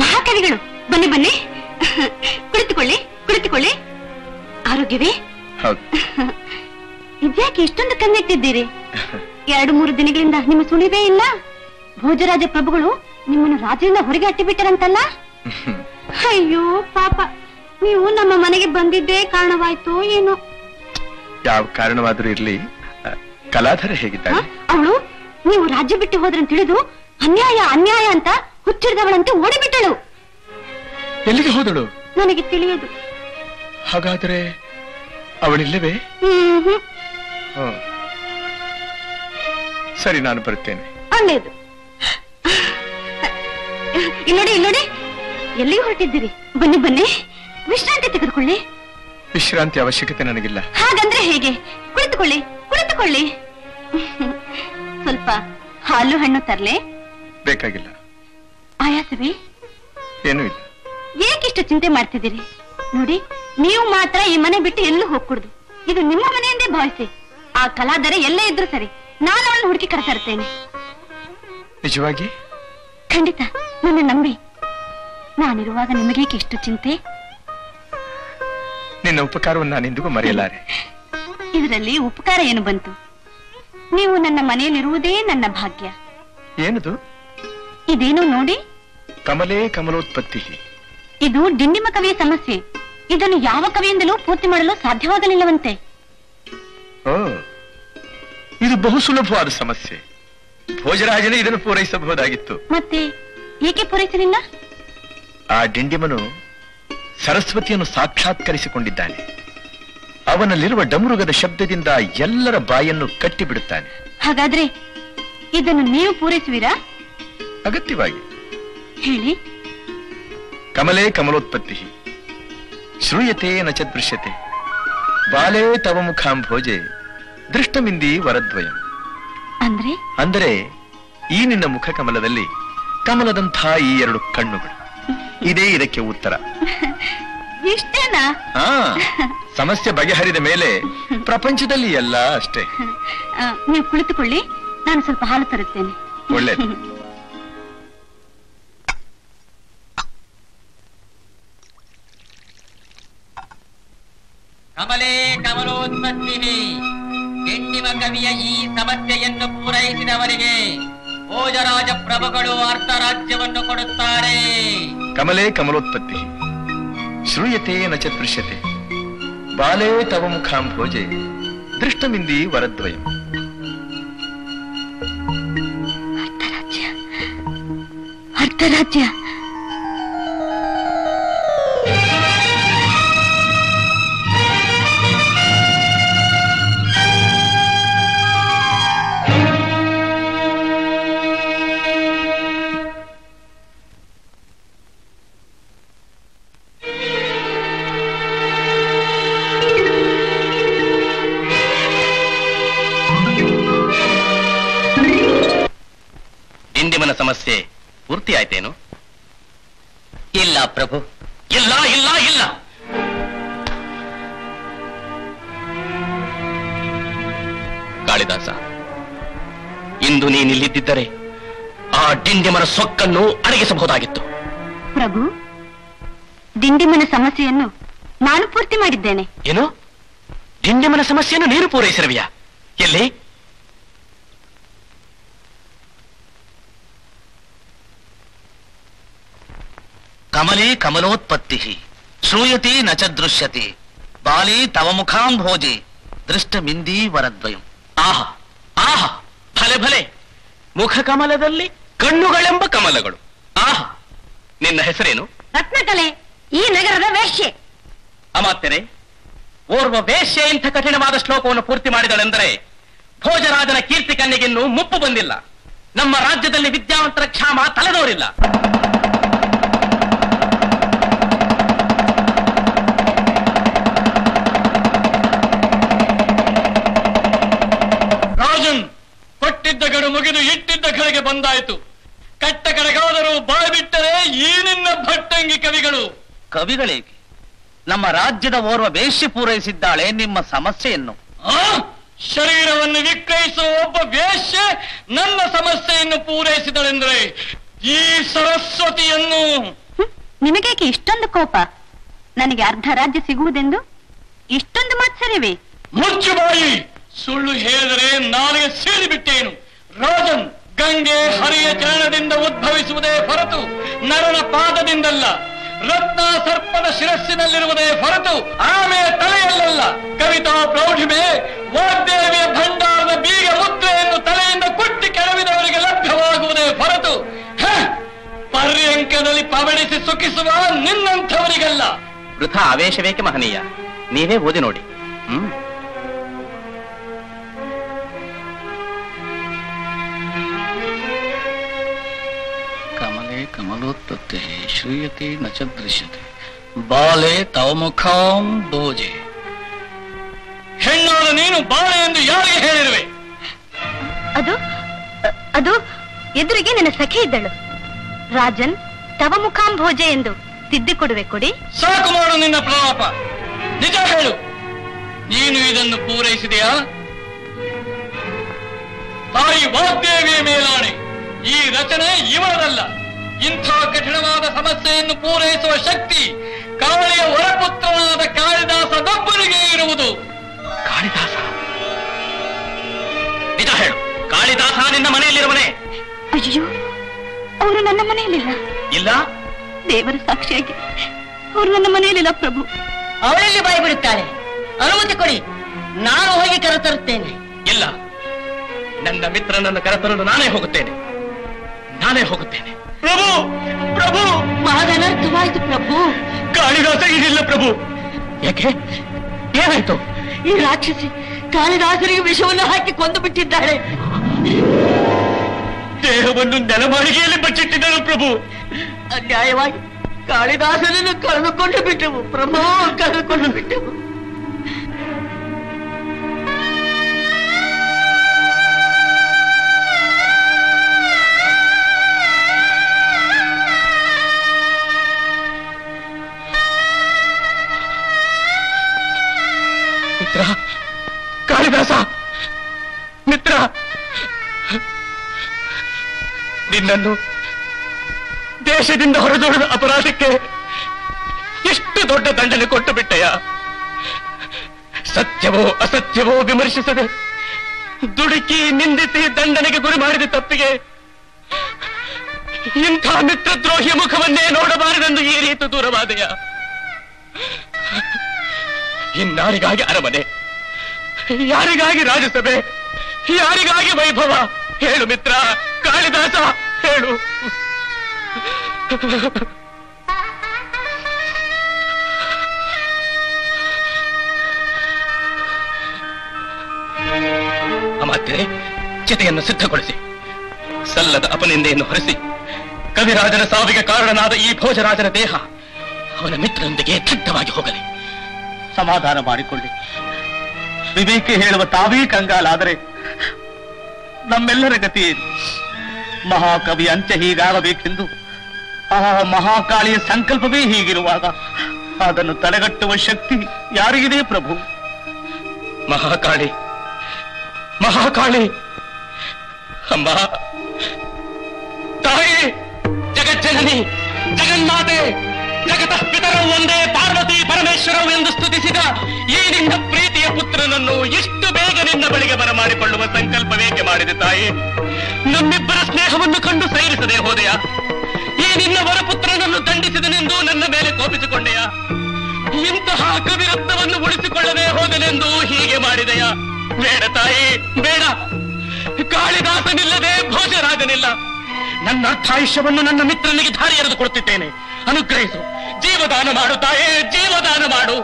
ಮಹಾಕವಿಗಳು ಬನ್ನಿ ಬನ್ನಿ. ಕುಳಿತುಕೊಳ್ಳಿ ಕುಳಿತುಕೊಳ್ಳಿ. ಆರೋಗ್ಯವೇ? ಇದ್ಯಾಕೆ ಇಷ್ಟೊಂದು ಕಣ್ಣಿಟ್ಟಿದ್ದೀರಿ? ಎರಡು ಮೂರು ದಿನಗಳಿಂದ ನಿಮ್ಮ ಸುಳಿವೇ ಇಲ್ಲ? ಭೋಜರಾಜ ಪ್ರಭುಗಳು ನಿಮ್ಮನ್ನು ರಾಜ್ಯದಿಂದ ಹೊರಗೆ ಅಟ್ಟಿಬಿಟ್ಟರಂತಲ್ಲ? ಅಯ್ಯೋ ಪಾಪ. ನೀವು ನಮ್ಮ ಮನೆಗೆ ಬಂದಿದ್ದೇ ಕಾರಣವಾಯ್ತು ಏನು. ಯಾವ ಕಾರಣವಾದ್ರೂ ಇರ್ಲಿ. ಕಲಾಧರ ಹೇಗಿದ್ದಾಳೆ? ಅವಳು ನೀವು ರಾಜ್ಯ ಬಿಟ್ಟು ಹೋದ್ರಂತ ತಿಳಿದು ಅನ್ಯಾಯ ಅನ್ಯಾಯ ಅಂತ ಹುಚ್ಚಿಡ್ದವಳಂತೆ ಓಡಿಬಿಟ್ಟಳು. ಎಲ್ಲಿಗೆ ಹೋದಳು? ನನಗೆ ತಿಳಿಯದು. ಹಾಗಾದರೆ ಅವಳಿಲ್ಲವೇ? ಹ್ಮ್ ಹ್ಮ್. ಹ್ಮ್. ಸರಿ ನಾನು ಬರುತ್ತೇನೆ. ಒಳ್ಳೇದು ಇಲ್ಲೋಡಿ ಇಲ್ಲೋಡಿ ಎಲ್ಲಿಗೆ ಹೊರಟಿದ್ದೀರಿ? ಬನ್ನಿ ಬನ್ನಿ. ವಿಶ್ರಾಂತಿ ತೆಗೆದುಕೊಳ್ಳಿ. ವಿಶ್ರಾಂತಿ ಅವಶ್ಯಕತೆ ನನಗಿಲ್ಲ. ಹಾಗಂದ್ರೆ ಹೇಗೆ? ಕುಳಿತುಕೊಳ್ಳಿ ಕುಳಿತುಕೊಳ್ಳಿ. ಸ್ವಲ್ಪ ಹಾಲು ಹಣ್ಣು ತರಲೆ. ಬೇಕಾಗಿಲ್ಲ. ಆಯಾಸವೇ? ಏನೂ ಇಲ್ಲ. ಏಕಿಷ್ಟು ಚಿಂತೆ ಮಾಡ್ತಿದ್ದೀರಿ? ನೋಡಿ ನೀವು ಮಾತ್ರ ಈ ಮನೆ ಬಿಟ್ಟು ಎಲ್ಲೂ ಹೋಗ್ಕೂಡ್ದು. ಇದು ನಿಮ್ಮ ಮನೆಯಿಂದೇ ಭಾವಿಸಿ. ಆ ಕಲಾದರೆ ಎಲ್ಲೇ ಇದ್ರು ಸರಿ. ನಾನು ಅವಳನ್ನು ಹುಡುಕಿ ಕರೆತರ್ತೇನೆ ನಿಜವಾಗಿ? ಖಂಡಿತ. ನನ್ನ ನಂಬಿ. ನಾನಿರುವಾಗ ನಿಮಗೇಕೆ ಇಷ್ಟು ಚಿಂತೆ? ನಿನ್ನ ಉಪಕಾರವನ್ನು ನಾನು ಎಂದಿಗೂ ಮರೆಯಲಾರೆ. ಇದರಲ್ಲಿ ಉಪಕಾರ ಏನು ಬಂತು? ನೀವು ನನ್ನ ಮನೆಯಲ್ಲಿರುವುದೇ ನನ್ನ ಭಾಗ್ಯ. ಏನದು? ಇದೇನು ನೋಡಿ. ಕಮಲೇ ಕಮಲೋತ್ಪತ್ತಿ. ಇದು ಡಿಂಡಿಮ ಕವಿಯ ಸಮಸ್ಯೆ. ಇದನ್ನು ಯಾವ ಕವಿಯಿಂದಲೂ ಪೂರ್ತಿ ಮಾಡಲು ಸಾಧ್ಯವಾಗಲಿಲ್ಲವಂತೆ. ಇದು ಬಹು ಸುಲಭವಾದ ಸಮಸ್ಯೆ. ಭೋಜರಾಜನೇ ಇದನ್ನು ಪೂರೈಸಬಹುದಾಗಿತ್ತು. ಮತ್ತೆ ಏಕೆ ಪೂರೈಸಲಿಲ್ಲ? ಆ ಡಿಂಡಿಮನು ಸರಸ್ವತಿಯನ್ನು ಸಾಕ್ಷಾತ್ಕರಿಸಿಕೊಂಡಿದ್ದಾನೆ. ಅವನಲ್ಲಿರುವ ಡಮರುಗದ ಶಬ್ದದಿಂದ ಎಲ್ಲರ ಬಾಯನ್ನು ಕಟ್ಟಿಬಿಡುತ್ತಾನೆ. ಹಾಗಾದ್ರೆ ಇದನ್ನು ನೀವು ಪೂರೈಸುವಿರಾ? ಅಗತ್ಯವಾಗಿ. ಹೇಳಿ. ಕಮಲೇ ಕಮಲೋತ್ಪತ್ತಿ. ಶ್ರೂಯತೆ ನ ಚ ದೃಶ್ಯತೆ. ಬಾಲೇ ತವ ಮುಖಾಂಭೋಜೆ ದೃಷ್ಟಮಿಂದಿ ವರದ್ವಯಂ. ಅಂದ್ರೆ? ಅಂದರೆ ಈ ನಿನ್ನ ಮುಖ ಕಮಲದಲ್ಲಿ ಕಮಲದಂಥ ಈ ಎರಡು ಕಣ್ಣುಗಳು. ಇದೇ ಇದಕ್ಕೆ ಉತ್ತರ. ಇಷ್ಟೇನಾ? ಹಾ ಸಮಸ್ಯೆ ಬಗೆಹರಿದ ಮೇಲೆ ಪ್ರಪಂಚದಲ್ಲಿ ಎಲ್ಲ ಅಷ್ಟೇ. ನೀವು ಕುಳಿತುಕೊಳ್ಳಿ ನಾನು ಸ್ವಲ್ಪ ಹಾಲು ತರುತ್ತೇನೆ. ಒಳ್ಳೇದು. ಕಮಲೇ ಕಮಲೋತ್ಪತ್ತಿ ಹೆಣ್ಣಿಮ ಕವಿಯ ಈ ಸಮಸ್ಯೆಯನ್ನು ಪೂರೈಸಿದವರಿಗೆ ಭೋಜರಾಜ ಪ್ರಭುಗಳು ಅರ್ಧ ರಾಜ್ಯವನ್ನು ಕೊಡುತ್ತಾರೆ. ಕಮಲೇ ಕಮಲೋತ್ಪತ್ತಿ ಶ್ರೂಯತೆ ನ ಚ ದೃಶ್ಯತೆ. ಬಾಲೇ ತವ ಮುಖಾಂಭೋಜೆ ದೃಷ್ಟಮಿಂದಿ ವರದ್ವಯಂ. ಅರ್ಧರಾಜ್ಯ ಅರ್ಧರಾಜ್ಯ ಪೂರ್ತಿ ಆಯ್ತೇನು? ಇಲ್ಲ ಪ್ರಭು. ಇಲ್ಲ ಇಲ್ಲ ಇಲ್ಲ. ಕಾಳಿದಾಸ ಇಂದು ನೀನಿಲ್ಲಿದ್ದರೆ ಆ ಡಿಂಡಿಮನ ಸೊಕ್ಕನ್ನು ಅಡಗಿಸಬಹುದಾಗಿತ್ತು. ಪ್ರಭು ದಿಂಡಿಮನ ಸಮಸ್ಯೆಯನ್ನು ನಾನು ಪೂರ್ತಿ ಮಾಡಿದ್ದೇನೆ. ಏನು? ಡಿಂಡಿಮನ ಸಮಸ್ಯೆಯನ್ನು ನೀರು ಪೂರೈಸಿರವಿಯಾ? ಎಲ್ಲಿ? ಕಮಲೇ ಕಮಲೋತ್ಪತ್ತಿ ಶ್ರೂಯತಿ ನಚ ಚ ದೃಶ್ಯತಿ ಬಾಲಿ ತವ ಮುಖಾಂಭೋಜಿ ದೃಷ್ಟಮಿಂದೀ ವರದ್ವಯಂ. ಆಹಾ ಆಹಾ ಭಲೆ ಭಲೆ. ಮುಖ ಕಮಲದಲ್ಲಿ ಕಣ್ಣುಗಳೆಂಬ ಕಮಲಗಳು. ಆಹ ನಿನ್ನ ಹೆಸರೇನು? ರತ್ನಕಲೆ ಈ ನಗರದ ವೇಶ್ಯೆ ಅಮಾತ್ಯರೆ ಓರ್ವ ವೇಶ್ಯೆ ಇಂಥ ಕಠಿಣವಾದ ಶ್ಲೋಕವನ್ನು ಪೂರ್ತಿ ಮಾಡಿದಳೆಂದರೆ ಭೋಜರಾಜನ ಕೀರ್ತಿ ಕಣ್ಣಿಗಿನ್ನೂ ಮುಪ್ಪು ಬಂದಿಲ್ಲ. ನಮ್ಮ ರಾಜ್ಯದಲ್ಲಿ ವಿದ್ಯಾವಂತರ ಕ್ಷಾಮ ತಲೆದೋರಿಲ್ಲ. ಕೊಟ್ಟಿದ್ದ ಗಡು ಮುಗಿದು ಇಟ್ಟಿದ್ದ ಕಡೆಗೆ ಬಂದಾಯಿತು. ಕಟ್ಟ ಕಡೆಗಾದರೂ ಬಾಯ್ ಬಿಟ್ಟರೆ ಈ ನಿನ್ನ ಭಟ್ಟಂಗಿ ಕವಿಗಳು. ಕವಿಗಳೇಕೆ? ನಮ್ಮ ರಾಜ್ಯದ ಓರ್ವ ವೇಶ್ಯ ಪೂರೈಸಿದ್ದಾಳೆ ನಿಮ್ಮ ಸಮಸ್ಯೆಯನ್ನು? ಶರೀರವನ್ನು ವಿಕ್ರಯಿಸುವ ಒಬ್ಬ ವೇಶ್ಯೆ ನನ್ನ ಸಮಸ್ಯೆಯನ್ನು ಪೂರೈಸಿದಳೆಂದರೆ ಈ ಸರಸ್ವತಿಯನ್ನು. ನಿಮಗೇಕೆ ಇಷ್ಟೊಂದು ಕೋಪ? ನನಗೆ ಅರ್ಧ ರಾಜ್ಯ ಸಿಗುವುದೆಂದು? ಇಷ್ಟೊಂದು ಮಾತ್ಸರಿವೆ ಮುಚ್ಚು ಬಾಯಿ! ಸುಳ್ಳು ಹೇಳಿದರೆ ನಾಲಿಗೆ ಸೇರಿಬಿಟ್ಟೇನು ರಾಜನ್ ಗಂಗೆ ಹರಿಯ ಚರಣದಿಂದ ಉದ್ಭವಿಸುವುದೇ ಹೊರತು ನರನ ಪಾದದಿಂದಲ್ಲ. ರತ್ನ ಸರ್ಪದ ಶಿರಸ್ಸಿನಲ್ಲಿರುವುದೇ ಹೊರತು ಆಮೆ ತಲೆಯಲ್ಲಲ್ಲ. ಕವಿತಾ ಪ್ರೌಢಿಮೆ, ವಾಗ್ದೇವಿಯ ಭಂಡಾರದ ಬೀಗ ಮುದ್ರೆಯನ್ನು ತಲೆಯಿಂದ ಕುಟ್ಟಿ ಕೆಳವಿದವರಿಗೆ ಲಭ್ಯವಾಗುವುದೇ ಹೊರತು! ಪರ್ಯಂಕದಲ್ಲಿ ಪವಡಿಸಿ ಸುಖಿಸುವ ನಿನ್ನಂಥವರಿಗಲ್ಲ. ವೃಥ ಆವೇಶವೇಕೆ ಮಹನೀಯ? ನೀವೇ ಓದಿ ನೋಡಿ. ಹ್ಮ್. ಶ್ರೂಯತೆ ನ ಚ ದೃಶ್ಯತೆ ಬಾಲೆ ತವ ಮುಖಾಂ ಭೋಜೆ ಹೆಣ್ಣಾದ ನೀನು ಬಾಳೆ ಎಂದು ಯಾರಿಗೆ ಹೇಳಿರುವೆ? ಅದು ಅದು ಎದುರಿಗೆ ನನ್ನ ಸಖಿ ಇದ್ದಳು. ರಾಜನ್ ತವ ಮುಖಾಂಭೋಜೆ ಎಂದು ತಿದ್ದಿ ಕೊಡುವೆ ಕೊಡಿ. ಸಾಕು ಮಾಡು ನಿನ್ನ ಪ್ರಲಾಪ. ನಿಜ ಹೇಳು. ನೀನು ಇದನ್ನು ಪೂರೈಸಿದೆಯಾ? ತಾಯಿ ವಾಗ್ದೇವಿಯ ಮೇಲಾಣೆ. ಈ ರಚನೆ ಇವರದಲ್ಲ ಇಂಥ ಕಠಿಣವಾದ ಸಮಸ್ಯೆಯನ್ನು ಪೂರೈಸುವ ಶಕ್ತಿ ಕಾವಳಿಯ ವರಪುತ್ರನಾದ ಕಾಳಿದಾಸನೊಬ್ಬನಿಗೆ ಇರುವುದು. ಕಾಳಿದಾಸ? ನಿಜ ಹೇಳು ಕಾಳಿದಾಸ ನಿನ್ನ ಮನೆಯಲ್ಲಿರುವನೇ? ಅಯ್ಯೋ ಅವರು ನನ್ನ ಮನೆಯಲ್ಲಿಲ್ಲ. ಇಲ್ಲ? ದೇವರ ಸಾಕ್ಷಿಯಾಗಿ ಅವರು ನನ್ನ ಮನೆಯಲ್ಲಿಲ್ಲ ಪ್ರಭು. ಅವಳಲ್ಲಿ ಬಾಯಿ ಬಿಡುತ್ತಾಳೆ ಅನುಮತಿ ಕೊಡಿ ನಾನು ಹೋಗಿ ಕರೆತರುತ್ತೇನೆ ಇಲ್ಲ. ನನ್ನ ಮಿತ್ರನನ್ನು ಕರೆತರಲು ನಾನೇ ಹೋಗುತ್ತೇನೆ. ನಾನೇ ಹೋಗುತ್ತೇನೆ. ಪ್ರಭು ಪ್ರಭು ಮಹದನರ್ಥವಾಯಿತು ಪ್ರಭು ಕಾಳಿದಾಸ ಇದಿಲ್ಲ ಪ್ರಭು ಯಾಕೆ ಏನಾಯ್ತು ಈ ರಾಕ್ಷಸಿ ಕಾಳಿದಾಸರಿಗೆ ವಿಷವನ್ನು ಹಾಕಿ ಕೊಂದು ಬಿಟ್ಟಿದ್ದಾಳೆ ದೇಹವನ್ನು ನೆಲಮಾಳಿಗೆಯಲ್ಲಿ ಬಚ್ಚಿಟ್ಟಿದ್ದಳು ಪ್ರಭು ಅನ್ಯಾಯವಾಗಿ ಕಾಳಿದಾಸನನ್ನು ಕಳೆದುಕೊಂಡು ಬಿಟ್ಟವು ಪ್ರಭು ಕಳೆದುಕೊಂಡು ಬಿಟ್ಟವು ಕಾಳಿದಾಸ ಮಿತ್ರ. ನಿನ್ನನ್ನು ದೇಶದಿಂದ ಹೊರದೂಡಿದ ಅಪರಾಧಕ್ಕೆ ಎಷ್ಟು ದೊಡ್ಡ ದಂಡನೆ ಕೊಟ್ಟು ಬಿಟ್ಟೆಯ? ಸತ್ಯವೋ ಅಸತ್ಯವೋ ವಿಮರ್ಶಿಸದೆ ದುಡುಕಿ ನಿಂದಿಸಿ ದಂಡನೆಗೆ ಗುರಿ ಮಾಡಿದ ತಪ್ಪಿಗೆ ಇಂಥ ಮಿತ್ರದ್ರೋಹಿಯ ಮುಖವನ್ನೇ ನೋಡಬಾರದೆಂದು ಈ ರೀತಿ ದೂರವಾದೆಯ? ಇನ್ನಾರಿಗಾಗಿ ಅರಮನೆ. ಯಾರಿಗಾಗಿ ರಾಜಸಭೆ? ಯಾರಿಗಾಗಿ ವೈಭವ? ಹೇಳು ಮಿತ್ರ. ಕಾಳಿದಾಸ, ಹೇಳು. ಅಮಾತ್ಯೆ ಚಿತೆಯನ್ನು ಸಿದ್ಧಗೊಳಿಸಿ. ಸಲ್ಲದ ಅಪನಿಂದೆಯನ್ನು ಹೊರಿಸಿ. ಕವಿರಾಜನ ಸಾವಿಗೆ ಕಾರಣನಾದ ಈ ಭೋಜರಾಜನ ದೇಹ ಅವನ ಮಿತ್ರನೊಂದಿಗೆ ದಗ್ಧವಾಗಿ ಹೋಗಲಿ. ಸಮಾಧಾನ ಮಾಡಿಕೊಳ್ಳಿ. ವಿವೇಕ ಹೇಳುವ ತಾವೇ ಕಂಗಾಲಾದರೆ ನಮ್ಮೆಲ್ಲರ ಗತಿ ಮಹಾಕವಿ ಅಂತ್ಯ ಹೀಗಾಗಬೇಕೆಂದು ಆ ಮಹಾಕಾಳಿಯ ಸಂಕಲ್ಪವೇ ಹೀಗಿರುವಾಗ ಅದನ್ನು ತಡೆಗಟ್ಟುವ ಶಕ್ತಿ ಯಾರಿಗಿದೆ ಪ್ರಭು? ಮಹಾಕಾಳಿ ಮಹಾಕಾಳಿ, ಅಮ್ಮ, ತಾಯಿ, ಜಗಜ್ಜನನಿ ಜಗನ್ಮಾತೆ ಜಗತಃ ಪಿತರು ಒಂದೇ ಪಾರ್ವತಿ ಪರಮೇಶ್ವರವು ಎಂದು ಸ್ತುತಿಸಿದ ಈ ನಿನ್ನ ಪ್ರೀತಿಯ ಪುತ್ರನನ್ನು ಇಷ್ಟು ಬೇಗ ನಿನ್ನ ಬಳಿಗೆ ಬರಮಾಡಿಕೊಳ್ಳುವ ಸಂಕಲ್ಪವೇಕೆ ಮಾಡಿದೆ ತಾಯಿ? ನಮ್ಮಿಬ್ಬರ ಸ್ನೇಹವನ್ನು ಕಂಡು ಸೈರಿಸದೆ ಹೋದೆಯ? ಈ ನಿನ್ನ ವರಪುತ್ರನನ್ನು ದಂಡಿಸಿದನೆಂದು ನನ್ನ ಮೇಲೆ ಕೋಪಿಸಿಕೊಂಡೆಯ? ಇಂತಹ ಕವಿರತ್ನವನ್ನು ಉಳಿಸಿಕೊಳ್ಳದೆ ಹೋದನೆಂದು ಹೀಗೆ ಮಾಡಿದೆಯ? ಬೇಡ ತಾಯಿ, ಬೇಡ. ಕಾಳಿದಾಸನಿಲ್ಲದೆ ಭೋಜರಾಗನಿಲ್ಲ ನನ್ನ ಅರ್ಥಾಯುಷ್ಯವನ್ನು ನನ್ನ ಮಿತ್ರನಿಗೆ ದಾರಿ ಎರೆದು ಅನುಗ್ರಹಿಸು. ಜೀವದಾನ ಮಾಡು ತಾಯೇ ಜೀವದಾನ ಮಾಡು.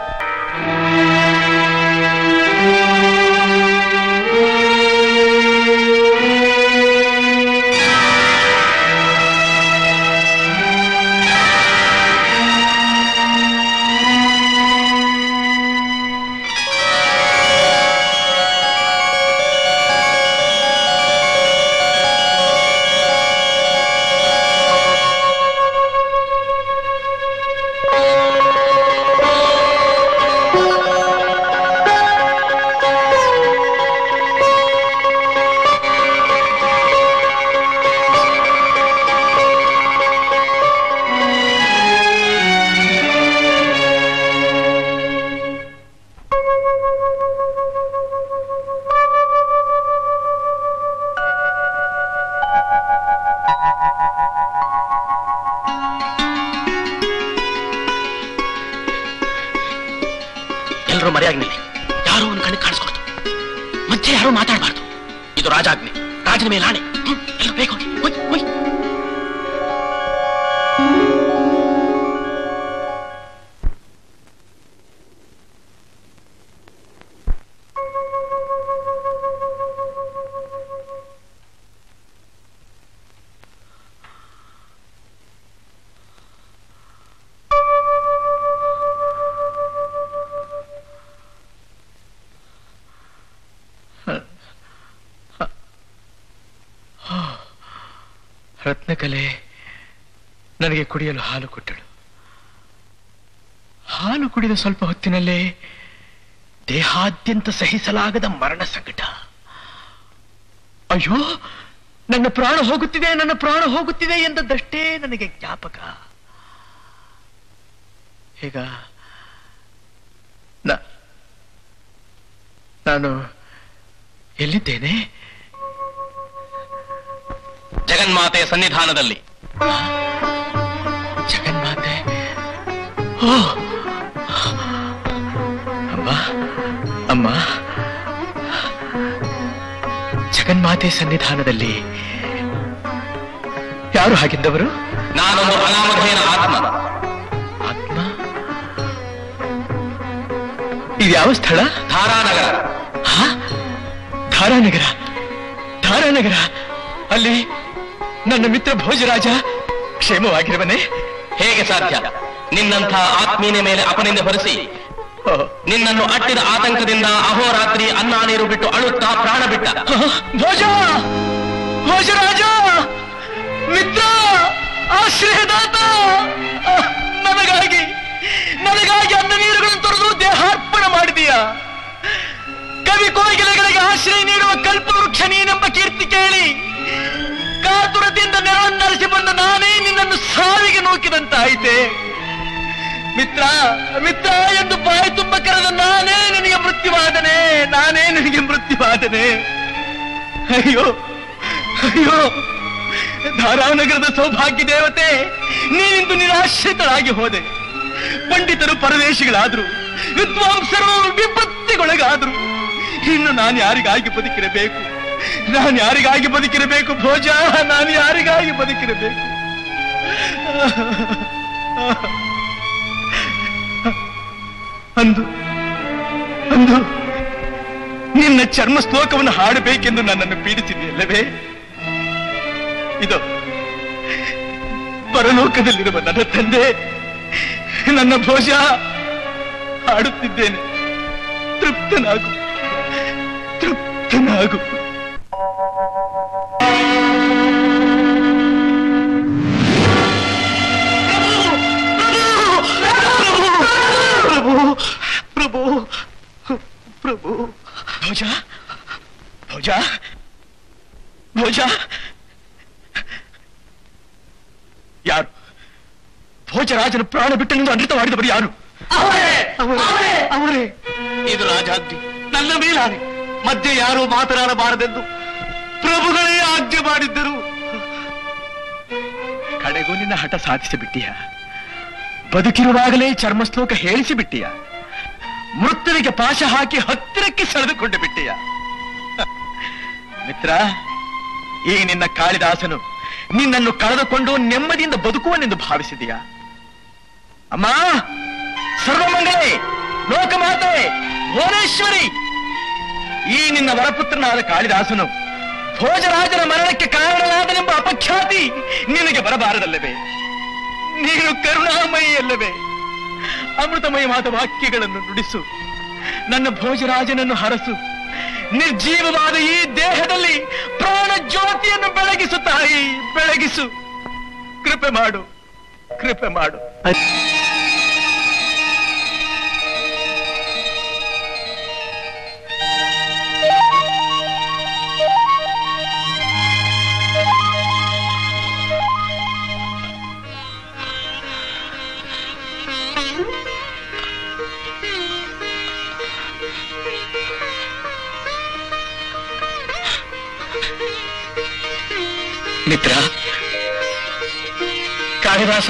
ನನಗೆ ಕುಡಿಯಲು ಹಾಲು ಕೊಟ್ಟಳು. ಹಾಲು ಕುಡಿದ ಸ್ವಲ್ಪ ಹೊತ್ತಿನಲ್ಲೇ ದೇಹಾದ್ಯಂತ ಸಹಿಸಲಾಗದ ಮರಣ ಸಂಕಟ. ಅಯ್ಯೋ, ನನ್ನ ಪ್ರಾಣ ಹೋಗುತ್ತಿದೆ, ನನ್ನ ಪ್ರಾಣ ಹೋಗುತ್ತಿದೆ ಎಂದದ್ದಷ್ಟೇ ನನಗೆ ಜ್ಞಾಪಕ. ಈಗ ನಾನು ಎಲ್ಲಿದ್ದೇನೆ? ಜಗನ್ಮಾತೆಯ ಸನ್ನಿಧಾನದಲ್ಲಿ. ಅಮ್ಮ ಅಮ್ಮ. ಜಗನ್ಮಾತೆ ಸನ್ನಿಧಾನದಲ್ಲಿ ಯಾರು ಹಾಗಿದ್ದವರು? ನಾನೊಂದು ಅನಾಮಧೇನ ಆತ್ಮ. ಆತ್ಮ? ಇದು ಯಾವ ಸ್ಥಳ? ಧಾರಾನಗರ. ಹಾ? ಧಾರಾನಗರ? ಧಾರಾನಗರ? ಅಲ್ಲಿ ನನ್ನ ಮಿತ್ರ ಭೋಜರಾಜ ಕ್ಷೇಮವಾಗಿರುವನೇ? ಹೇಗೆ ಸಾಧ್ಯ? ನಿನ್ನಂಥ ಆತ್ಮೀಯನ ಮೇಲೆ ಅಪನಿಂದ ಹೊರಿಸಿ. ನಿನ್ನನ್ನು ಅಟ್ಟಿದ ಆತಂಕದಿಂದ ಅಹೋರಾತ್ರಿ ಅನ್ನ ನೀರು ಬಿಟ್ಟು ಅಳುತ್ತಾ ಪ್ರಾಣ ಬಿಟ್ಟ. ಭೋಜ! ಭೋಜರಾಜ ಮಿತ್ರ! ಆಶ್ರಯದಾತ! ನನಗಾಗಿ ನನಗಾಗಿ ಅನ್ನ ನೀರುಗಳನ್ನು ತೊರೆದು ದೇಹಾರ್ಪಣ ಮಾಡಿದೀಯ. ಕವಿ ಕೋಗಿಲೆಗಳಿಗೆ ಆಶ್ರಯ ನೀಡುವ ಕಲ್ಪವೃಕ್ಷ ನೀನೆಂಬ ಕೀರ್ತಿ ಕೇಳಿ, ಕಾತುರದಿಂದ ನೆರವನ್ನರಿಸಿ ಬಂದ ನಾನೇ ನಿನ್ನನ್ನು ಸಾವಿಗೆ ನೂಕಿದಂತಾಯಿತೆ. ಮಿತ್ರ ಮಿತ್ರ ಎಂದು ಬಾಯಿ ತುಂಬ ಕರೆದ ನಾನೇ ನಿನಗೆ ಮೃತ್ಯುವಾದನೆ, ನಾನೇ ನಿನಗೆ ಮೃತ್ಯುವಾದನೆ. ಅಯ್ಯೋ ಅಯ್ಯೋ ಧಾರಾನಗರದ ಸೌಭಾಗ್ಯ ದೇವತೆ, ನೀನಿಂದು ನಿರಾಶ್ರಿತರಾಗಿ ಹೋದೆ. ಪಂಡಿತರು ಪರದೇಶಿಗಳಾದ್ರು, ವಿದ್ವಾಂಸರು ವಿಪತ್ತಿಗೊಳಗಾದ್ರು. ಇನ್ನು ನಾನು ಯಾರಿಗಾಗಿ ಬದುಕಿರಬೇಕು? ನಾನು ಯಾರಿಗಾಗಿ ಬದುಕಿರಬೇಕು? ಭೋಜ, ನಾನು ಯಾರಿಗಾಗಿ ಬದುಕಿರಬೇಕು? ಅಂದು ಅಂದು, ನಿನ್ನ ಚರ್ಮ ಶ್ಲೋಕವನ್ನು ಹಾಡಬೇಕೆಂದು ನನ್ನನ್ನು ಪೀಡಿಸಿದೆಯಲ್ಲವೇ ಇದು ಪರಲೋಕದಲ್ಲಿರುವ ನನ್ನ ತಂದೆ, ನನ್ನ ಭೋಜ ಹಾಡುತ್ತಿದ್ದೇನೆ. ತೃಪ್ತನಾಗು ತೃಪ್ತನಾಗು. ಪ್ರಭು. ಪ್ರಭು. ಭೋಜ? ಭೋಜ? ಭೋಜ? ಯಾರು? ಭೋಜರಾಜನ ಪ್ರಾಣ ಬಿಟ್ಟನೆಂದು ಅನೃತ ಮಾಡಿದವರು ಯಾರು? ಅವರೇ. ಇದು ರಾಜಾಜ್ಞೆ ನನ್ನ ಮೇಲಾನೆ ಮಧ್ಯೆ ಯಾರು ಮಾತನಾಡಬಾರದೆಂದು ಪ್ರಭುಗಳೇ ಆಜ್ಞೆ ಮಾಡಿದ್ದರು. ಕಡೆಗೂ ನಿನ್ನ ಹಠ ಸಾಧಿಸಿಬಿಟ್ಟಿಯ? ಬದುಕಿರುವಾಗಲೇ ಚರ್ಮಶ್ಲೋಕ ಹೇಳಿಸಿ ಮೃತ್ಯುವಿಗೆ ಪಾಶ ಹಾಕಿ ಹತ್ತಿರಕ್ಕೆ ಸೆಳೆದುಕೊಂಡು ಬಿಟ್ಟೆಯ. ಮಿತ್ರ ಈ ನಿನ್ನ ಕಾಳಿದಾಸನು ನಿನ್ನನ್ನು ಕಳೆದುಕೊಂಡು ನೆಮ್ಮದಿಯಿಂದ ಬದುಕುವನೆಂದು ಭಾವಿಸಿದೀಯ. ಅಮ್ಮ, ಸರ್ವಮಂಗಲೇ, ಲೋಕಮಾತೆ, ಭುವನೇಶ್ವರಿ! ಈ ನಿನ್ನ ವರಪುತ್ರನಾದ ಕಾಳಿದಾಸನು ಭೋಜರಾಜನ ಮರಣಕ್ಕೆ ಕಾರಣನಾದನೆಂಬ ಅಪಖ್ಯಾತಿ ನಿನಗೆ ಬರಬಾರದಲ್ಲವೇ? ನೀನು ಕರುಣಾಮಯಿ ಅಲ್ಲವೇ ಅಮೃತಮಯವಾದ ವಾಕ್ಯಗಳನ್ನು ನುಡಿಸು. ನನ್ನ ಭೋಜರಾಜನನ್ನು ಹರಸು. ನಿರ್ಜೀವವಾದ ಈ ದೇಹದಲ್ಲಿ ಪ್ರಾಣ ಜ್ಯೋತಿಯನ್ನು ಬೆಳಗಿಸು ತಾಯಿ, ಬೆಳಗಿಸು. ಕೃಪೆ ಮಾಡು ಕೃಪೆ ಮಾಡು. ಮಿತ್ರ ಕಾಳಿದಾಸ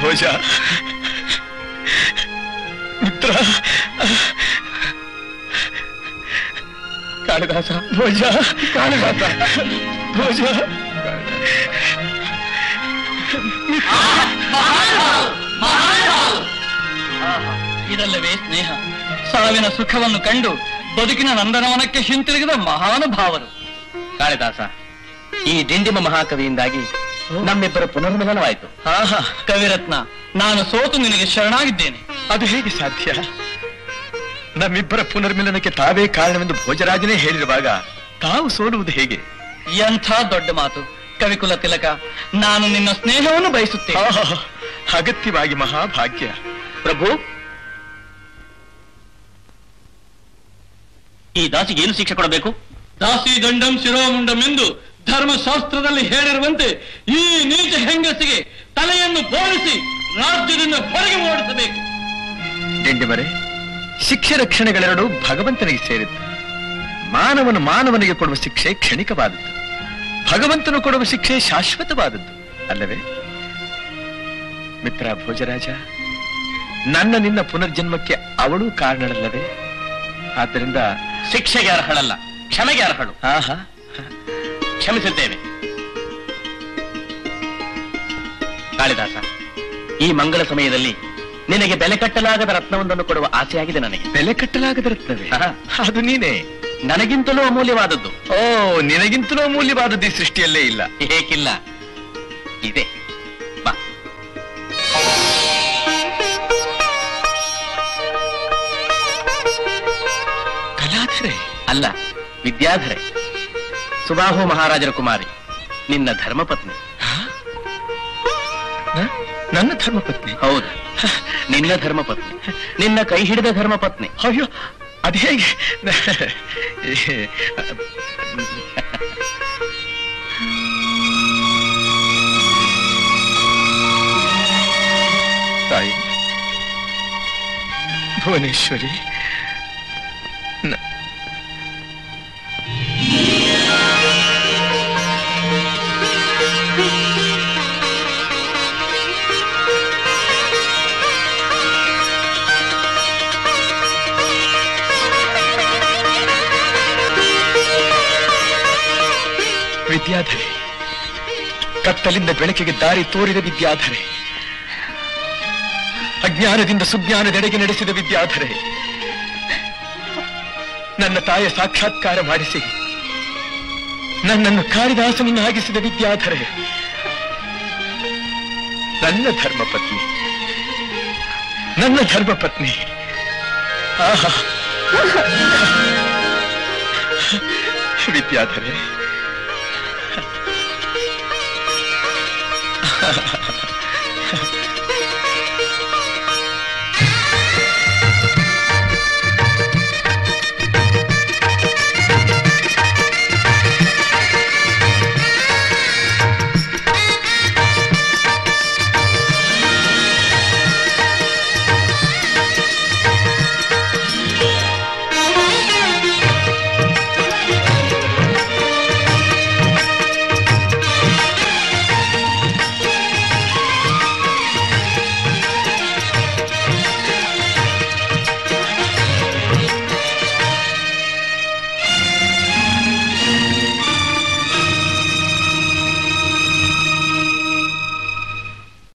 ಭೋಜ ಮಿತ್ರ ಕಾಳಿದಾಸ ಭೋಜ ಕಾಳಿದಾಸ ಭೋಜ ಇದಲ್ಲವೇ ಸ್ನೇಹ? ಸಾವಿನ ಸುಖವನ್ನು ಕಂಡು ಬದುಕಿನ ನಂದನವನಕ್ಕೆ ಹಿಂತಿರುಗಿದ ಮಹಾನುಭಾವರು. ಕಾಳಿದಾಸ ಈ ದಿಂಡಿಮ ಮಹಾಕವಿಯಿಂದಾಗಿ ನಮ್ಮಿಬ್ಬರ ಪುನರ್ಮಿಲನವಾಯಿತು. ಆಹಾ ಕವಿರತ್ನ ನಾನು ಸೋತು ನಿನಗೆ ಶರಣಾಗಿದ್ದೇನೆ. ಅದು ಹೇಗೆ ಸಾಧ್ಯ? ನಮ್ಮಿಬ್ಬರ ಪುನರ್ಮಿಲನಕ್ಕೆ ತಾವೇ ಕಾರಣವೆಂದು ಭೋಜರಾಜನೇ ಹೇಳಿರುವಾಗ ತಾವು ಸೋಲುವುದು ಹೇಗೆ? ಎಂಥ ದೊಡ್ಡ ಮಾತು. ಕವಿಕುಲ ತಿಲಕ ನಾನು ನಿನ್ನ ಸ್ನೇಹವನ್ನು ಬಯಸುತ್ತೇನೆ. ಅಗತ್ಯವಾಗಿ ಮಹಾಭಾಗ್ಯ. ಪ್ರಭು ಈ ದಾಸಿಗೆ ಏನು ಶಿಕ್ಷೆ ಕೊಡಬೇಕು? ದಾಸಿ ದಂಡಂ ಶಿರೋಮುಂಡಂ ಎಂದು ಧರ್ಮಶಾಸ್ತ್ರದಲ್ಲಿ ಹೇಳಿರುವಂತೆ ಈ ನೀಚ ಹೆಂಗಸಿಗೆ ತಲೆಯನ್ನು ಬೋಳಿಸಿ ರಾಜ್ಯದಿಂದ ಹೊರಗೆ ಓಡಿಸಬೇಕು. ಡಿಂಡಿಮರೆ ಶಿಕ್ಷೆ ರಕ್ಷಣೆಗಳೆರಡು ಭಗವಂತನಿಗೆ ಸೇರಿತ್ತು ಮಾನವನು ಮಾನವನಿಗೆ ಕೊಡುವ ಶಿಕ್ಷೆ ಕ್ಷಣಿಕವಾದದ್ದು. ಭಗವಂತನು ಕೊಡುವ ಶಿಕ್ಷೆ ಶಾಶ್ವತವಾದದ್ದು. ಅಲ್ಲವೇ? ಮಿತ್ರ ಭೋಜರಾಜ ನನ್ನ ನಿನ್ನ ಪುನರ್ಜನ್ಮಕ್ಕೆ ಅವಳು ಕಾರಣಳಲ್ಲವೇ? ಆದ್ದರಿಂದ ಶಿಕ್ಷೆಗೆ ಅರ್ಹಳಲ್ಲ ಕ್ಷಮೆಗೆ ಅರ್ಹಳು. ಆಹಾ. ಕ್ಷಮಿಸುತ್ತೇವೆ ಕಾಳಿದಾಸ ಈ ಮಂಗಳ ಸಮಯದಲ್ಲಿ ನಿನಗೆ ಬೆಲೆ ಕಟ್ಟಲಾಗದ ರತ್ನವೊಂದನ್ನು ಕೊಡುವ ಆಸೆಯಾಗಿದೆ ನನಗೆ. ಬೆಲೆ ಕಟ್ಟಲಾಗದ ರತ್ನವೇ? ಆಹಾ. ಅದು ನೀನೇ? ನನಗಿಂತಲೂ ಅಮೂಲ್ಯವಾದದ್ದು. ಓ ನಿನಗಿಂತಲೂ ಅಮೂಲ್ಯವಾದದ್ದು ಈ ಸೃಷ್ಟಿಯಲ್ಲೇ ಇಲ್ಲ. ಏಕಿಲ್ಲ. ಇದೆ. ಅಲ್ಲ ವಿದ್ಯಾಧರೆ. ಸುಬಾಹು ಮಹಾರಾಜರ ಕುಮಾರಿ ನಿನ್ನ ಧರ್ಮಪತ್ನಿ. ನನ್ನ ಧರ್ಮಪತ್ನಿ? ಹೌದು. ನಿನ್ನ ಧರ್ಮಪತ್ನಿ. ನಿನ್ನ ಕೈ ಹಿಡಿದ ಧರ್ಮಪತ್ನಿ. ಅಯ್ಯೋ ಅದು ಹೇಗೆ? ತಾಯಿ ಭುವನೇಶ್ವರಿ ವಿದ್ಯಾಧರೆ. ಕತ್ತಲಿಂದ ಬೆಳಕಿಗೆ ದಾರಿ ತೋರಿದ ವಿದ್ಯಾಧರೆ. ಅಜ್ಞಾನದಿಂದ ಸುಜ್ಞಾನದೆಡೆಗೆ ನಡೆಸಿದ ವಿದ್ಯಾಧರೆ. ನನ್ನ ತಾಯ ಸಾಕ್ಷಾತ್ಕಾರ ಮಾಡಿಸಿ. ನನ್ನನ್ನು ಕಾಳಿದಾಸನನ್ನಾಗಿಸಿದ ವಿದ್ಯಾಧರೆ. ನನ್ನ ಧರ್ಮಪತ್ನಿ. ನನ್ನ ಧರ್ಮಪತ್ನಿ. ಆಹಾ. ವಿದ್ಯಾಧರೆ.